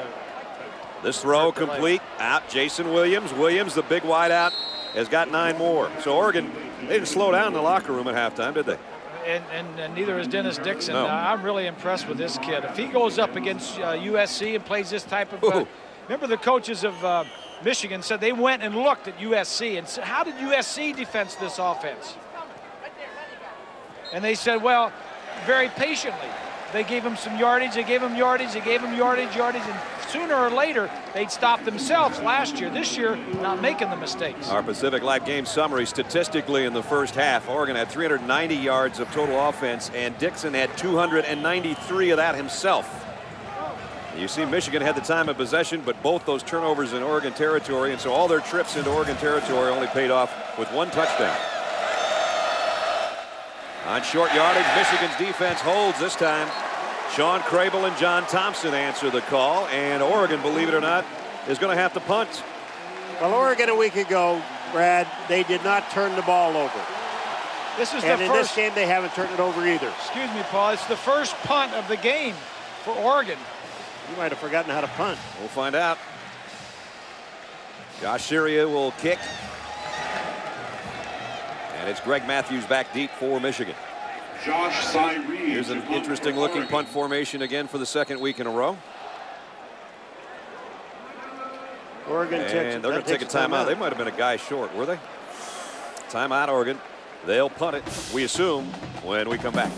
This throw complete. Out Jaison Williams. Williams, the big wide out, has got nine more. So Oregon, they didn't slow down in the locker room at halftime, did they? and, and, and neither is Dennis Dixon. No. Uh, I'm really impressed with this kid. If he goes up against uh, USC and plays this type of. Uh, remember, the coaches of uh, Michigan said they went and looked at USC and said, How did USC defense this offense? And they said, Well, very patiently. They gave him some yardage, they gave him yardage, they gave him yardage, yardage, and sooner or later they'd stop themselves last year. This year, not making the mistakes. Our Pacific Life game summary statistically in the first half, Oregon had 390 yards of total offense, and Dixon had 293 of that himself. You see, Michigan had the time of possession, but both those turnovers in Oregon territory, and so all their trips into Oregon territory only paid off with one touchdown. On short yardage, Michigan's defense holds this time. Shawn Crable and John Thompson answer the call, and Oregon, believe it or not, is going to have to punt. Well, Oregon a week ago, Brad, they did not turn the ball over. This is and the in first. this game, they haven't turned it over either. Excuse me, Paul. It's the first punt of the game for Oregon. You might have forgotten how to punt. We'll find out. Josh Syria will kick. And it's Greg Matthews back deep for Michigan. Josh Syria. Here's an interesting looking punt formation again for the second week in a row. Oregon takes- And they're going that to take a takes timeout. They might have been a guy short, were they? Timeout, Oregon. They'll punt it, we assume, when we come back.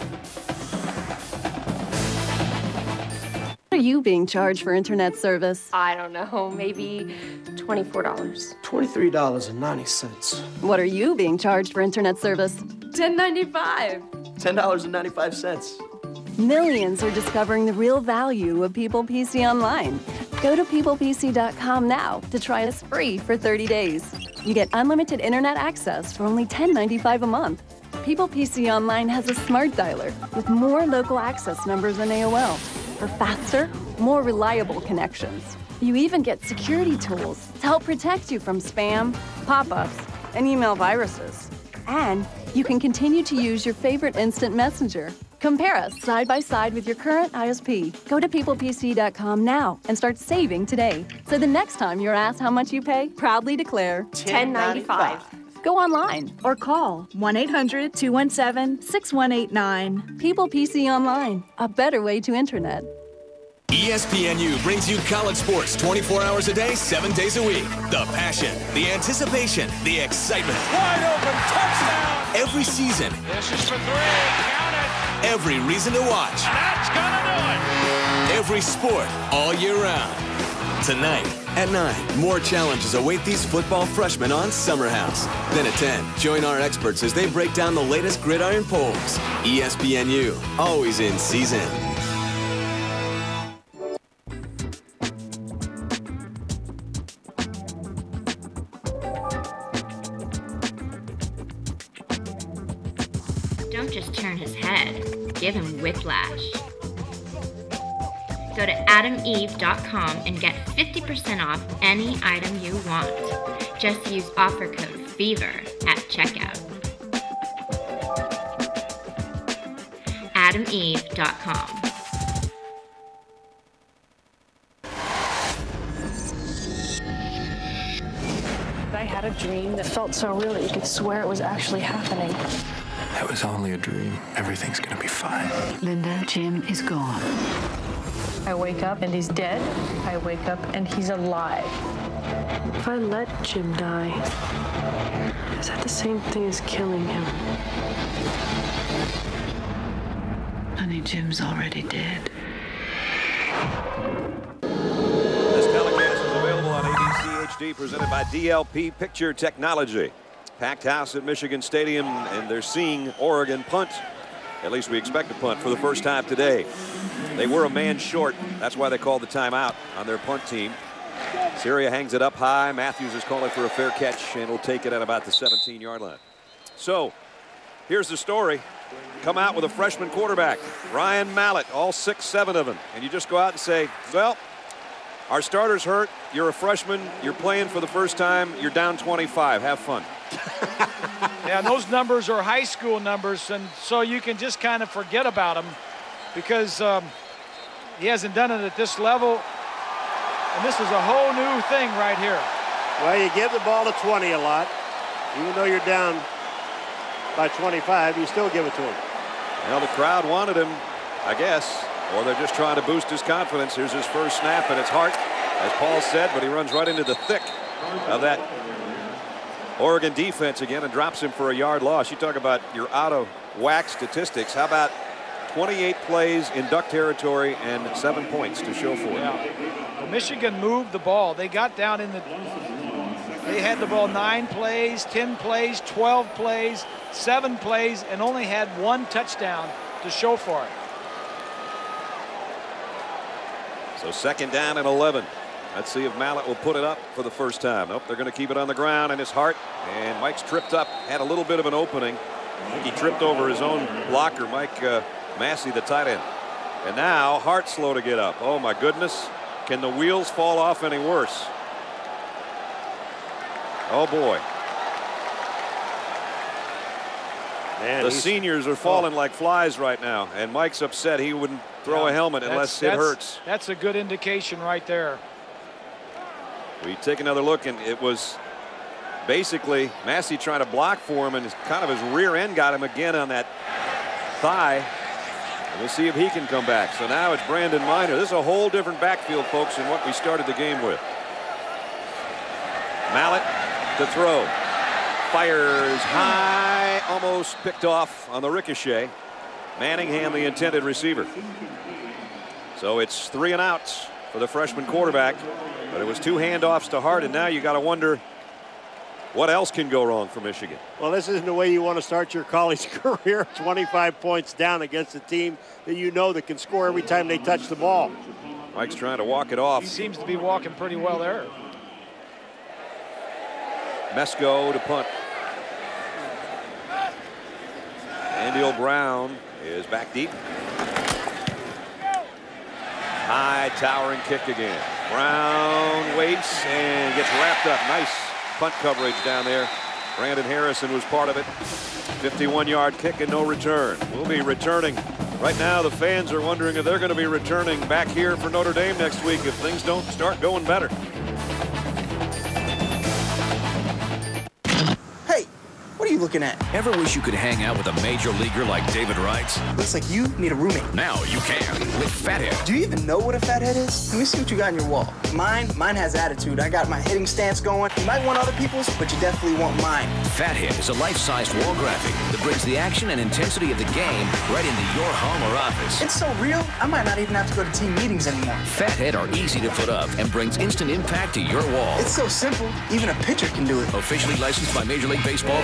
Are you being charged for internet service? I don't know, maybe $24. $23.90. What are you being charged for internet service? $10.95. $10.95. Millions are discovering the real value of People PC Online. Go to peoplepc.com now to try us free for 30 days. You get unlimited internet access for only $10.95 a month. People PC Online has a smart dialer with more local access numbers than AOL for faster, more reliable connections. You even get security tools to help protect you from spam, pop ups, and email viruses. And you can continue to use your favorite instant messenger. Compare us side by side with your current ISP. Go to peoplepc.com now and start saving today. So the next time you're asked how much you pay, proudly declare $10.95. Go online or call 1 800 217 6189. People PC Online, a better way to internet. ESPNU brings you college sports 24 hours a day, 7 days a week. The passion, the anticipation, the excitement. Wide open touchdown. Every season, This is for three. Count it. every reason to watch. That's gonna do it. Every sport, all year round. Tonight at 9, more challenges await these football freshmen on Summer House. Then at 10, join our experts as they break down the latest gridiron polls. ESPNU, always in season. Don't just turn his head, give him whiplash. Go to adameve.com and get 50% off any item you want. Just use offer code FEVER at checkout. adameve.com. I had a dream that felt so real that you could swear it was actually happening. That was only a dream. Everything's gonna be fine. Linda, Jim is gone. I wake up and he's dead. I wake up and he's alive. If I let Jim die, is that the same thing as killing him? Honey, Jim's already dead. This telecast is available on ABC HD, presented by DLP Picture Technology. Packed house at Michigan Stadium, and they're seeing Oregon punt. At least we expect to punt for the first time today. They were a man short. That's why they called the timeout on their punt team. Syria hangs it up high. Matthews is calling for a fair catch and will take it at about the 17 yard line. So here's the story. Come out with a freshman quarterback, Ryan Mallett, all six, seven of them. And you just go out and say, well, our starter's hurt. You're a freshman. You're playing for the first time. You're down 25. Have fun. yeah, and those numbers are high school numbers, and so you can just kind of forget about them because um, he hasn't done it at this level. And this is a whole new thing right here. Well, you give the ball to 20 a lot. Even though you're down by 25, you still give it to him. Well, the crowd wanted him, I guess, or they're just trying to boost his confidence. Here's his first snap, and it's Hart, as Paul said, but he runs right into the thick of that Oregon defense again and drops him for a yard loss. You talk about your out of whack statistics. How about 28 plays in duck territory and seven points to show for it? Yeah. Well, Michigan moved the ball. They got down in the. They had the ball nine plays, 10 plays, 12 plays, seven plays, and only had one touchdown to show for it. So second down and 11. Let's see if Mallett will put it up for the first time. Nope, they're going to keep it on the ground and his Hart. And Mike's tripped up, had a little bit of an opening. I think he tripped over his own blocker, Mike uh, Massey, the tight end. And now Hart slow to get up. Oh my goodness. Can the wheels fall off any worse? Oh boy. Man, the seniors are oh. falling like flies right now. And Mike's upset he wouldn't throw a helmet unless it hurts. That's a good indication right there. We take another look, and it was basically Massey trying to block for him, and kind of his rear end got him again on that thigh. We'll see if he can come back. So now it's Brandon Minor. This is a whole different backfield, folks, than what we started the game with. Mallett to throw. Fires high, almost picked off on the ricochet. Manningham, the intended receiver. So it's three and outs for the freshman quarterback. But it was two handoffs to Hart, and now you got to wonder what else can go wrong for Michigan. Well, this isn't the way you want to start your college career. 25 points down against a team that you know that can score every time they touch the ball. Mike's trying to walk it off. He off. seems to be walking pretty well there. Mesko to punt. Andiel Brown is back deep. High towering kick again. Brown waits and gets wrapped up. Nice punt coverage down there. Brandon Harrison was part of it. 51 yard kick and no return. We'll be returning. Right now, the fans are wondering if they're going to be returning back here for Notre Dame next week if things don't start going better. What are you looking at? Ever wish you could hang out with a major leaguer like David Wright? Looks like you need a roommate. Now you can with Fathead. Do you even know what a fathead is? Let me see what you got on your wall. Mine, mine has attitude. I got my hitting stance going. You might want other people's, but you definitely want mine. Fathead is a life-sized wall graphic that brings the action and intensity of the game right into your home or office. It's so real, I might not even have to go to team meetings anymore. Fathead are easy to put up and brings instant impact to your wall. It's so simple, even a pitcher can do it. Officially licensed by Major League Baseball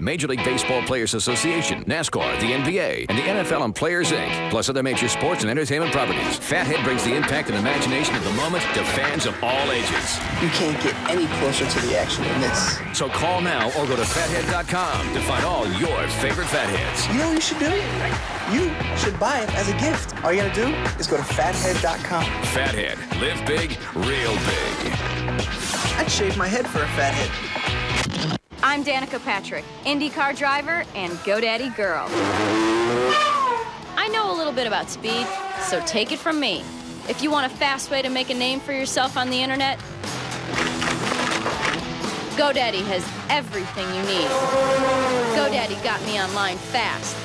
Major League Baseball Players Association, NASCAR, the NBA, and the NFL and Players Inc., plus other major sports and entertainment properties. Fathead brings the impact and imagination of the moment to fans of all ages. You can't get any closer to the action than this. So call now or go to fathead.com to find all your favorite fatheads. You know what you should do? You should buy it as a gift. All you gotta do is go to fathead.com. Fathead, live big, real big. I'd shave my head for a fathead. I'm Danica Patrick, IndyCar driver and GoDaddy girl. I know a little bit about speed, so take it from me. If you want a fast way to make a name for yourself on the internet, GoDaddy has everything you need. GoDaddy got me online fast,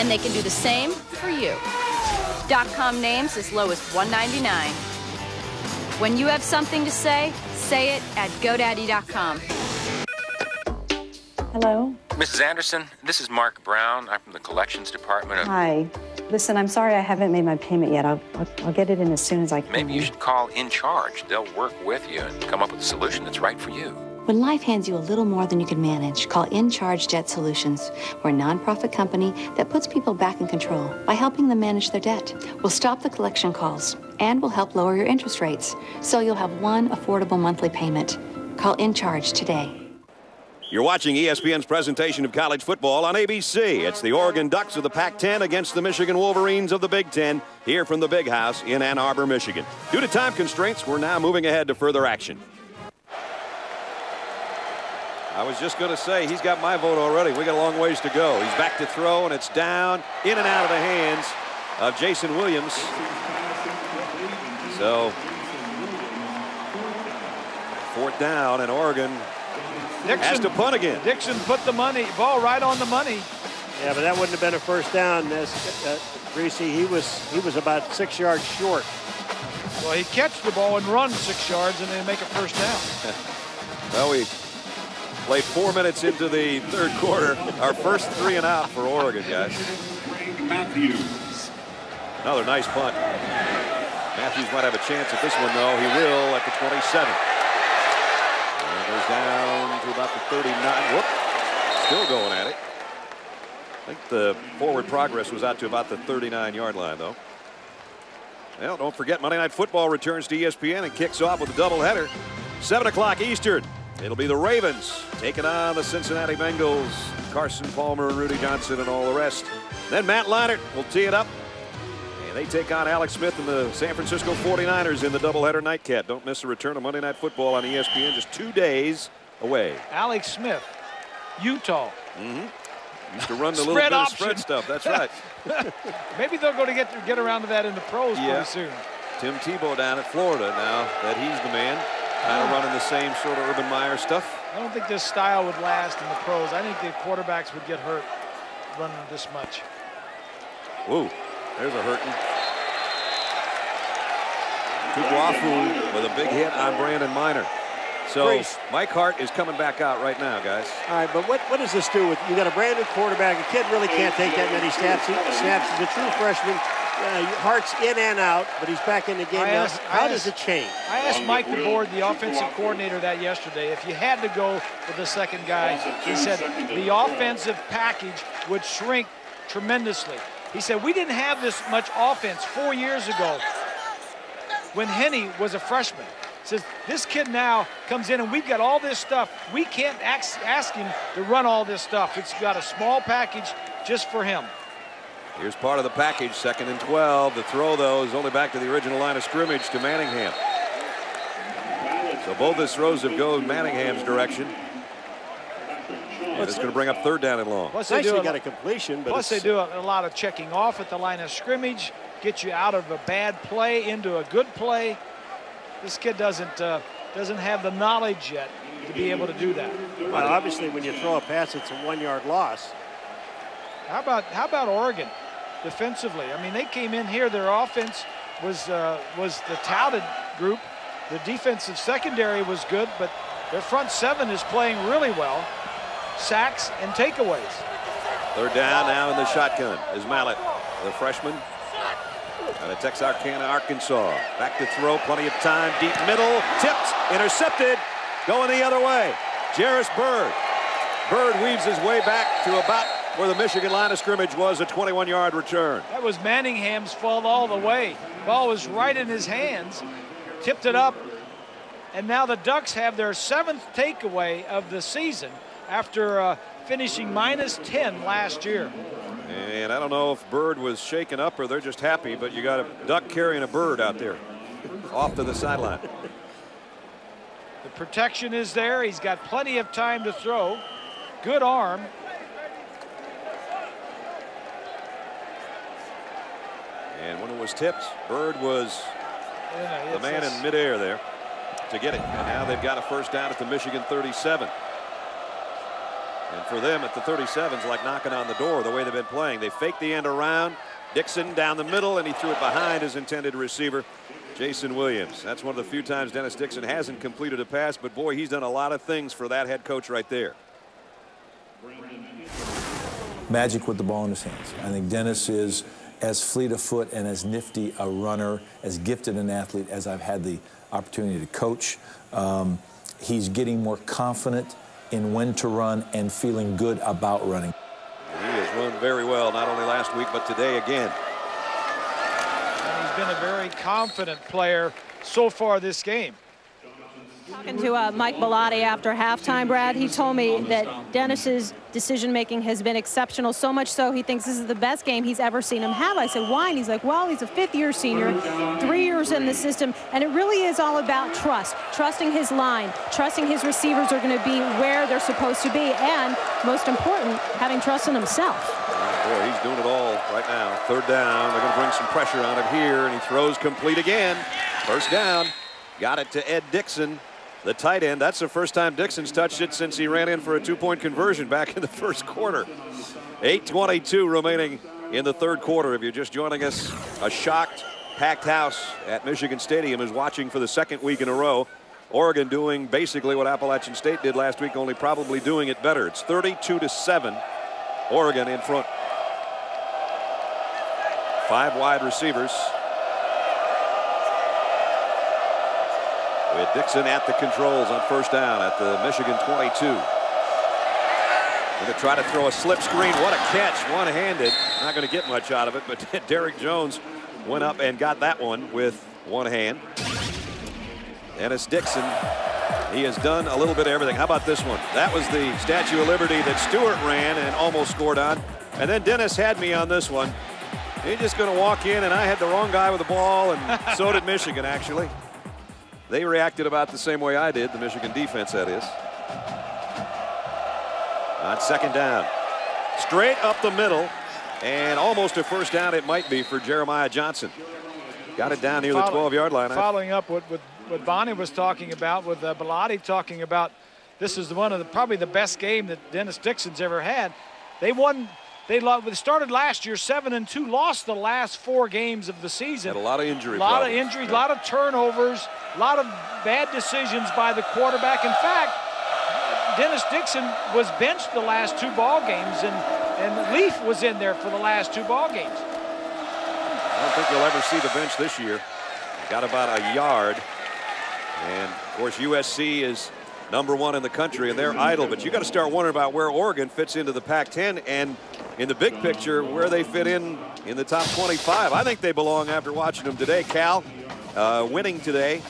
and they can do the same for you. .com names as low as $1.99. When you have something to say, say it at GoDaddy.com. Hello. Mrs. Anderson, this is Mark Brown. I'm from the collections department of. Hi. Listen, I'm sorry I haven't made my payment yet. I'll, I'll, I'll get it in as soon as I can. Maybe you should call In Charge. They'll work with you and come up with a solution that's right for you. When life hands you a little more than you can manage, call In Charge Debt Solutions. We're a nonprofit company that puts people back in control by helping them manage their debt. We'll stop the collection calls and we'll help lower your interest rates so you'll have one affordable monthly payment. Call In Charge today. You're watching ESPN's presentation of college football on ABC. It's the Oregon Ducks of the Pac 10 against the Michigan Wolverines of the Big Ten here from the Big House in Ann Arbor, Michigan. Due to time constraints, we're now moving ahead to further action. I was just going to say, he's got my vote already. We got a long ways to go. He's back to throw, and it's down, in and out of the hands of Jaison Williams. So, fourth down, and Oregon has to punt again. Dixon put the money ball right on the money. Yeah, but that wouldn't have been a first down. As, uh, Griese, he was he was about six yards short. Well, he catch the ball and run six yards and then make a first down. well, we played four minutes into the third quarter. Our first three and out for Oregon, guys. Matthews. Another nice punt. Matthews might have a chance at this one, though. He will at the 27. Down to about the 39. Whoop. Still going at it. I think the forward progress was out to about the 39 yard line, though. Well, don't forget Monday Night Football returns to ESPN and kicks off with a doubleheader. 7 o'clock Eastern. It'll be the Ravens taking on the Cincinnati Bengals. Carson Palmer and Rudi Johnson and all the rest. Then Matt Leinart will tee it up. And they take on Alex Smith and the San Francisco 49ers in the doubleheader nightcap. Don't miss the return of Monday Night Football on ESPN just two days away. Alex Smith, Utah. Mm-hmm. Used to run the little bit of spread stuff. That's right. Maybe they're going to get get around to that in the pros Yeah. pretty soon. Tim Tebow down at Florida now that he's the man. Kind of running the same sort of Urban Meyer stuff. I don't think this style would last in the pros. I think the quarterbacks would get hurt running this much. Whoa, there's a hurting. Tukuafu with a big hit on Brandon Minor. So Grace. Mike Hart is coming back out right now, guys. All right, but what, what does this do with you got a brand new quarterback? A kid really can't take that many snaps. He, snaps. He's a true freshman. Uh, Hart's in and out, but he's back in the game I now. asked- How I does it change? I asked Mike DeBord, the offensive coordinator, that yesterday. If you had to go with the second guy, he said the offensive package would shrink tremendously. He said we didn't have this much offense four years ago when Henne was a freshman. Says this kid now comes in and we've got all this stuff. We can't ask, ask him to run all this stuff. It's got a small package just for him. Here's part of the package, second and 12. The throw, though, is only back to the original line of scrimmage to Manningham. So both his throws have gone Manningham's direction. And it's going to bring up third down and long. Plus Nice do a- got a completion, but Plus, they do a, a lot of checking off at the line of scrimmage, get you out of a bad play into a good play. This kid doesn't uh, doesn't have the knowledge yet to be able to do that. Well, obviously, when you throw a pass, it's a one-yard loss. How about how about Oregon defensively? I mean, they came in here. Their offense was uh, was the touted group. The defensive secondary was good, but their front seven is playing really well. Sacks and takeaways. Third down now in the shotgun is Mallett, the freshman out of Texarkana, Arkansas. Back to throw, plenty of time, deep middle, tipped, intercepted, going the other way. Jairus Byrd. Byrd weaves his way back to about where the Michigan line of scrimmage was, a 21-yard return. That was Manningham's fault all the way. Ball was right in his hands, tipped it up, and now the Ducks have their seventh takeaway of the season after uh, finishing minus 10 last year. And I don't know if Byrd was shaken up or they're just happy, but you got a duck carrying a bird out there off to the sideline. The protection is there. He's got plenty of time to throw. Good arm. And when it was tipped, Byrd was know, the man in midair there to get it. And now they've got a first down at the Michigan 37. And for them at the 37s, like knocking on the door the way they've been playing. They faked the end around. Dixon down the middle, and he threw it behind his intended receiver, Jaison Williams. That's one of the few times Dennis Dixon hasn't completed a pass, but boy, he's done a lot of things for that head coach right there. magic with the ball in his hands. I think Dennis is as fleet of foot and as nifty a runner, as gifted an athlete as I've had the opportunity to coach. Um, he's getting more confident in when to run and feeling good about running. He has run very well, not only last week, but today again. And he's been a very confident player so far this game. Talking to uh, Mike Bellotti after halftime, Brad, he told me that Dennis's decision making has been exceptional. So much so, he thinks this is the best game he's ever seen him have. I said, why? And he's like, well, he's a fifth year senior, three years in the system, and it really is all about trust. Trusting his line, trusting his receivers are going to be where they're supposed to be, and most important, having trust in himself. Boy, he's doing it all right now. Third down. They're going to bring some pressure on him here, and he throws complete again. First down. Got it to Ed Dickson, the tight end. That's the first time Dickson's touched it since he ran in for a two-point conversion back in the first quarter. 8.22 remaining in the third quarter. If you're just joining us, a shocked, packed house at Michigan Stadium is watching for the second week in a row. Oregon doing basically what Appalachian State did last week, only probably doing it better. It's 32 to 7. Oregon in front. Five wide receivers. With Dixon at the controls on first down at the Michigan 22. Going to try to throw a slip screen. What a catch, one-handed. Not going to get much out of it, but Derek Jones went up and got that one with one hand. Dennis Dixon, he has done a little bit of everything. How about this one? That was the Statue of Liberty that Stewart ran and almost scored on. And then Dennis had me on this one. He's just going to walk in, and I had the wrong guy with the ball, and so did Michigan, actually. They reacted about the same way I did, the Michigan defense, that is. On second down. Straight up the middle, and almost a first down it might be for Jeremiah Johnson. Got it down near the 12-yard line. Following up what, what, what Bonnie was talking about, with uh, Bellotti talking about, this is one of the probably the best game that Dennis Dixon's ever had. They won. They, started last year seven and two, lost the last four games of the season. Had a lot of injury A lot problems. of injuries, a lot of turnovers, a lot of bad decisions by the quarterback. In fact, Dennis Dixon was benched the last two ball games, and and Leaf was in there for the last two ball games. I don't think you'll ever see the bench this year. Got about a yard. And of course, USC is number one in the country, and they're idle. But you got to start wondering about where Oregon fits into the Pac-10 and in the big picture, where they fit in in the top 25. I think they belong after watching them today. Cal uh, winning today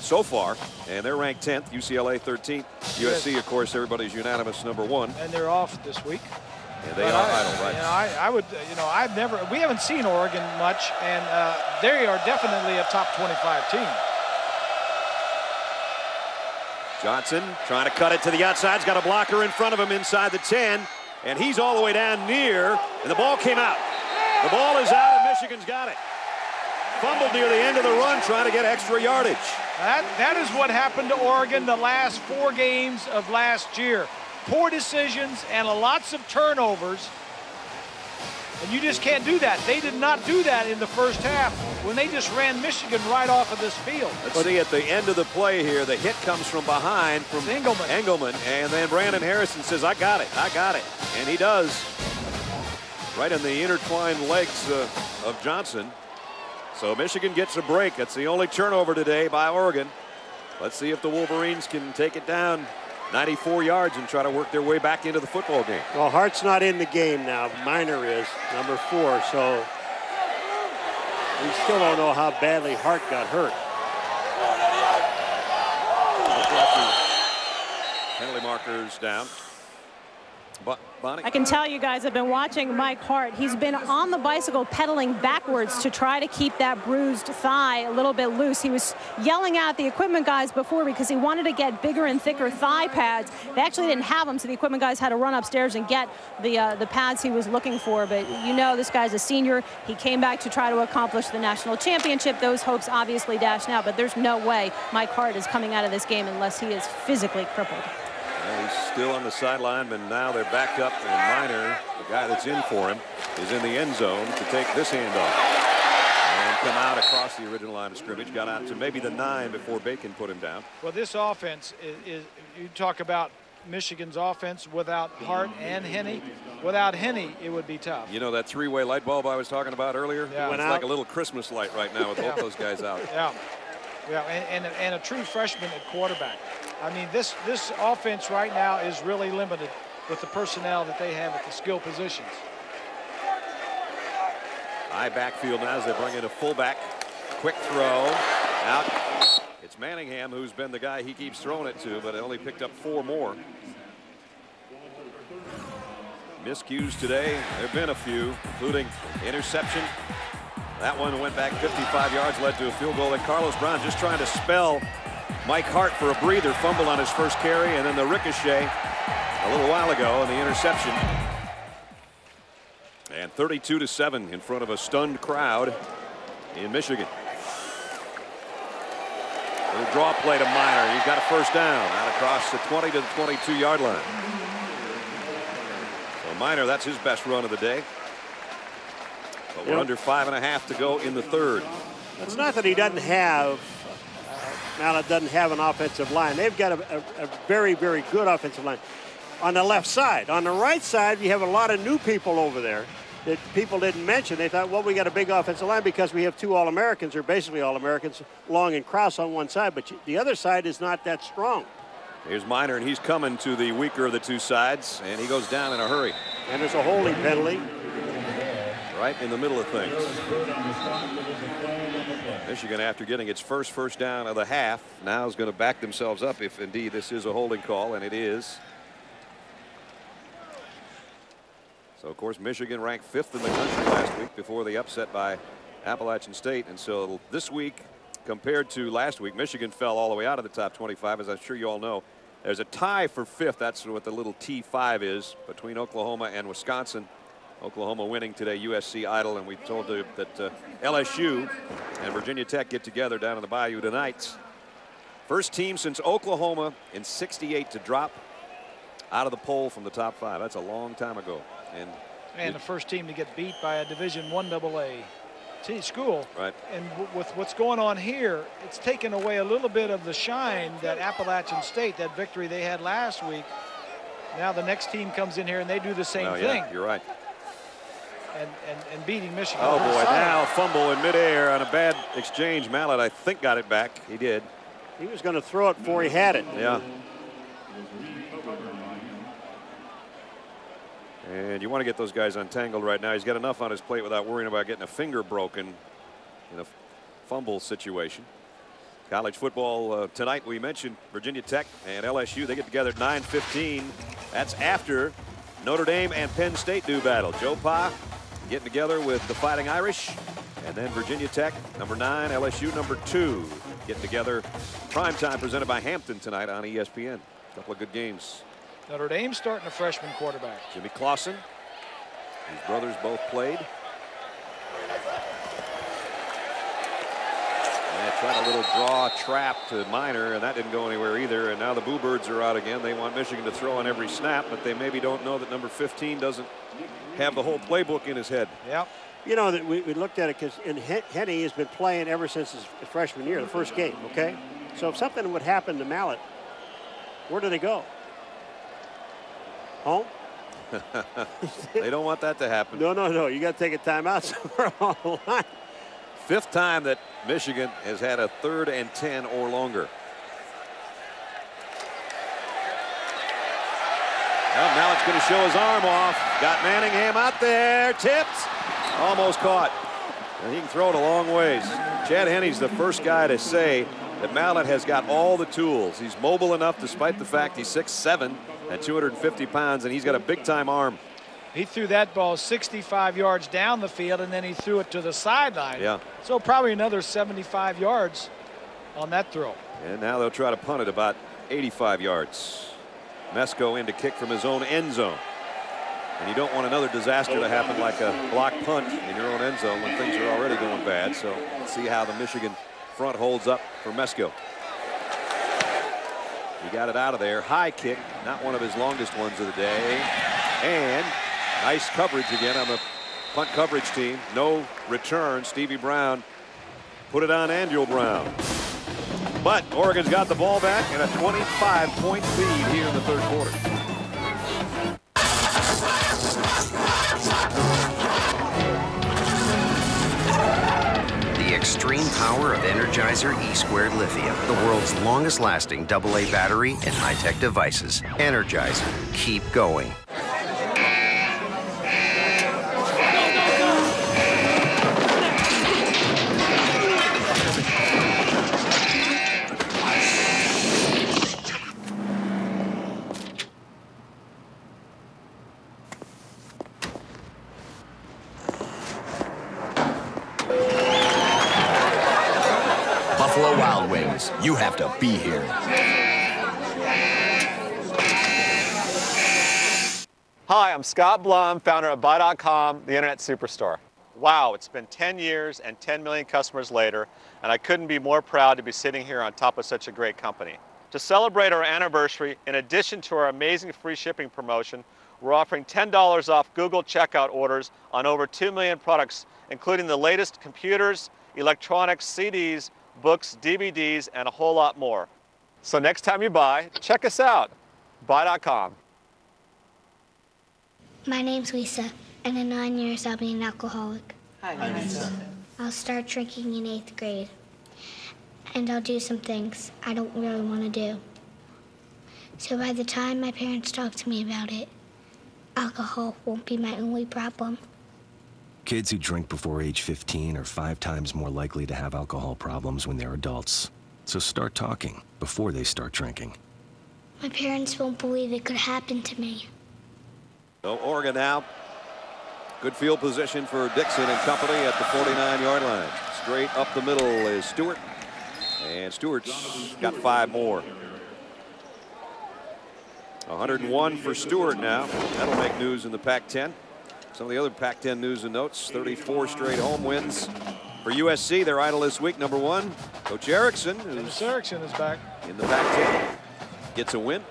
so far, and they're ranked 10th. UCLA 13th. USC, of course, everybody's unanimous number one. And they're off this week. And they But are I, idle, right? You know, I, I would, uh, you know, I've never, we haven't seen Oregon much, and uh, they are definitely a top 25 team. Johnson trying to cut it to the outside. He's got a blocker in front of him inside the 10. And he's all the way down near. And the ball came out. The ball is out, and Michigan's got it. Fumbled near the end of the run trying to get extra yardage. That, that is what happened to Oregon the last four games of last year. Poor decisions and lots of turnovers. And you just can't do that. They did not do that in the first half when they just ran Michigan right off of this field. Let's see at the end of the play here, the hit comes from behind from Engelman. Engelman, and then Brandon Harrison says, I got it, I got it. And he does. Right in the intertwined legs uh, of Johnson. So Michigan gets a break. That's the only turnover today by Oregon. Let's see if the Wolverines can take it down 94 yards and try to work their way back into the football game. Well, Hart's not in the game now. Minor is number four, so we still don't know how badly Hart got hurt. Penalty markers down. Bonnie. I can tell you guys have been watching Mike Hart. He's been on the bicycle pedaling backwards to try to keep that bruised thigh a little bit loose. He was yelling at the equipment guys before because he wanted to get bigger and thicker thigh pads. They actually didn't have them, so the equipment guys had to run upstairs and get the uh, the pads he was looking for. But you know, this guy's a senior. He came back to try to accomplish the national championship. Those hopes obviously dashed now, but there's no way Mike Hart is coming out of this game unless he is physically crippled. Well, he's still on the sideline, but now they're backed up, and Minor, the guy that's in for him, is in the end zone to take this handoff. And come out across the original line of scrimmage, got out to maybe the nine before Bacon put him down. Well, this offense is, is you talk about Michigan's offense without Hart and Henne. Without Henne, it would be tough. You know that three-way light bulb I was talking about earlier? Yeah. It's Went like out. a little Christmas light right now with both those guys out. Yeah, yeah, and, and, and a true freshman at quarterback. I mean, this this offense right now is really limited with the personnel that they have at the skill positions. High backfield now as they bring in a fullback. Quick throw. Out It's Manningham who's been the guy he keeps throwing it to, but it only picked up four more. Miscues today. There have been a few, including interception. That one went back 55 yards, led to a field goal. And Carlos Brown just trying to spell Mike Hart for a breather, fumble on his first carry, and then the ricochet a little while ago, and the interception. And 32 to 7 in front of a stunned crowd in Michigan. Little draw play to Minor. He's got a first down out across the 20 to the 22 yard line. So Minor, that's his best run of the day. But we're Yep. under five and a half to go in the third. It's not that he doesn't have, uh, Mallett doesn't have an offensive line. They've got a, a, a very, very good offensive line on the left side. On the right side, you have a lot of new people over there that people didn't mention. They thought, well, we got a big offensive line because we have two All-Americans, or basically All-Americans, Long and Kraus on one side, but the other side is not that strong. Here's Minor, and he's coming to the weaker of the two sides, and he goes down in a hurry. And there's a holding penalty. Right in the middle of things. Michigan, after getting its first first down of the half, now is going to back themselves up if indeed this is a holding call, and it is. So, of course, Michigan ranked fifth in the country last week before the upset by Appalachian State. And so this week, compared to last week, Michigan fell all the way out of the top 25, as I'm sure you all know. There's a tie for fifth. That's what the little T5 is between Oklahoma and Wisconsin. Oklahoma winning today, USC idle, and we told you that uh, LSU and Virginia Tech get together down in the Bayou tonight. First team since Oklahoma in 68 to drop out of the poll from the top five. That's a long time ago. And And the first team to get beat by a Division One AA team school. Right. And with what's going on here, it's taken away a little bit of the shine that Appalachian State, that victory they had last week. Now the next team comes in here and they do the same Oh, thing yeah, you're right. And, and, and beating Michigan. Oh boy, side. now fumble in midair on a bad exchange. Mallett, I think, got it back. He did. He was going to throw it before he had it. Yeah. And you want to get those guys untangled right now. He's got enough on his plate without worrying about getting a finger broken in a fumble situation. College football uh, tonight, we mentioned Virginia Tech and LSU. They get together at 9.15. That's after Notre Dame and Penn State do battle. Joe Pa getting together with the Fighting Irish. And then Virginia Tech, number nine, LSU, number two, getting together. Prime time presented by Hampton tonight on ESPN. A couple of good games. Notre Dame starting a freshman quarterback. Jimmy Clausen. His brothers both played. Tried a little draw trap to Minor, and that didn't go anywhere either. And now the Boo Birds are out again. They want Michigan to throw on every snap, but they maybe don't know that number 15 doesn't have the whole playbook in his head. Yep. You know that we, we looked at it because Henne has been playing ever since his freshman year, the first game. Okay, so if something would happen to Mallett, where do they go? Home? they don't want that to happen. No, no, no. You got to take a timeout somewhere along the line. Fifth time that Michigan has had a third and 10 or longer. Well, now it's going to show his arm off. Got Manningham out there. Tipped. Almost caught. And he can throw it a long ways. Chad Henne's the first guy to say that Mallett has got all the tools. He's mobile enough despite the fact he's 6'7 and 250 pounds, and he's got a big-time arm. He threw that ball 65 yards down the field, and then he threw it to the sideline. Yeah. So probably another 75 yards on that throw. And now they'll try to punt it about 85 yards. Mesko in to kick from his own end zone. And you don't want another disaster to happen like a block punt in your own end zone when things are already going bad. So let's see how the Michigan front holds up for Mesko. He got it out of there. High kick, not one of his longest ones of the day. And nice coverage again on the punt coverage team. No return. Stevie Brown put it on Andiel Brown. But Oregon's got the ball back and a 25 point lead here in the third quarter. The extreme power of Energizer E squared lithium, the world's longest lasting AA battery and high tech devices. Energizer, keep going. You have to be here. Hi, I'm Scott Blum, founder of Buy.com, the internet superstore. Wow, it's been 10 years and 10 million customers later, and I couldn't be more proud to be sitting here on top of such a great company. To celebrate our anniversary, in addition to our amazing free shipping promotion, we're offering $10 off Google checkout orders on over 2 million products, including the latest computers, electronics, CDs, books, DVDs, and a whole lot more. So next time you buy, check us out. Buy.com. My name's Lisa, and in nine years I'll be an alcoholic. Hi, Lisa. I'll start drinking in eighth grade, and I'll do some things I don't really want to do. So by the time my parents talk to me about it, alcohol won't be my only problem. Kids who drink before age 15 are five times more likely to have alcohol problems when they're adults. So start talking before they start drinking. My parents won't believe it could happen to me. So Oregon now. Good field position for Dixon and company at the 49-yard line. Straight up the middle is Stewart. And Stewart's got five more. 101 for Stewart now. That'll make news in the Pac-10. Some of the other Pac-10 news and notes. 34 straight home wins for USC. They're idle this week. Number one, Coach Erickson. Coach Erickson is back. In the Pac-10. Gets a win.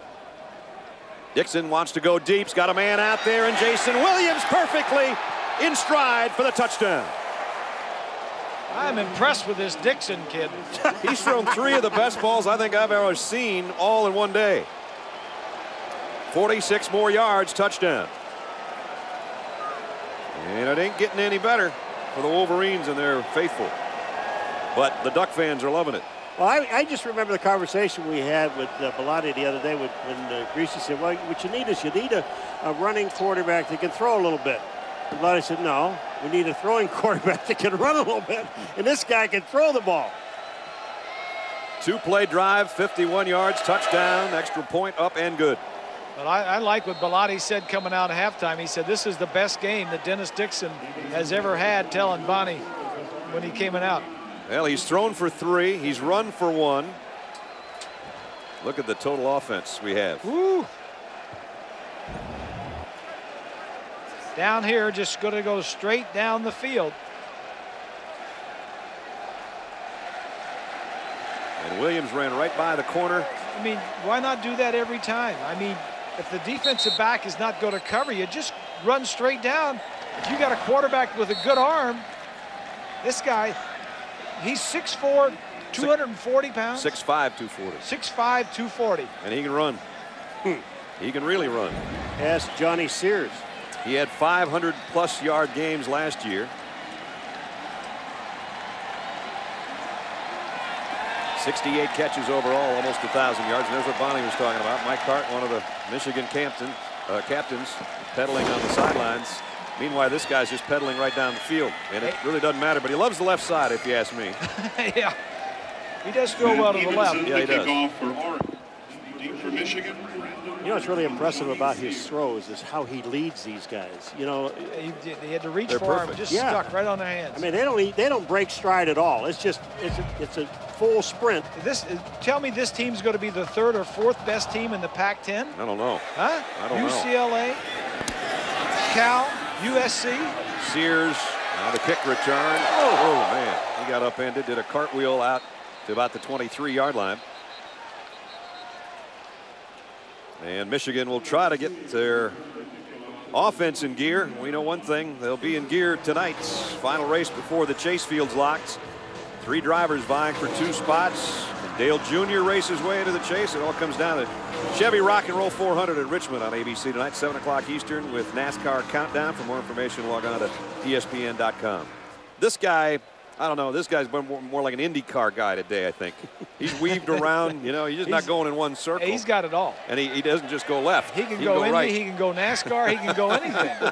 Dixon wants to go deep. He's got a man out there, and Jaison Williams perfectly in stride for the touchdown. I'm impressed with this Dixon kid. He's thrown three of the best balls I think I've ever seen all in one day. 46 more yards, touchdown. And it ain't getting any better for the Wolverines and their faithful. But the Duck fans are loving it. Well, I, I just remember the conversation we had with uh, Bellotti the other day when, when uh, Griese said, well, what you need is you need a, a running quarterback that can throw a little bit. And Bellotti said, no, we need a throwing quarterback that can run a little bit, and this guy can throw the ball. Two-play drive, 51 yards, touchdown, extra point up and good. But I, I, like what Bellotti said coming out at halftime. He said this is the best game that Dennis Dixon has ever had, telling Bonnie when he came out. Well, he's thrown for three. He's run for one. Look at the total offense we have. Woo. Down here, just going to go straight down the field. And Williams ran right by the corner. I mean, why not do that every time? I mean, if the defensive back is not going to cover you, just run straight down. If you got a quarterback with a good arm, this guy, he's 6'4", 240 pounds. 6'5", 240. 6'5", 240. And he can run. Hmm. he can really run. Ask Johnny Sears. He had 500 plus yard games last year. 68 catches overall, almost 1,000 yards. And there's what Bonnie was talking about. Mike Hart, one of the Michigan captain, uh, captains, pedaling on the sidelines. Meanwhile, this guy's just pedaling right down the field. And it really doesn't matter, but he loves the left side, if you ask me. yeah. He does throw well to the left. Yeah, he does. For Michigan, you know what's really impressive about his throws is how he leads these guys. You know, he, he had to reach They're for perfect. him, just yeah. stuck right on their hands. I mean, they don't they don't break stride at all. It's just it's a, it's a full sprint. This tell me this team's going to be the third or fourth best team in the Pac-10? I don't know. Huh? I don't UCLA, know. UCLA, Cal, USC. Sears, now the kick return. Oh, oh man, he got upended, did a cartwheel out to about the 23-yard line. And Michigan will try to get their offense in gear. We know one thing, they'll be in gear tonight's final race before the chase field's locked. Three drivers vying for two spots. Dale Jr. races way into the chase. It all comes down to Chevy Rock and Roll 400 at Richmond on ABC tonight, 7 o'clock Eastern with NASCAR Countdown. For more information, log on to ESPN.com. This guy I don't know. This guy's been more, more like an IndyCar guy today, I think. He's weaved around, you know, he's just not going in one circle. He's got it all. And he, he doesn't just go left. He can he go, go Indy, right. he can go NASCAR, he can go anything.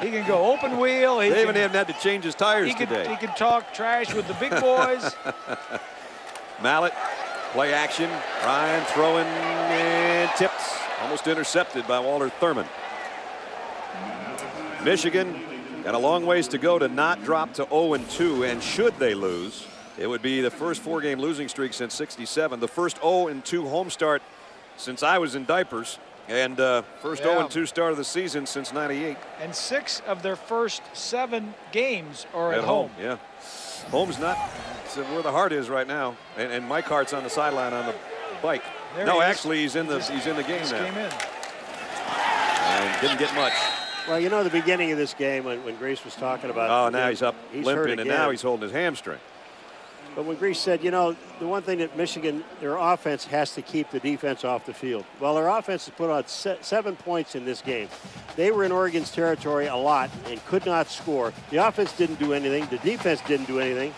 he can go open wheel. He they can, even had to change his tires he can, today. He can talk trash with the big boys. Mallett, play action. Ryan throwing and tips. Almost intercepted by Walter Thurmond. Michigan got a long ways to go to not drop to 0 and 2. And should they lose, It would be the first four-game losing streak since 67, the first 0-2 home start since I was in diapers, and uh, first Yeah. 0-2 start of the season since 98 And six of their first seven games are at, at home. Yeah. Home's not where the heart is right now, and, and Mike Hart's on the sideline on the bike. There no, he actually, he's in the he's in the game Just now. came in. And didn't get much. Well, you know, the beginning of this game when, when Griese was talking about. Oh, now he's up hurt limping, and now he's holding his hamstring. But when Griese said, you know, the one thing that Michigan, their offense has to keep the defense off the field. Well, their offense has put on se- seven points in this game. They were in Oregon's territory a lot and could not score. The offense didn't do anything. The defense didn't do anything.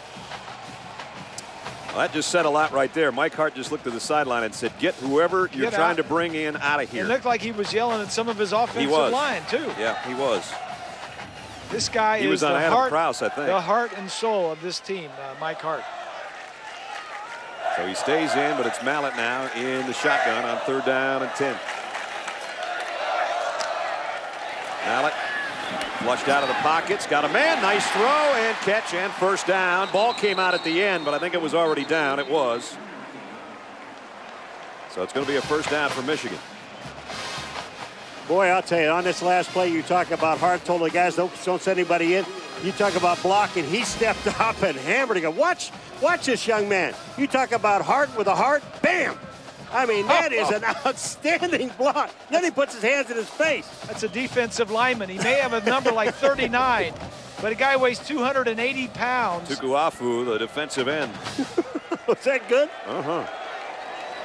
Well, that just said a lot right there. Mike Hart just looked to the sideline and said, "Get whoever you're Get trying to bring in out of here." It here." looked like he was yelling at some of his offensive was. line too. Yeah, he was. This guy He is was on the Adam heart, Krause, I think. the heart and soul of this team, uh, Mike Hart. So he stays in, but it's Mallett now in the shotgun on third down and 10. Mallett flushed out of the pockets, got a man, nice throw and catch and first down. Ball came out at the end, but I think it was already down. It was. So it's going to be a first down for Michigan. Boy, I'll tell you, on this last play, you talk about Hart told the guys don't, don't send anybody in. You talk about blocking. He stepped up and hammered it. Watch, watch this young man. You talk about Hart with a heart, bam. I mean, that is an outstanding block. Then he puts his hands in his face. That's a defensive lineman. He may have a number like 39, but a guy weighs 280 pounds. Tukuafu, the defensive end. Was that good? Uh-huh.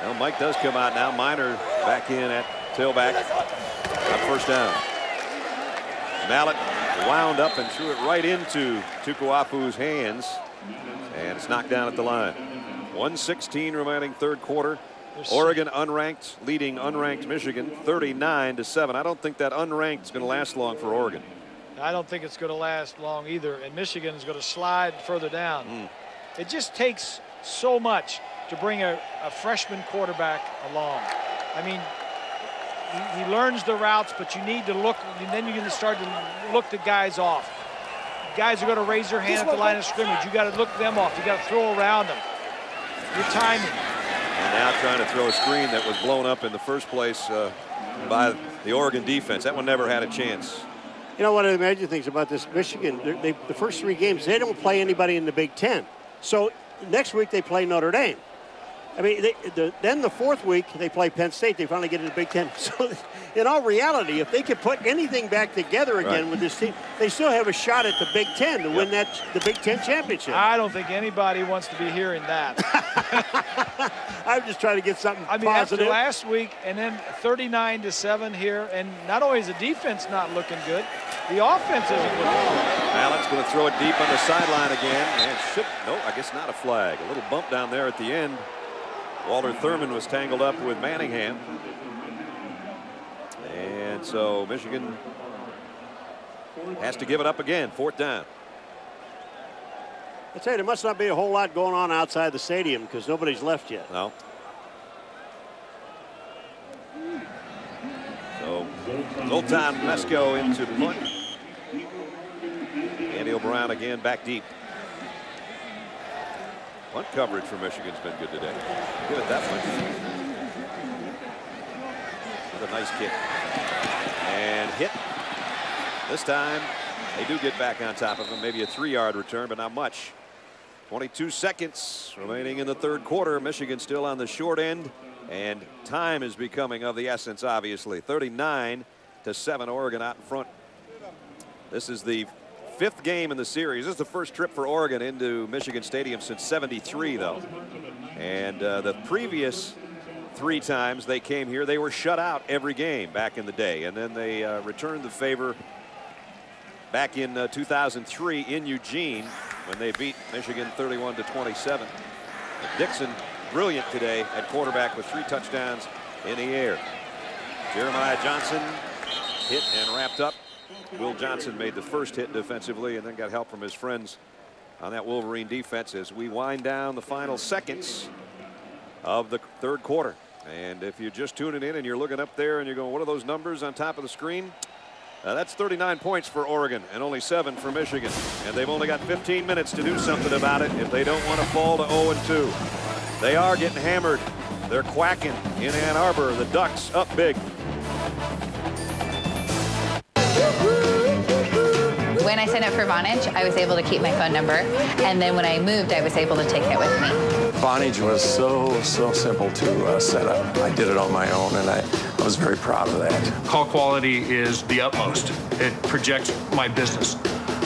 Well, Mike does come out now. Minor back in at tailback. Got first down. Mallett wound up and threw it right into Tukuafu's hands. And it's knocked down at the line. 116 remaining third quarter. Oregon unranked, leading unranked Michigan 39 to 7. I don't think that unranked is going to last long for Oregon. I don't think it's going to last long either, and Michigan is going to slide further down. Hmm. It just takes so much to bring a, a freshman quarterback along. I mean, he, he learns the routes, but you need to look, and then you're going to start to look the guys off. Guys are going to raise their hand at the line of scrimmage. You got to look them off. You got to throw around them. Your timing. And now trying to throw a screen that was blown up in the first place uh, by the Oregon defense. That one never had a chance. You know, one of the major things about this Michigan, they, the first three games, they don't play anybody in the Big Ten. So next week they play Notre Dame. I mean, they, the, then the fourth week they play Penn State. They finally get into the Big Ten. So, in all reality, if they could put anything back together again Right. with this team, they still have a shot at the Big Ten to win that the Big Ten championship. I don't think anybody wants to be hearing that. I'm just trying to get something I mean, positive. after last week, and then 39 to seven here, and not only is the defense not looking good, the offense isn't looking good. Mallett's going to throw it deep on the sideline again. And should, no, I guess not a flag. A little bump down there at the end. Walter Thurmond was tangled up with Manningham. And so Michigan has to give it up again. Fourth down. I tell you, there must not be a whole lot going on outside the stadium because nobody's left yet. No. So Zoltan Mesko into punt. Andiel Brown again back deep. Punt coverage for Michigan's been good today. Give it that much. With a nice kick. And hit. This time they do get back on top of him. Maybe a three-yard return, but not much. 22 seconds remaining in the third quarter. Michigan still on the short end. And time is becoming of the essence, obviously. 39 to 7, Oregon out in front. This is the fifth game in the series. This is the first trip for Oregon into Michigan Stadium since 73, though. And uh, the previous three times they came here, they were shut out every game back in the day. And then they uh, returned the favor back in uh, 2003 in Eugene when they beat Michigan 31 to 27. Dixon brilliant today at quarterback with three touchdowns in the air. Jeremiah Johnson hit and wrapped up. Will Johnson made the first hit defensively and then got help from his friends on that Wolverine defense as we wind down the final seconds of the third quarter. And if you're just tuning in and you're looking up there and you're going, what are those numbers on top of the screen? Uh, that's 39 points for Oregon and only seven for Michigan. And they've only got 15 minutes to do something about it if they don't want to fall to 0 2. They are getting hammered. They're quacking in Ann Arbor. The Ducks up big. When I signed up for Vonage, I was able to keep my phone number. And then when I moved, I was able to take it with me. Vonage was so, so simple to uh, set up. I did it on my own, and I, I was very proud of that. Call quality is the utmost. It projects my business.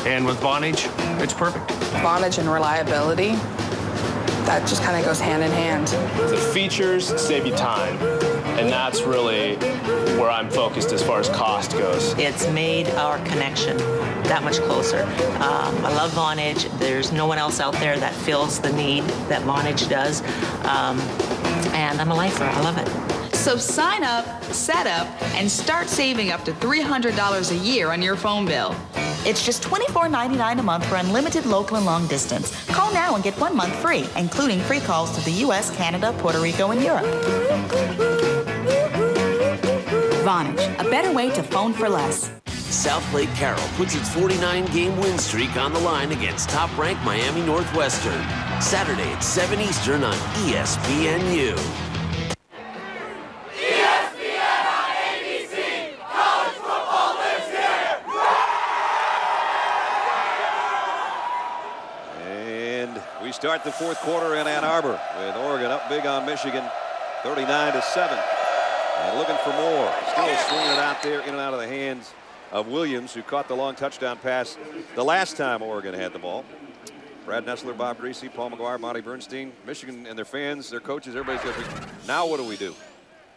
And with Vonage, it's perfect. Vonage and reliability, that just kind of goes hand in hand. The features save you time, and that's really where I'm focused as far as cost goes. It's made our connection that much closer. Um, I love Vonage. There's no one else out there that fills the need that Vonage does. Um, and I'm a lifer. I love it. So sign up, set up, and start saving up to $300 a year on your phone bill. It's just $24.99 a month for unlimited local and long distance. Call now and get one month free, including free calls to the U.S., Canada, Puerto Rico, and Europe. Vonage, a better way to phone for less. South Lake Carroll puts its 49-game win streak on the line against top-ranked Miami Northwestern. Saturday at 7 Eastern on ESPNU. And we start the fourth quarter in Ann Arbor with Oregon up big on Michigan, 39 to 7. And looking for more. Still swinging it out there in and out of the hands of Williams, who caught the long touchdown pass the last time Oregon had the ball. Brad Nessler, Bob Griese, Paul McGuire, Bonnie Bernstein, Michigan and their fans, their coaches, everybody's going to now what do we do?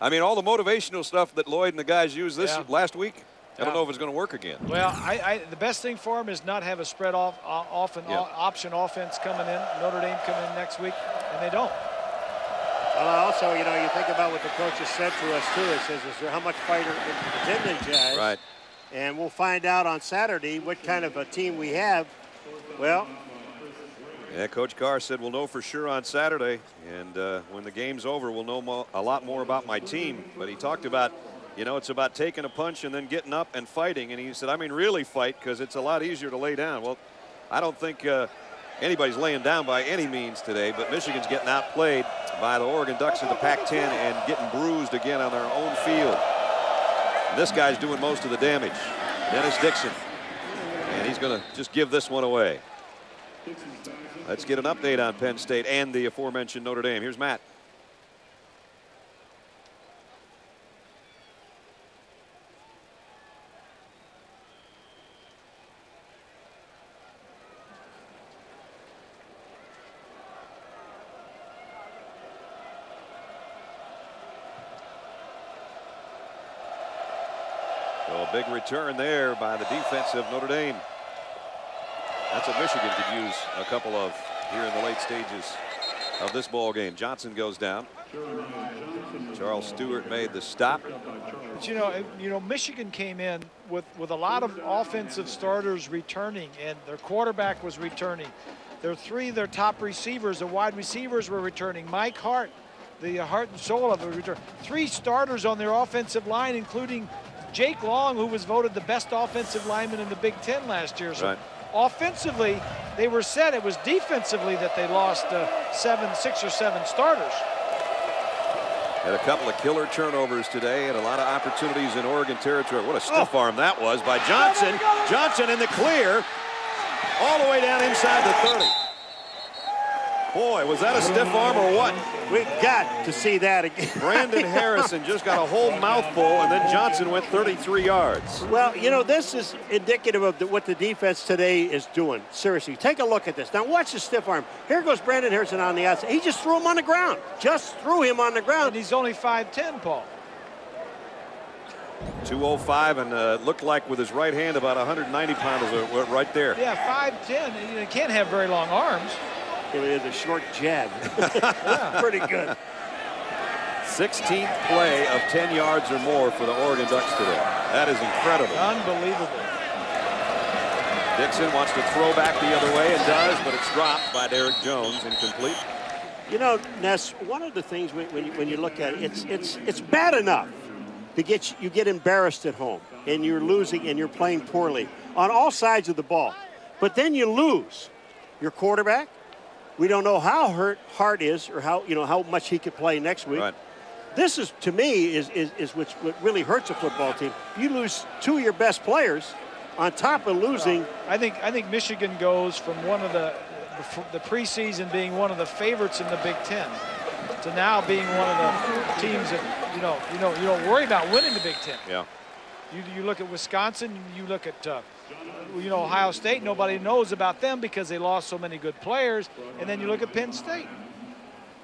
I mean, all the motivational stuff that Lloyd and the guys used this Yeah. last week, I don't know if it's going to work again. Well, I, I, the best thing for him is not have a spread off, uh, off and Yeah. option offense coming in. Notre Dame coming in next week, and they don't. Well, also, you know, you think about what the coach has said to us, too. It says, is there how much fighter attendance has? Right. And we'll find out on Saturday what kind of a team we have. Well, Yeah, Coach Carr said we'll know for sure on Saturday, and uh, when the game's over, we'll know mo a lot more about my team. But he talked about, you know, it's about taking a punch and then getting up and fighting. And he said, I mean, really fight because it's a lot easier to lay down. Well, I don't think uh, anybody's laying down by any means today, but Michigan's getting outplayed by the Oregon Ducks in the Pac-10 and getting bruised again on their own field. And this guy's doing most of the damage, Dennis Dixon. And he's going to just give this one away. Let's get an update on Penn State and the aforementioned Notre Dame. Here's Matt. So a big return there by the defense of Notre Dame. That's what Michigan could use a couple of here in the late stages of this ball game. Johnson goes down. Charles Stewart made the stop. But you know, you know, Michigan came in with with a lot of offensive starters returning, and their quarterback was returning. Their three, their top receivers, the wide receivers were returning. Mike Hart, the heart and soul of the return. Three starters on their offensive line, including Jake Long, who was voted the best offensive lineman in the Big Ten last year. So Right. offensively, they were set. It was defensively that they lost uh, seven, six or seven starters. Had a couple of killer turnovers today and a lot of opportunities in Oregon territory. What a stiff arm that was by Johnson. Johnson in the clear all the way down inside the 30. Boy, was that a stiff arm or what? We got to see that again. Brandon Harrison just got a whole mouthful, and then Johnson went 33 yards. Well, you know, this is indicative of the, what the defense today is doing. Seriously, take a look at this. Now, watch the stiff arm. Here goes Brandon Harrison on the outside. He just threw him on the ground. Just threw him on the ground. And he's only 5'10", Paul. 205 and uh, looked like with his right hand about 190 pounds uh, right there. Yeah, 5'10". You can't have very long arms. It is a short jab. Pretty good. 16th play of 10 yards or more for the Oregon Ducks today. That is incredible. Unbelievable. Dixon wants to throw back the other way and does, but it's dropped by Derek Jones, incomplete. You know, Ness, one of the things when, when, you, when you look at it, it's, it's, it's bad enough to get you, you get embarrassed at home and you're losing and you're playing poorly on all sides of the ball. But then you lose your quarterback. We don't know how hurt Hart is or how you know how much he could play next week. Right. This is to me is is, is what, what really hurts a football team. You lose two of your best players on top of losing. I think I think Michigan goes from one of the the preseason being one of the favorites in the Big Ten to now being one of the teams that you know you know you don't worry about winning the Big Ten. Yeah. You, you look at Wisconsin, you look at uh, you know Ohio State. Nobody knows about them because they lost so many good players, and then you look at Penn State.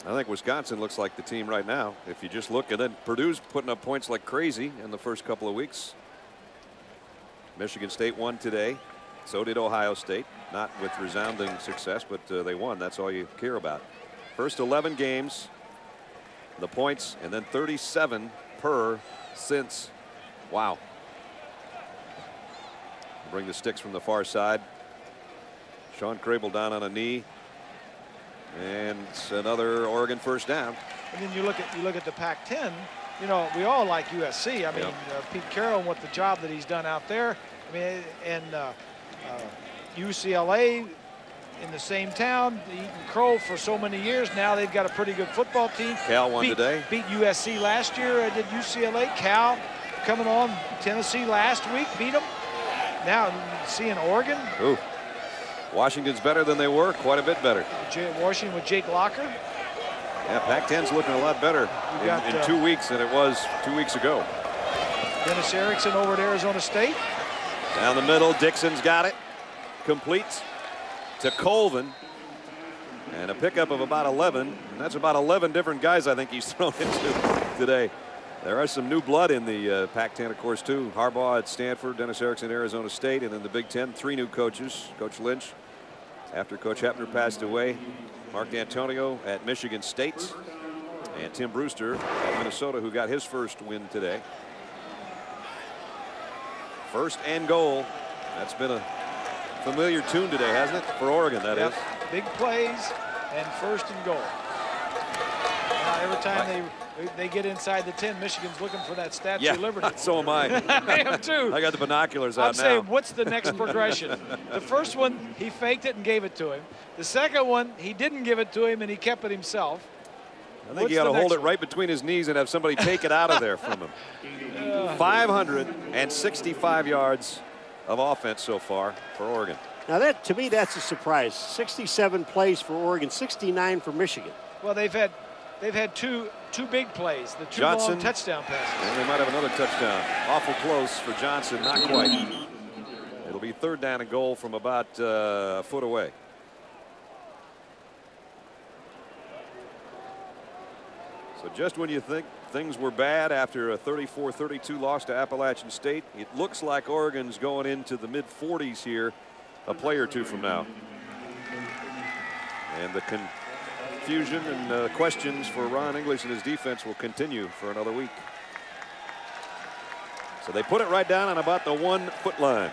I think Wisconsin looks like the team right now. If you just look at it, Purdue's putting up points like crazy in the first couple of weeks. Michigan State won today. So did Ohio State. Not with resounding success, but uh, they won. That's all you care about. First 11 games, the points, and then 37 per since. Wow. Bring the sticks from the far side. Shawn Crable down on a knee. And it's another Oregon first down. And then you look at you look at the Pac-10. You know, we all like USC. I mean, yep. uh, Pete Carroll and what the job that he's done out there. I mean, and uh, uh, UCLA in the same town, eating crow for so many years. Now they've got a pretty good football team. Cal won beat, today. Beat USC last year. I did UCLA. Cal coming on. Tennessee last week beat them. Now seeing Oregon. Ooh. Washington's better than they were, quite a bit better. Washington with Jake Locker. Yeah, Pac-10's looking a lot better in, got, in uh, two weeks than it was two weeks ago. Dennis Erickson over at Arizona State. Down the middle, Dixon's got it. Complete to Colvin. And a pickup of about 11. And that's about 11 different guys I think he's thrown into today. There are some new blood in the uh, Pac-10, of course, too. Harbaugh at Stanford, Dennis Erickson at Arizona State, and then the Big Ten, three new coaches. Coach Lynch, after Coach Hoeppner passed away, Mark Dantonio at Michigan State, and Tim Brewster at Minnesota, who got his first win today. First and goal. That's been a familiar tune today, hasn't it? For Oregon, that yep. is. Big plays and first and goal. Every time they they get inside the 10, Michigan's looking for that Statue yeah, of Liberty. so am I. I am too. I got the binoculars out I'm now. saying, what's the next progression? the first one, he faked it and gave it to him. The second one, he didn't give it to him and he kept it himself. I think what's he ought to hold it right between his knees and have somebody take it out of there from him. Uh, 565 yards of offense so far for Oregon. Now that to me that's a surprise. 67 plays for Oregon, 69 for Michigan. Well, they've had they've had two two big plays, the two Johnson, long touchdown passes. And they might have another touchdown. Awful close for Johnson, not quite. It'll be third down and goal from about uh, a foot away. So just when you think things were bad after a 34-32 loss to Appalachian State, it looks like Oregon's going into the mid 40s here a play or two from now. And the confusion and uh, questions for Ron English and his defense will continue for another week. So they put it right down on about the one foot line.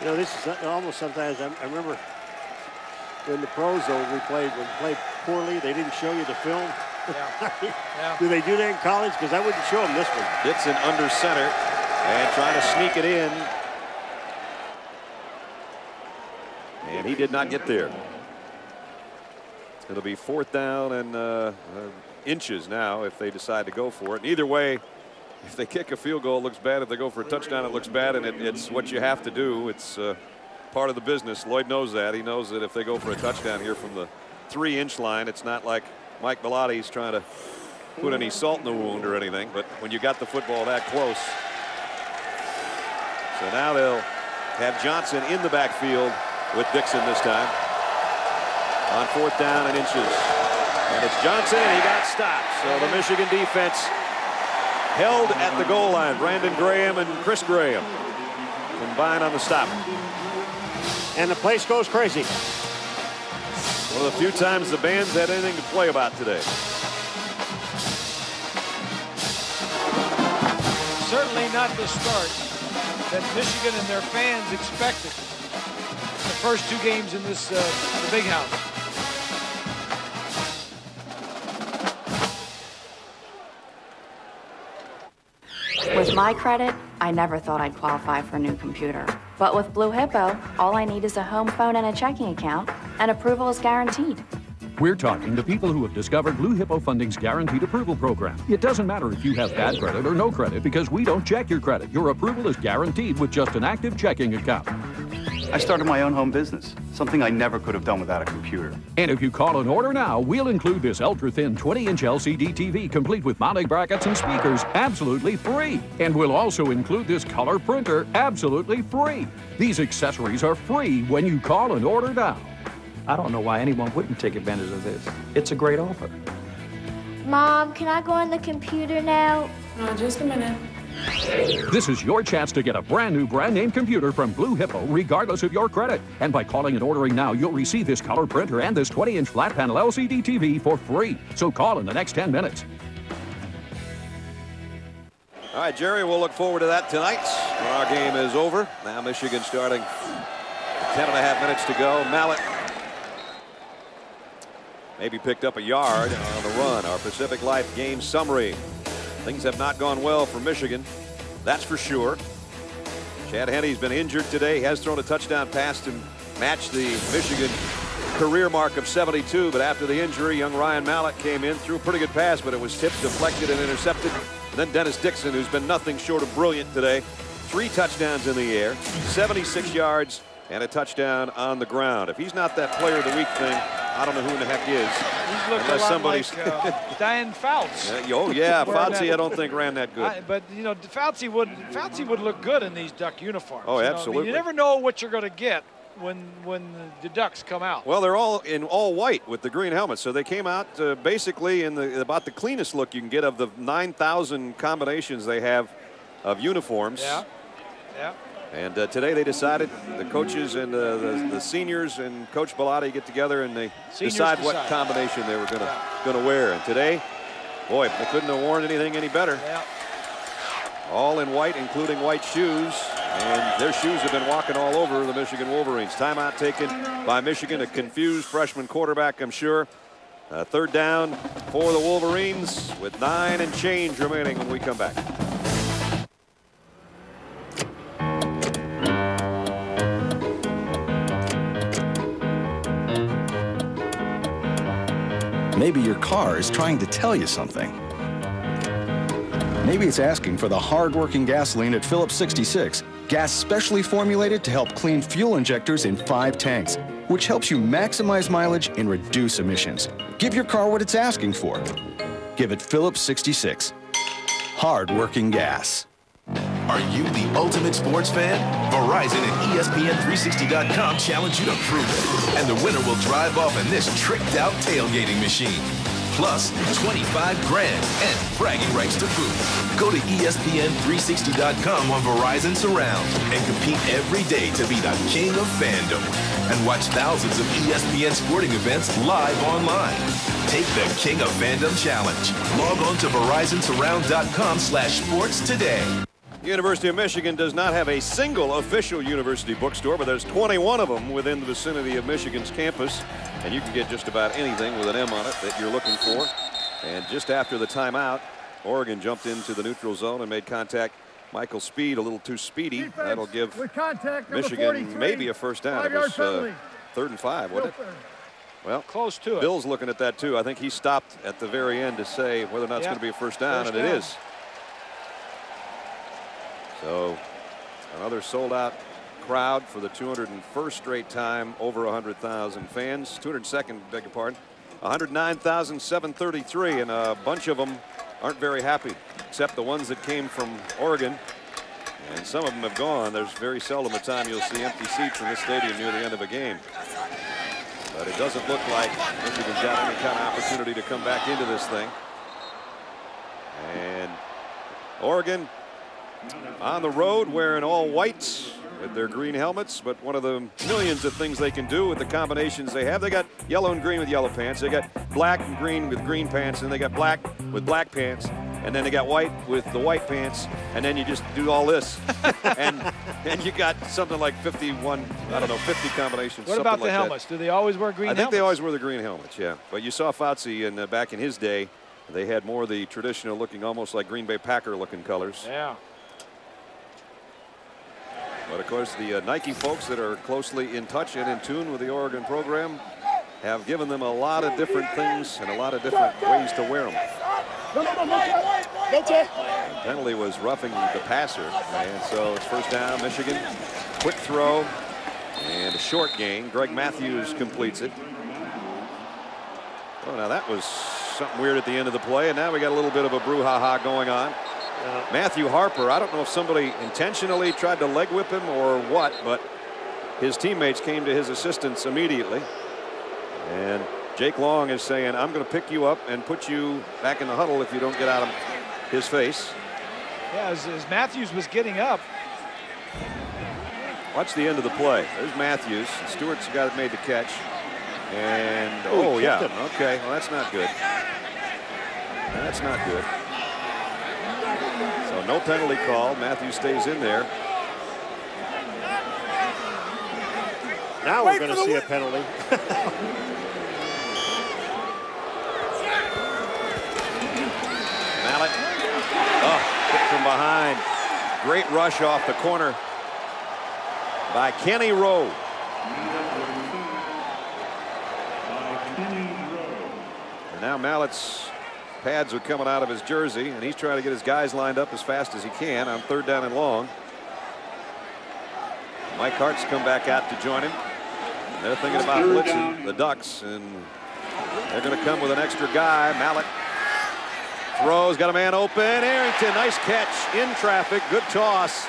You know, this is almost sometimes I, I remember when the pros though we played when we played poorly they didn't show you the film. Yeah. yeah. Do they do that in college? Because I wouldn't show them this one. Dixon under center and trying to sneak it in. And he did not get there. It'll be fourth down and uh, uh, inches now if they decide to go for it. And either way, if they kick a field goal, it looks bad. If they go for a touchdown, it looks bad. And it, it's what you have to do. It's uh, part of the business. Lloyd knows that. He knows that if they go for a touchdown here from the three-inch line, it's not like Mike Bellotti's trying to put any salt in the wound or anything. But when you got the football that close. So now they'll have Johnson in the backfield with Dixon this time. On fourth down and inches. And it's Johnson, and he got stopped. So the Michigan defense held at the goal line. Brandon Graham and Chris Graham combined on the stop. And the place goes crazy. One of the few times the band's had anything to play about today. Certainly not the start that Michigan and their fans expected the first two games in this uh, the big house. With my credit, I never thought I'd qualify for a new computer. But with Blue Hippo, all I need is a home phone and a checking account, and approval is guaranteed. We're talking to people who have discovered Blue Hippo Funding's guaranteed approval program. It doesn't matter if you have bad credit or no credit because we don't check your credit. Your approval is guaranteed with just an active checking account. I started my own home business, something I never could have done without a computer. And if you call and order now, we'll include this ultra-thin 20-inch LCD TV complete with mounting brackets and speakers absolutely free. And we'll also include this color printer absolutely free. These accessories are free when you call and order now. I don't know why anyone wouldn't take advantage of this. It's a great offer. Mom, can I go on the computer now? Uh, just a minute. This is your chance to get a brand new brand name computer from Blue Hippo, regardless of your credit. And by calling and ordering now, you'll receive this color printer and this 20 inch flat panel LCD TV for free. So call in the next 10 minutes. All right, Jerry, we'll look forward to that tonight when our game is over. Now Michigan starting 10 and a half minutes to go. Mallett maybe picked up a yard on the run. Our Pacific Life game summary. Things have not gone well for Michigan. That's for sure. Chad Henne's been injured today. Has thrown a touchdown pass to match the Michigan career mark of 72. But after the injury, young Ryan Mallett came in, threw a pretty good pass, but it was tipped, deflected, and intercepted. And then Dennis Dixon, who's been nothing short of brilliant today. Three touchdowns in the air, 76 yards, and a touchdown on the ground. If he's not that player of the week thing, I don't know who in the heck is. He's looking unless somebody's. like uh, Dan Fouts. Yeah, oh yeah, Fouts, I don't think ran that good. I- but you know, Fouts would Fouts would look good in these duck uniforms. Oh, you know? Absolutely. you never know what you're going to get when when the ducks come out. Well, they're all in all white with the green helmets, so they came out uh, basically in the about the cleanest look you can get of the 9,000 combinations they have of uniforms. Yeah. Yeah. And uh, today they decided, the coaches and uh, the, the seniors and Coach Bellotti get together and they Seniors decide what combination they were going to going to wear. And today, boy, they couldn't have worn anything any better. All in white, including white shoes. And their shoes have been walking all over the Michigan Wolverines. Timeout taken by Michigan, a confused freshman quarterback, I'm sure. Uh, third down for the Wolverines with nine and change remaining when we come back. Maybe your car is trying to tell you something. Maybe it's asking for the hard-working gasoline at Phillips 66, gas specially formulated to help clean fuel injectors in five tanks, which helps you maximize mileage and reduce emissions. Give your car what it's asking for. Give it Phillips 66. Hard-working gas. Are you the ultimate sports fan? Verizon and E ESPN360.com challenge you to prove it. And the winner will drive off in this tricked out tailgating machine. Plus, 25 grand and bragging rights to boot. Go to E ESPN360.com on Verizon Surround and compete every day to be the king of fandom. And watch thousands of ESPN sporting events live online. Take the King of Fandom challenge. Log on to VerizonSurround.com slash sports today. University of Michigan does not have a single official university bookstore, but there's 21 of them within the vicinity of Michigan's campus. And you can get just about anything with an M on it that you're looking for. And just after the timeout, Oregon jumped into the neutral zone and made contact. Michael Speed a little too speedy. That'll give contact, Michigan maybe a first down. It was uh, third and five, wasn't it? Well, close to it. Bill's looking at that too. I think he stopped at the very end to say whether or not it's going to be a first down, First and down. it is. So another sold out crowd for the 201st straight time, over 100,000 fans. 202nd, beg your pardon. 109,733, and a bunch of them aren't very happy, except the ones that came from Oregon. And some of them have gone. There's very seldom a time you'll see empty seats in this stadium near the end of a game. But it doesn't look like Michigan's got any kind of opportunity to come back into this thing. And Oregon on the road wearing all whites with their green helmets, but one of the millions of things they can do with the combinations they have. They got yellow and green with yellow pants. They got black and green with green pants, and they got black with black pants. And then they got white with the white pants, and then you just do all this, and and you got something like 51, I don't know, 50 combinations. What about the like that. helmets? Do they always wear green helmets? I think helmets? they always wear the green helmets, yeah. But you saw Fouts in, uh, back in his day, They had more of the traditional looking, almost like Green Bay Packer looking colors. Yeah. But of course, the uh, Nike folks that are closely in touch and in tune with the Oregon program have given them a lot of different things and a lot of different ways to wear them. The penalty was roughing the passer, and so it's first down, Michigan. Quick throw and a short gain. Greg Matthews completes it. Oh, now that was something weird at the end of the play, and now we got a little bit of a brouhaha going on. Matthew Harper, I don't know if somebody intentionally tried to leg whip him or what, but his teammates came to his assistance immediately. And Jake Long is saying, I'm going to pick you up and put you back in the huddle if you don't get out of his face. Yeah, as, as Matthews was getting up. Watch the end of the play. There's Matthews. Stewart's the guy that made the catch. And, Oh, oh, yeah. him. Okay, well, that's not good. That's not good. So no penalty call. Matthews stays in there. Now we're going to see a penalty. Mallett. Oh, hit from behind. Great rush off the corner by Kenny Rowe. And now Mallett's pads are coming out of his jersey, and he's trying to get his guys lined up as fast as he can on third down and long. Mike Hart's come back out to join him. They're thinking about blitzing the Ducks, and they're going to come with an extra guy. Mallett throws, got a man open. Arrington, nice catch in traffic, good toss.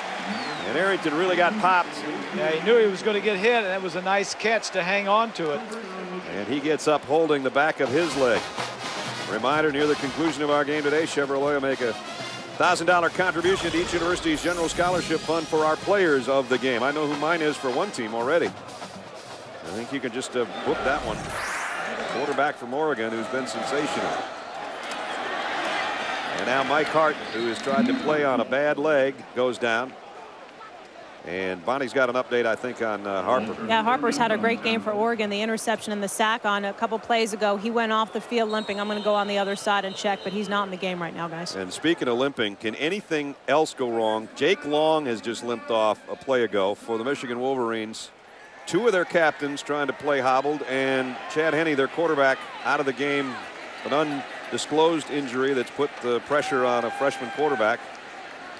And Arrington really got popped. Yeah, he knew he was going to get hit, and it was a nice catch to hang on to it. And he gets up holding the back of his leg. Reminder near the conclusion of our game today, Chevrolet will make a $1,000 contribution to each university's general scholarship fund for our players of the game. I know who mine is for one team already. I think you can just uh, that one. Quarterback from Oregon who's been sensational. And now Mike Hart, who has tried to play on a bad leg, goes down. And Bonnie's got an update, I think, on uh, Harper. Yeah, Harper's had a great game for Oregon. The interception and the sack on a couple plays ago. He went off the field limping. I'm going to go on the other side and check, but he's not in the game right now, guys. And speaking of limping, can anything else go wrong? Jake Long has just limped off a play ago for the Michigan Wolverines. Two of their captains trying to play hobbled, and Chad Henne, their quarterback, out of the game. An undisclosed injury that's put the pressure on a freshman quarterback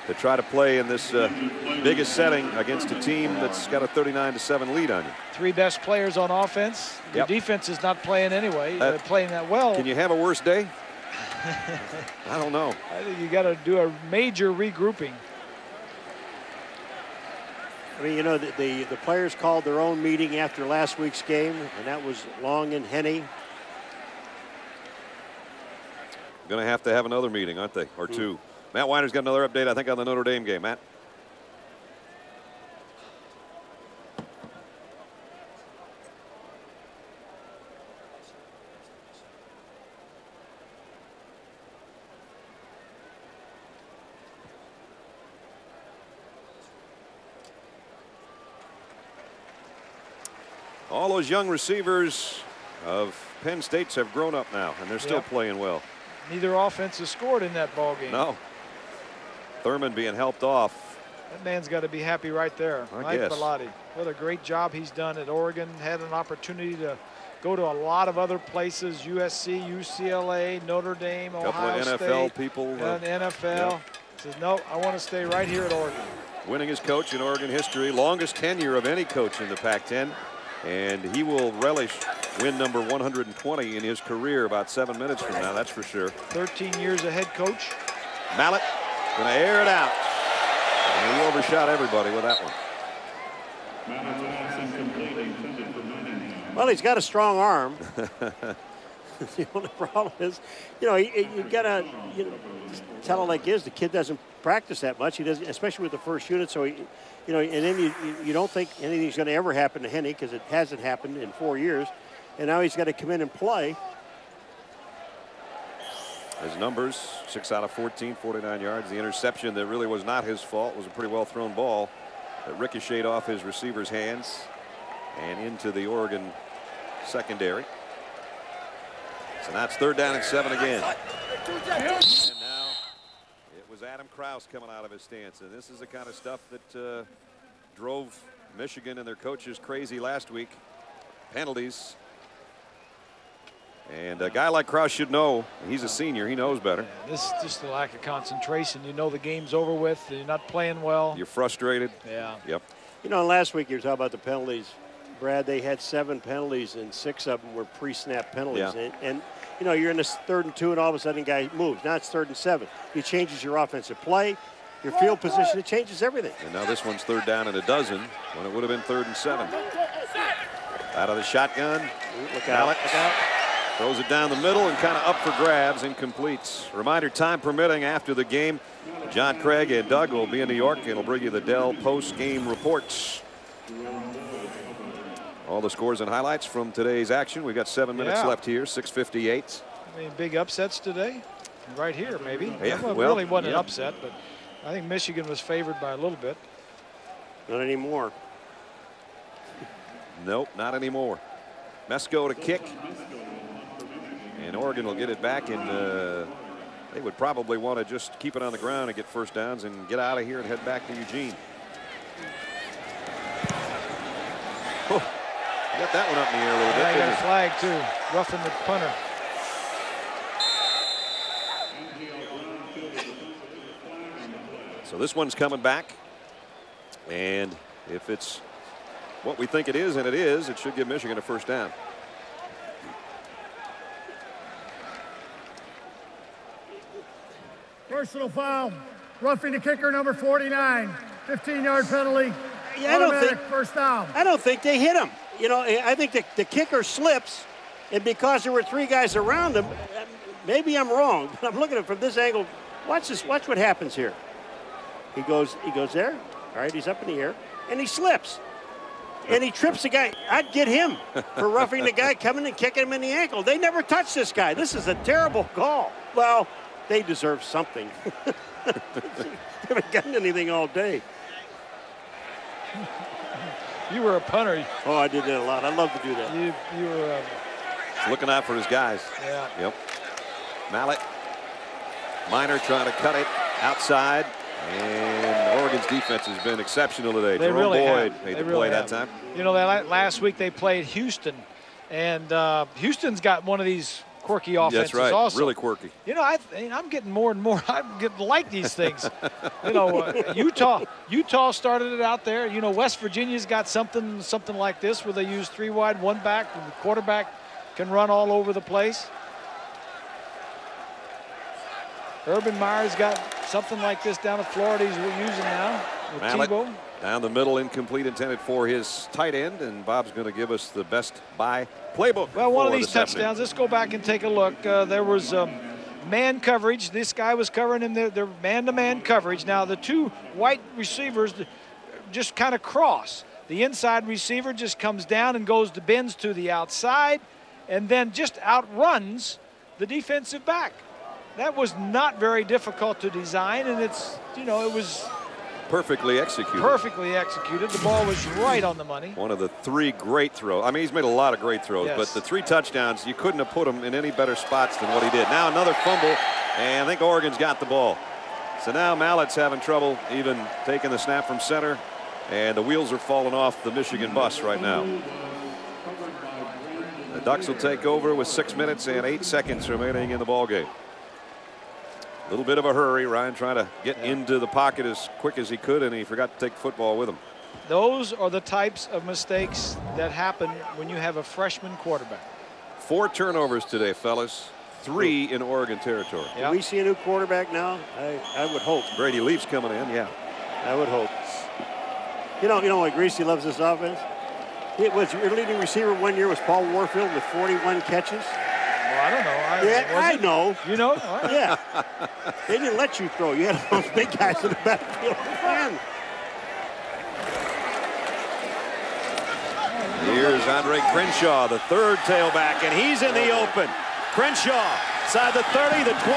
to try to play in this uh, biggest setting against a team that's got a 39 to 7 lead on you. Three best players on offense. The Yep. defense is not playing anyway. Uh, They're playing that well. Can you have a worse day? I don't know. I think you got to do a major regrouping. I mean, you know, the, the, the players called their own meeting after last week's game, and that was Long and Henne. Going to have to have another meeting, aren't they? Or two. Matt Winer's got another update, I think, on the Notre Dame game. Matt? All those young receivers of Penn State's have grown up now, and they're still Yep. playing well. Neither offense has scored in that ball game. No. Thurmond being helped off. That man's got to be happy right there. I Mike guess. Bellotti. What a great job he's done at Oregon. Had an opportunity to go to a lot of other places, USC, UCLA, Notre Dame, Couple of NFL State. people, uh, NFL. yeah. Says, no, I want to stay right here at Oregon. Winning Winningest coach in Oregon history, longest tenure of any coach in the Pac-10, and he will relish win number 120 in his career about seven minutes from now. That's for sure. 13 years a head coach. Mallett going to air it out, and he overshot everybody with that one. Well, he's got a strong arm. the only problem is, you know, you, you gotta you know, tell it like it is. The kid doesn't practice that much. He doesn't, especially with the first unit. So, he, you know, and then you, you don't think anything's going to ever happen to Henne because it hasn't happened in four years. And now he's got to come in and play. His numbers, 6 out of 14, 49 yards. The interception that really was not his fault was a pretty well thrown ball that ricocheted off his receiver's hands and into the Oregon secondary. So that's third down and seven again. And now it was Adam Kraus coming out of his stance. And this is the kind of stuff that uh, drove Michigan and their coaches crazy last week. Penalties. And a guy like Kraus should know. He's a senior. He knows better. This is just a lack of concentration. You know the game's over with. You're not playing well. You're frustrated. Yeah. Yep. You know, last week you were talking about the penalties. Brad, they had seven penalties, and six of them were pre-snap penalties. Yeah. And, and, you know, you're in this third and two, and all of a sudden, a guy moves. Now it's third and seven. It changes your offensive play, your field position. It changes everything. And now this one's third down and a dozen when it would have been third and seven. Out of the shotgun. Look out. Mallett Look out. Throws it down the middle and kind of up for grabs and completes. Reminder, time permitting after the game, John Craig and Doug will be in New York and will bring you the Dell post-game reports. All the scores and highlights from today's action. We've got seven minutes Yeah. left here, 6.58. I mean, big upsets today. Right here, maybe. Yeah, Well, well, really wasn't yeah. an upset, but I think Michigan was favored by a little bit. Not anymore. Nope, not anymore. Mesko to kick. And Oregon will get it back, and uh, they would probably want to just keep it on the ground and get first downs and get out of here and head back to Eugene. Oh, got that one up in the air a little Yeah, bit. got a flag too, roughing the punter. So this one's coming back. And if it's what we think it is, and it is, it should give Michigan a first down. Personal foul. Roughing the kicker, number 49. 15-yard penalty. Yeah, I don't Automatic think first down. I don't think they hit him. You know, I think the, the kicker slips, and because there were three guys around him, maybe I'm wrong, but I'm looking at it from this angle. Watch this. Watch what happens here. He goes. He goes there. All right. He's up in the air, and he slips, and he trips the guy. I'd get him for roughing the guy coming and kicking him in the ankle. They never touched this guy. This is a terrible call. Well, they deserve something. they haven't gotten anything all day. You were a punter. Oh, I did that a lot. I love to do that. You you were. Um, looking out for his guys. Yeah. Yep. Mallett. Minor trying to cut it outside. And Oregon's defense has been exceptional today. They Jerome really Boyd have. made They the really play have. that time. You know, they, la- last week they played Houston, and uh, Houston's got one of these quirky offenses That's right. also. Really quirky. You know, I, I'm getting more and more. I'm getting like these things. you know, uh, Utah, Utah started it out there. You know, West Virginia's got something, something like this where they use three wide, one back, and the quarterback can run all over the place. Urban Meyer's got something like this down in Florida he's using now with Mallett Tebow. Down the middle, incomplete, intended for his tight end. And Bob's going to give us the best by playbook. Well, one of these afternoon. touchdowns, let's go back and take a look. Uh, there was um, man coverage. This guy was covering him. They're, man-to-man coverage. Now, the two white receivers just kind of cross. The inside receiver just comes down and goes to bends to the outside and then just outruns the defensive back. That was not very difficult to design, and it's, you know, it was Perfectly executed. perfectly executed. The ball was right on the money. One of the three great throws. I mean, he's made a lot of great throws, Yes. but the three touchdowns, you couldn't have put him in any better spots than what he did. Now another fumble, and I think Oregon's got the ball. So now Mallett's having trouble even taking the snap from center, and the wheels are falling off the Michigan bus right now. The Ducks will take over with six minutes and eight seconds remaining in the ball game. A little bit of a hurry. Ryan trying to get into the pocket as quick as he could, and he forgot to take football with him. Those are the types of mistakes that happen when you have a freshman quarterback. Four turnovers today, fellas. Three in Oregon territory. Do we see a new quarterback now? I, I would hope. Brady Leaf's coming in, yeah. I would hope. You know, you know why Griese loves this offense? It was your leading receiver one year was Paul Warfield with 41 catches. Well, I don't know. I, Yeah, I know. You know? All right. Yeah. they didn't let you throw. You had those big guys in the backfield. Man, Here's Andre Crenshaw, the third tailback, and he's in the open. Crenshaw, inside the 30, the 20,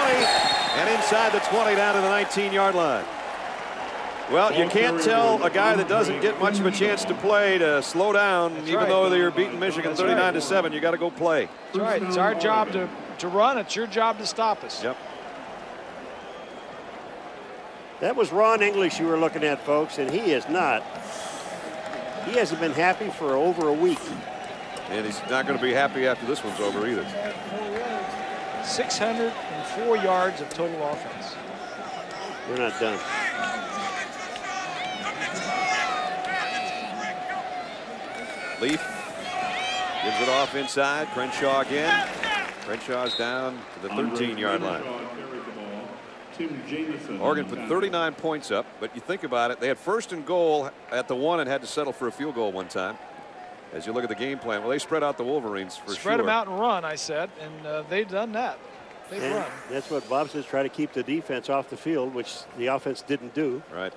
and inside the 20 down to the 19-yard line. Well, you can't tell a guy that doesn't get much of a chance to play to slow down, even right. though they're beating Michigan That's 39 to 7. You got to go play. That's right. It's our job to, to run. It's your job to stop us. Yep. That was Ron English you were looking at, folks, and he is not. He hasn't been happy for over a week. And he's not going to be happy after this one's over either. 604 yards of total offense. We're not done. Leaf gives it off inside. Crenshaw again. Crenshaw's down to the 13-yard line. Oregon put 39 points up, but you think about it, they had first and goal at the one and had to settle for a field goal one time. As you look at the game plan, well, they spread out the Wolverines for Spread sure. Spread them out and run, I said, and uh, they've done that. They've And run. that's what Bob says, try to keep the defense off the field, which the offense didn't do. Right.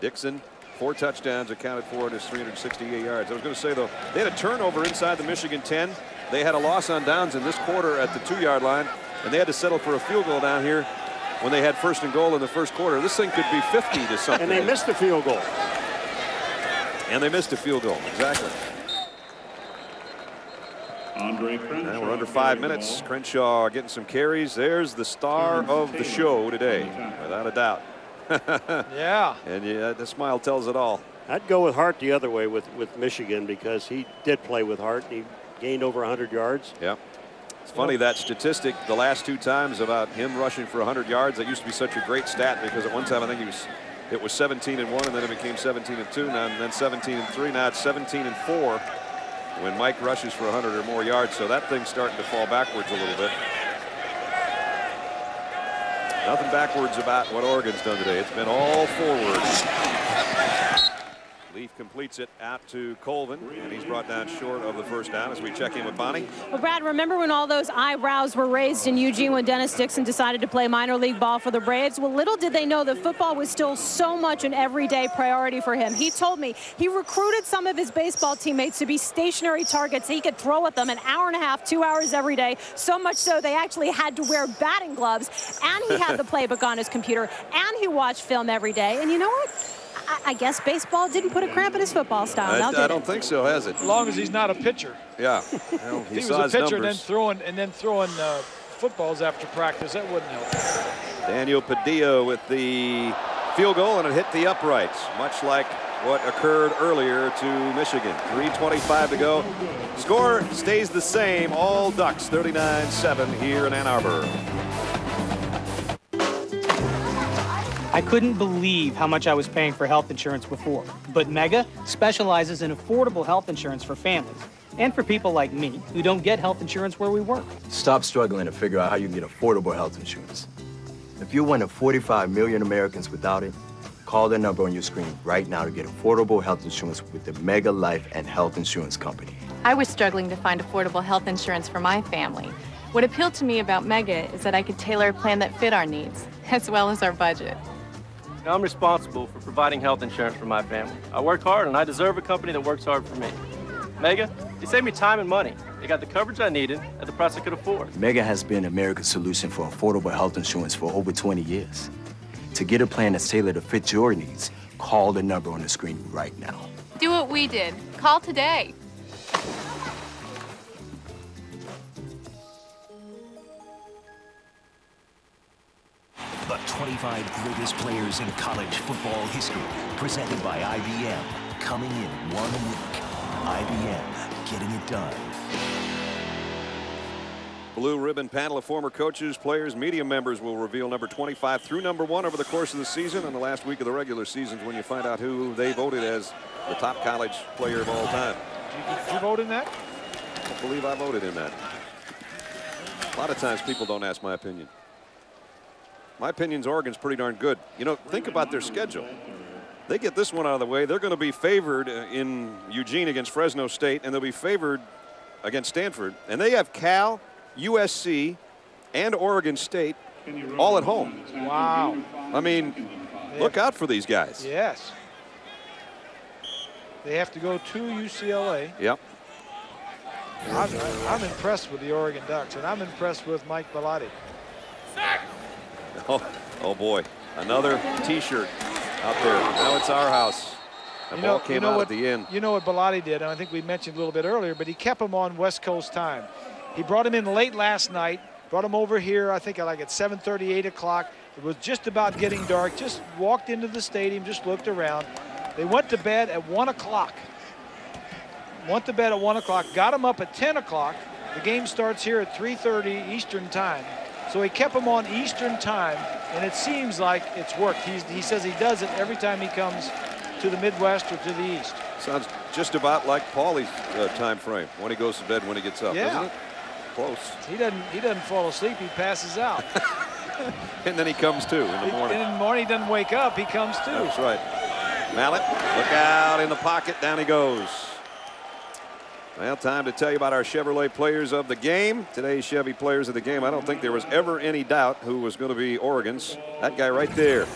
Dixon, four touchdowns accounted for in his 368 yards. I was going to say, though, they had a turnover inside the Michigan 10. They had a loss on downs in this quarter at the two-yard line, and they had to settle for a field goal down here when they had first and goal in the first quarter. This thing could be 50 to something. And they missed the field goal. And they missed a field goal. Exactly. Andre Crenshaw. And we're under five minutes. Crenshaw getting some carries. There's the star of the show today, without a doubt. yeah. And yeah, the smile tells it all. I'd go with Hart the other way with, with Michigan because he did play with Hart. And he gained over 100 yards. Yeah. It's funny that statistic the last two times about him rushing for 100 yards. That used to be such a great stat because at one time I think he was it was 17 and 1 and then it became 17 and 2 now and then 17 and 3 now it's 17 and 4 when Mike rushes for 100 or more yards so that thing's starting to fall backwards a little bit. Nothing backwards about what Oregon's done today. It's been all forwards. Leaf completes it out to Colvin, and he's brought down short of the first down as we check in with Bonnie. Well, Brad, remember when all those eyebrows were raised in Eugene when Dennis Dixon decided to play minor league ball for the Braves? Well, little did they know that football was still so much an everyday priority for him. He told me he recruited some of his baseball teammates to be stationary targets he could throw at them an hour and a half, two hours every day, so much so they actually had to wear batting gloves, and he had the playbook on his computer, and he watched film every day. And you know what? I, I guess baseball didn't put a cramp in his football style. I, I don't think so, has it? As long as he's not a pitcher. Yeah. Well, If he he was a pitcher and then throwing and then throwing uh, footballs after practice, that wouldn't help. Daniel Padilla with the field goal, and it hit the uprights, much like what occurred earlier to Michigan. 3.25 to go. Score stays the same. All Ducks 39-7 here in Ann Arbor. I couldn't believe how much I was paying for health insurance before. But Mega specializes in affordable health insurance for families and for people like me who don't get health insurance where we work. Stop struggling to figure out how you can get affordable health insurance. If you're one of 45 million Americans without it, call the number on your screen right now to get affordable health insurance with the Mega Life and Health Insurance Company. I was struggling to find affordable health insurance for my family. What appealed to me about Mega is that I could tailor a plan that fit our needs, as well as our budget. Now, I'm responsible for providing health insurance for my family. I work hard and I deserve a company that works hard for me. Mega, they saved me time and money. They got the coverage I needed at the price I could afford. Mega has been America's solution for affordable health insurance for over 20 years. To get a plan that's tailored to fit your needs, call the number on the screen right now. Do what we did. Call today. The 25 greatest players in college football history, presented by IBM, coming in one week. IBM, getting it done. Blue ribbon panel of former coaches, players, media members will reveal number 25 through number one over the course of the season and the last week of the regular season when you find out who they voted as the top college player of all time. Did you vote in that? I believe I voted in that. A lot of times people don't ask my opinion. My opinion's Oregon's pretty darn good. You know, think about their schedule. They get this one out of the way. They're going to be favored uh, in Eugene against Fresno State, and they'll be favored against Stanford. And they have Cal, USC, and Oregon State all at home. Wow. I mean, look out for these guys. Yes. They have to go to UCLA. Yep. I'm, I'm impressed with the Oregon Ducks, and I'm impressed with Mike Bellotti. Oh, oh boy. Another T-shirt out there. Now it's our house. The You ball know, came you know out what, at the end. You know what Bellotti did, and I think we mentioned a little bit earlier, but he kept him on West Coast time. He brought him in late last night, brought him over here, I think like at 7:30, 8 o'clock, It was just about getting dark. Just walked into the stadium, just looked around. They went to bed at 1 o'clock. Went to bed at 1 o'clock, got them up at 10 o'clock. The game starts here at 3.30 Eastern time. So he kept them on Eastern time, and it seems like it's worked. He's, he says he does it every time he comes to the Midwest or to the East. Sounds just about like Paulie's uh, time frame when he goes to bed when he gets up, Yeah. isn't it? Close. He doesn't he doesn't fall asleep, he passes out. And then he comes to in the morning. In the morning he doesn't wake up, he comes to. That's right. Mallett, look out in the pocket. Down he goes. Well, time to tell you about our Chevrolet players of the game. Today's Chevy players of the game. I don't think there was ever any doubt who was going to be Oregon's. That guy right there.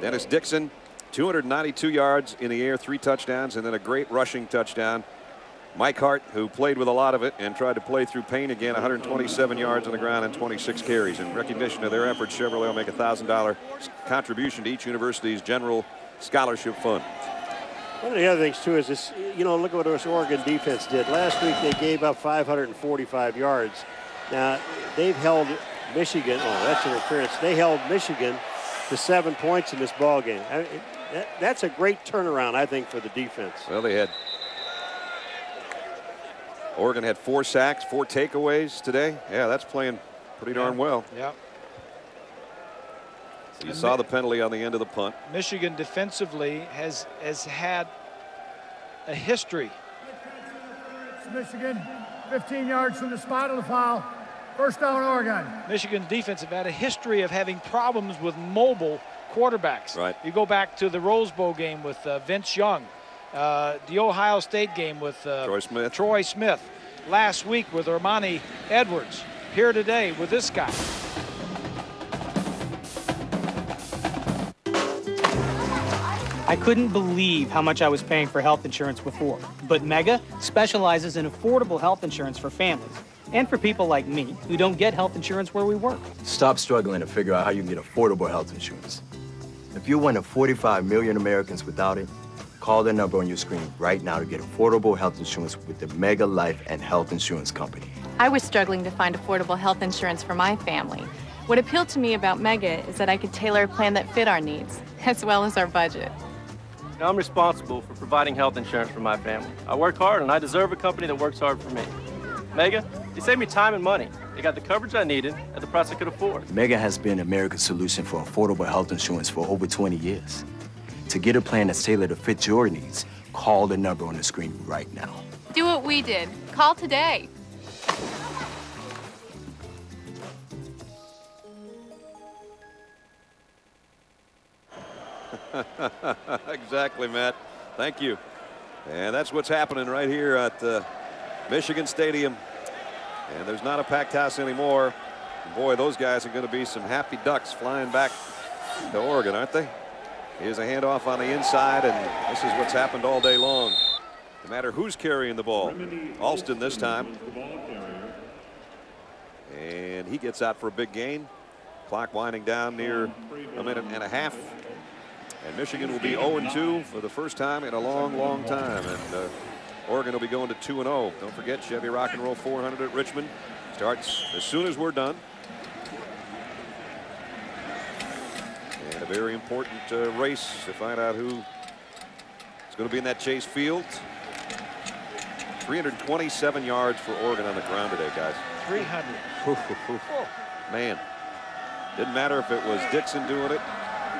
Dennis Dixon, 292 yards in the air, three touchdowns, and then a great rushing touchdown. Mike Hart, who played with a lot of it and tried to play through pain again, 127 yards on the ground and 26 carries. In recognition of their efforts, Chevrolet will make a $1,000 contribution to each university's general scholarship fund. One of the other things, too, is this, you know, look at what this Oregon defense did. Last week they gave up 545 yards. Now, they've held Michigan, oh, that's interference. They held Michigan to seven points in this ball game. I mean, that, that's a great turnaround, I think, for the defense. Well, they had Oregon had four sacks, four takeaways today. Yeah, that's playing pretty darn well. Yeah. You saw the penalty on the end of the punt. Michigan defensively has has had a history. Michigan, 15 yards from the spot of the foul. First down, Oregon. Michigan's defense have had a history of having problems with mobile quarterbacks. Right. You go back to the Rose Bowl game with uh, Vince Young, uh, the Ohio State game with uh, Troy Smith. Troy Smith. Last week with Armanti Edwards. Here today with this guy. I couldn't believe how much I was paying for health insurance before, but Mega specializes in affordable health insurance for families and for people like me who don't get health insurance where we work. Stop struggling to figure out how you can get affordable health insurance. If you're one of 45 million Americans without it, call the number on your screen right now to get affordable health insurance with the Mega Life and Health Insurance Company. I was struggling to find affordable health insurance for my family. What appealed to me about Mega is that I could tailor a plan that fit our needs, as well as our budget. Now, I'm responsible for providing health insurance for my family. I work hard and I deserve a company that works hard for me. Mega, they saved me time and money. They got the coverage I needed at the price I could afford. Mega has been America's solution for affordable health insurance for over 20 years. To get a plan that's tailored to fit your needs, call the number on the screen right now. Do what we did. Call today. exactly, Matt. Thank you. And that's what's happening right here at uh, Michigan Stadium. And there's not a packed house anymore. Boy, those guys are going to be some happy ducks flying back to Oregon, aren't they? Here's a handoff on the inside, and this is what's happened all day long. No matter who's carrying the ball. Alston this time. And he gets out for a big gain. Clock winding down near a minute and a half. And Michigan will be 0-2 for the first time in a long, long time. And uh, Oregon will be going to 2-0. Don't forget Chevy Rock and Roll 400 at Richmond starts as soon as we're done. And a very important uh, race to find out who is going to be in that chase field. 327 yards for Oregon on the ground today, guys. 300. Man, didn't matter if it was Dixon doing it,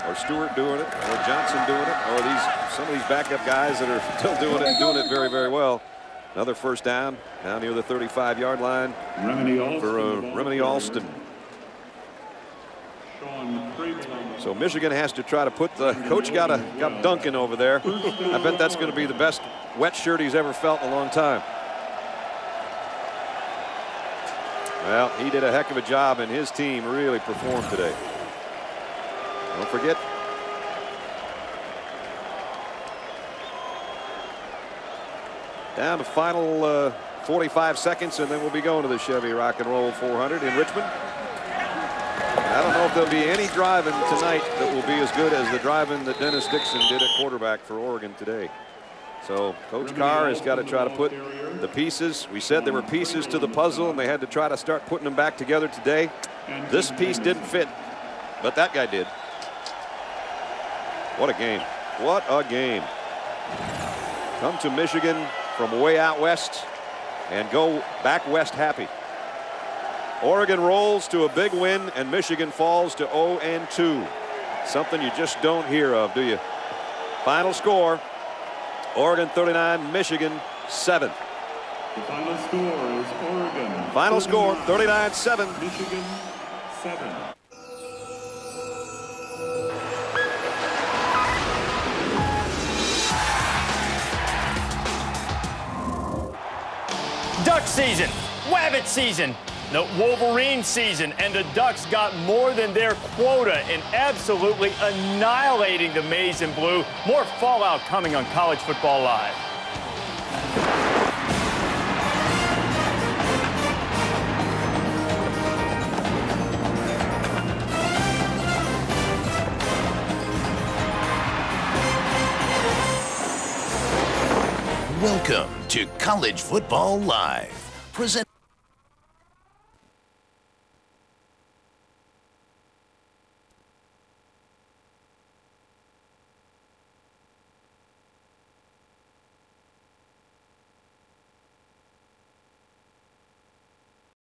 or Stewart doing it, or Johnson doing it, or these some of these backup guys that are still doing it and doing it very, very well. Another first down down near the 35-yard line Remene for uh, Alston, Remene. Alston. So Michigan has to try to put the coach got a got Duncan over there. I bet that's going to be the best wet shirt he's ever felt in a long time. Well, he did a heck of a job, and his team really performed today. Don't forget. Down to final uh, 45 seconds, and then we'll be going to the Chevy Rock and Roll 400 in Richmond. I don't know if there'll be any driving tonight that will be as good as the driving that Dennis Dixon did at quarterback for Oregon today. So Coach Carr has got to try to put the pieces. We said there were pieces to the puzzle, and they had to try to start putting them back together today. This piece didn't fit. but that guy did. What a game. What a game. Come to Michigan from way out west and go back west happy. Oregon rolls to a big win and Michigan falls to 0 and 2. Something you just don't hear of, do you? Final score Oregon 39, Michigan 7. The final score is Oregon. Final score 39 7. Michigan 7. Duck season, Wabbit season, the Wolverine season, and the Ducks got more than their quota in absolutely annihilating the maize and blue. More fallout coming on College Football Live. Welcome to College Football Live. Present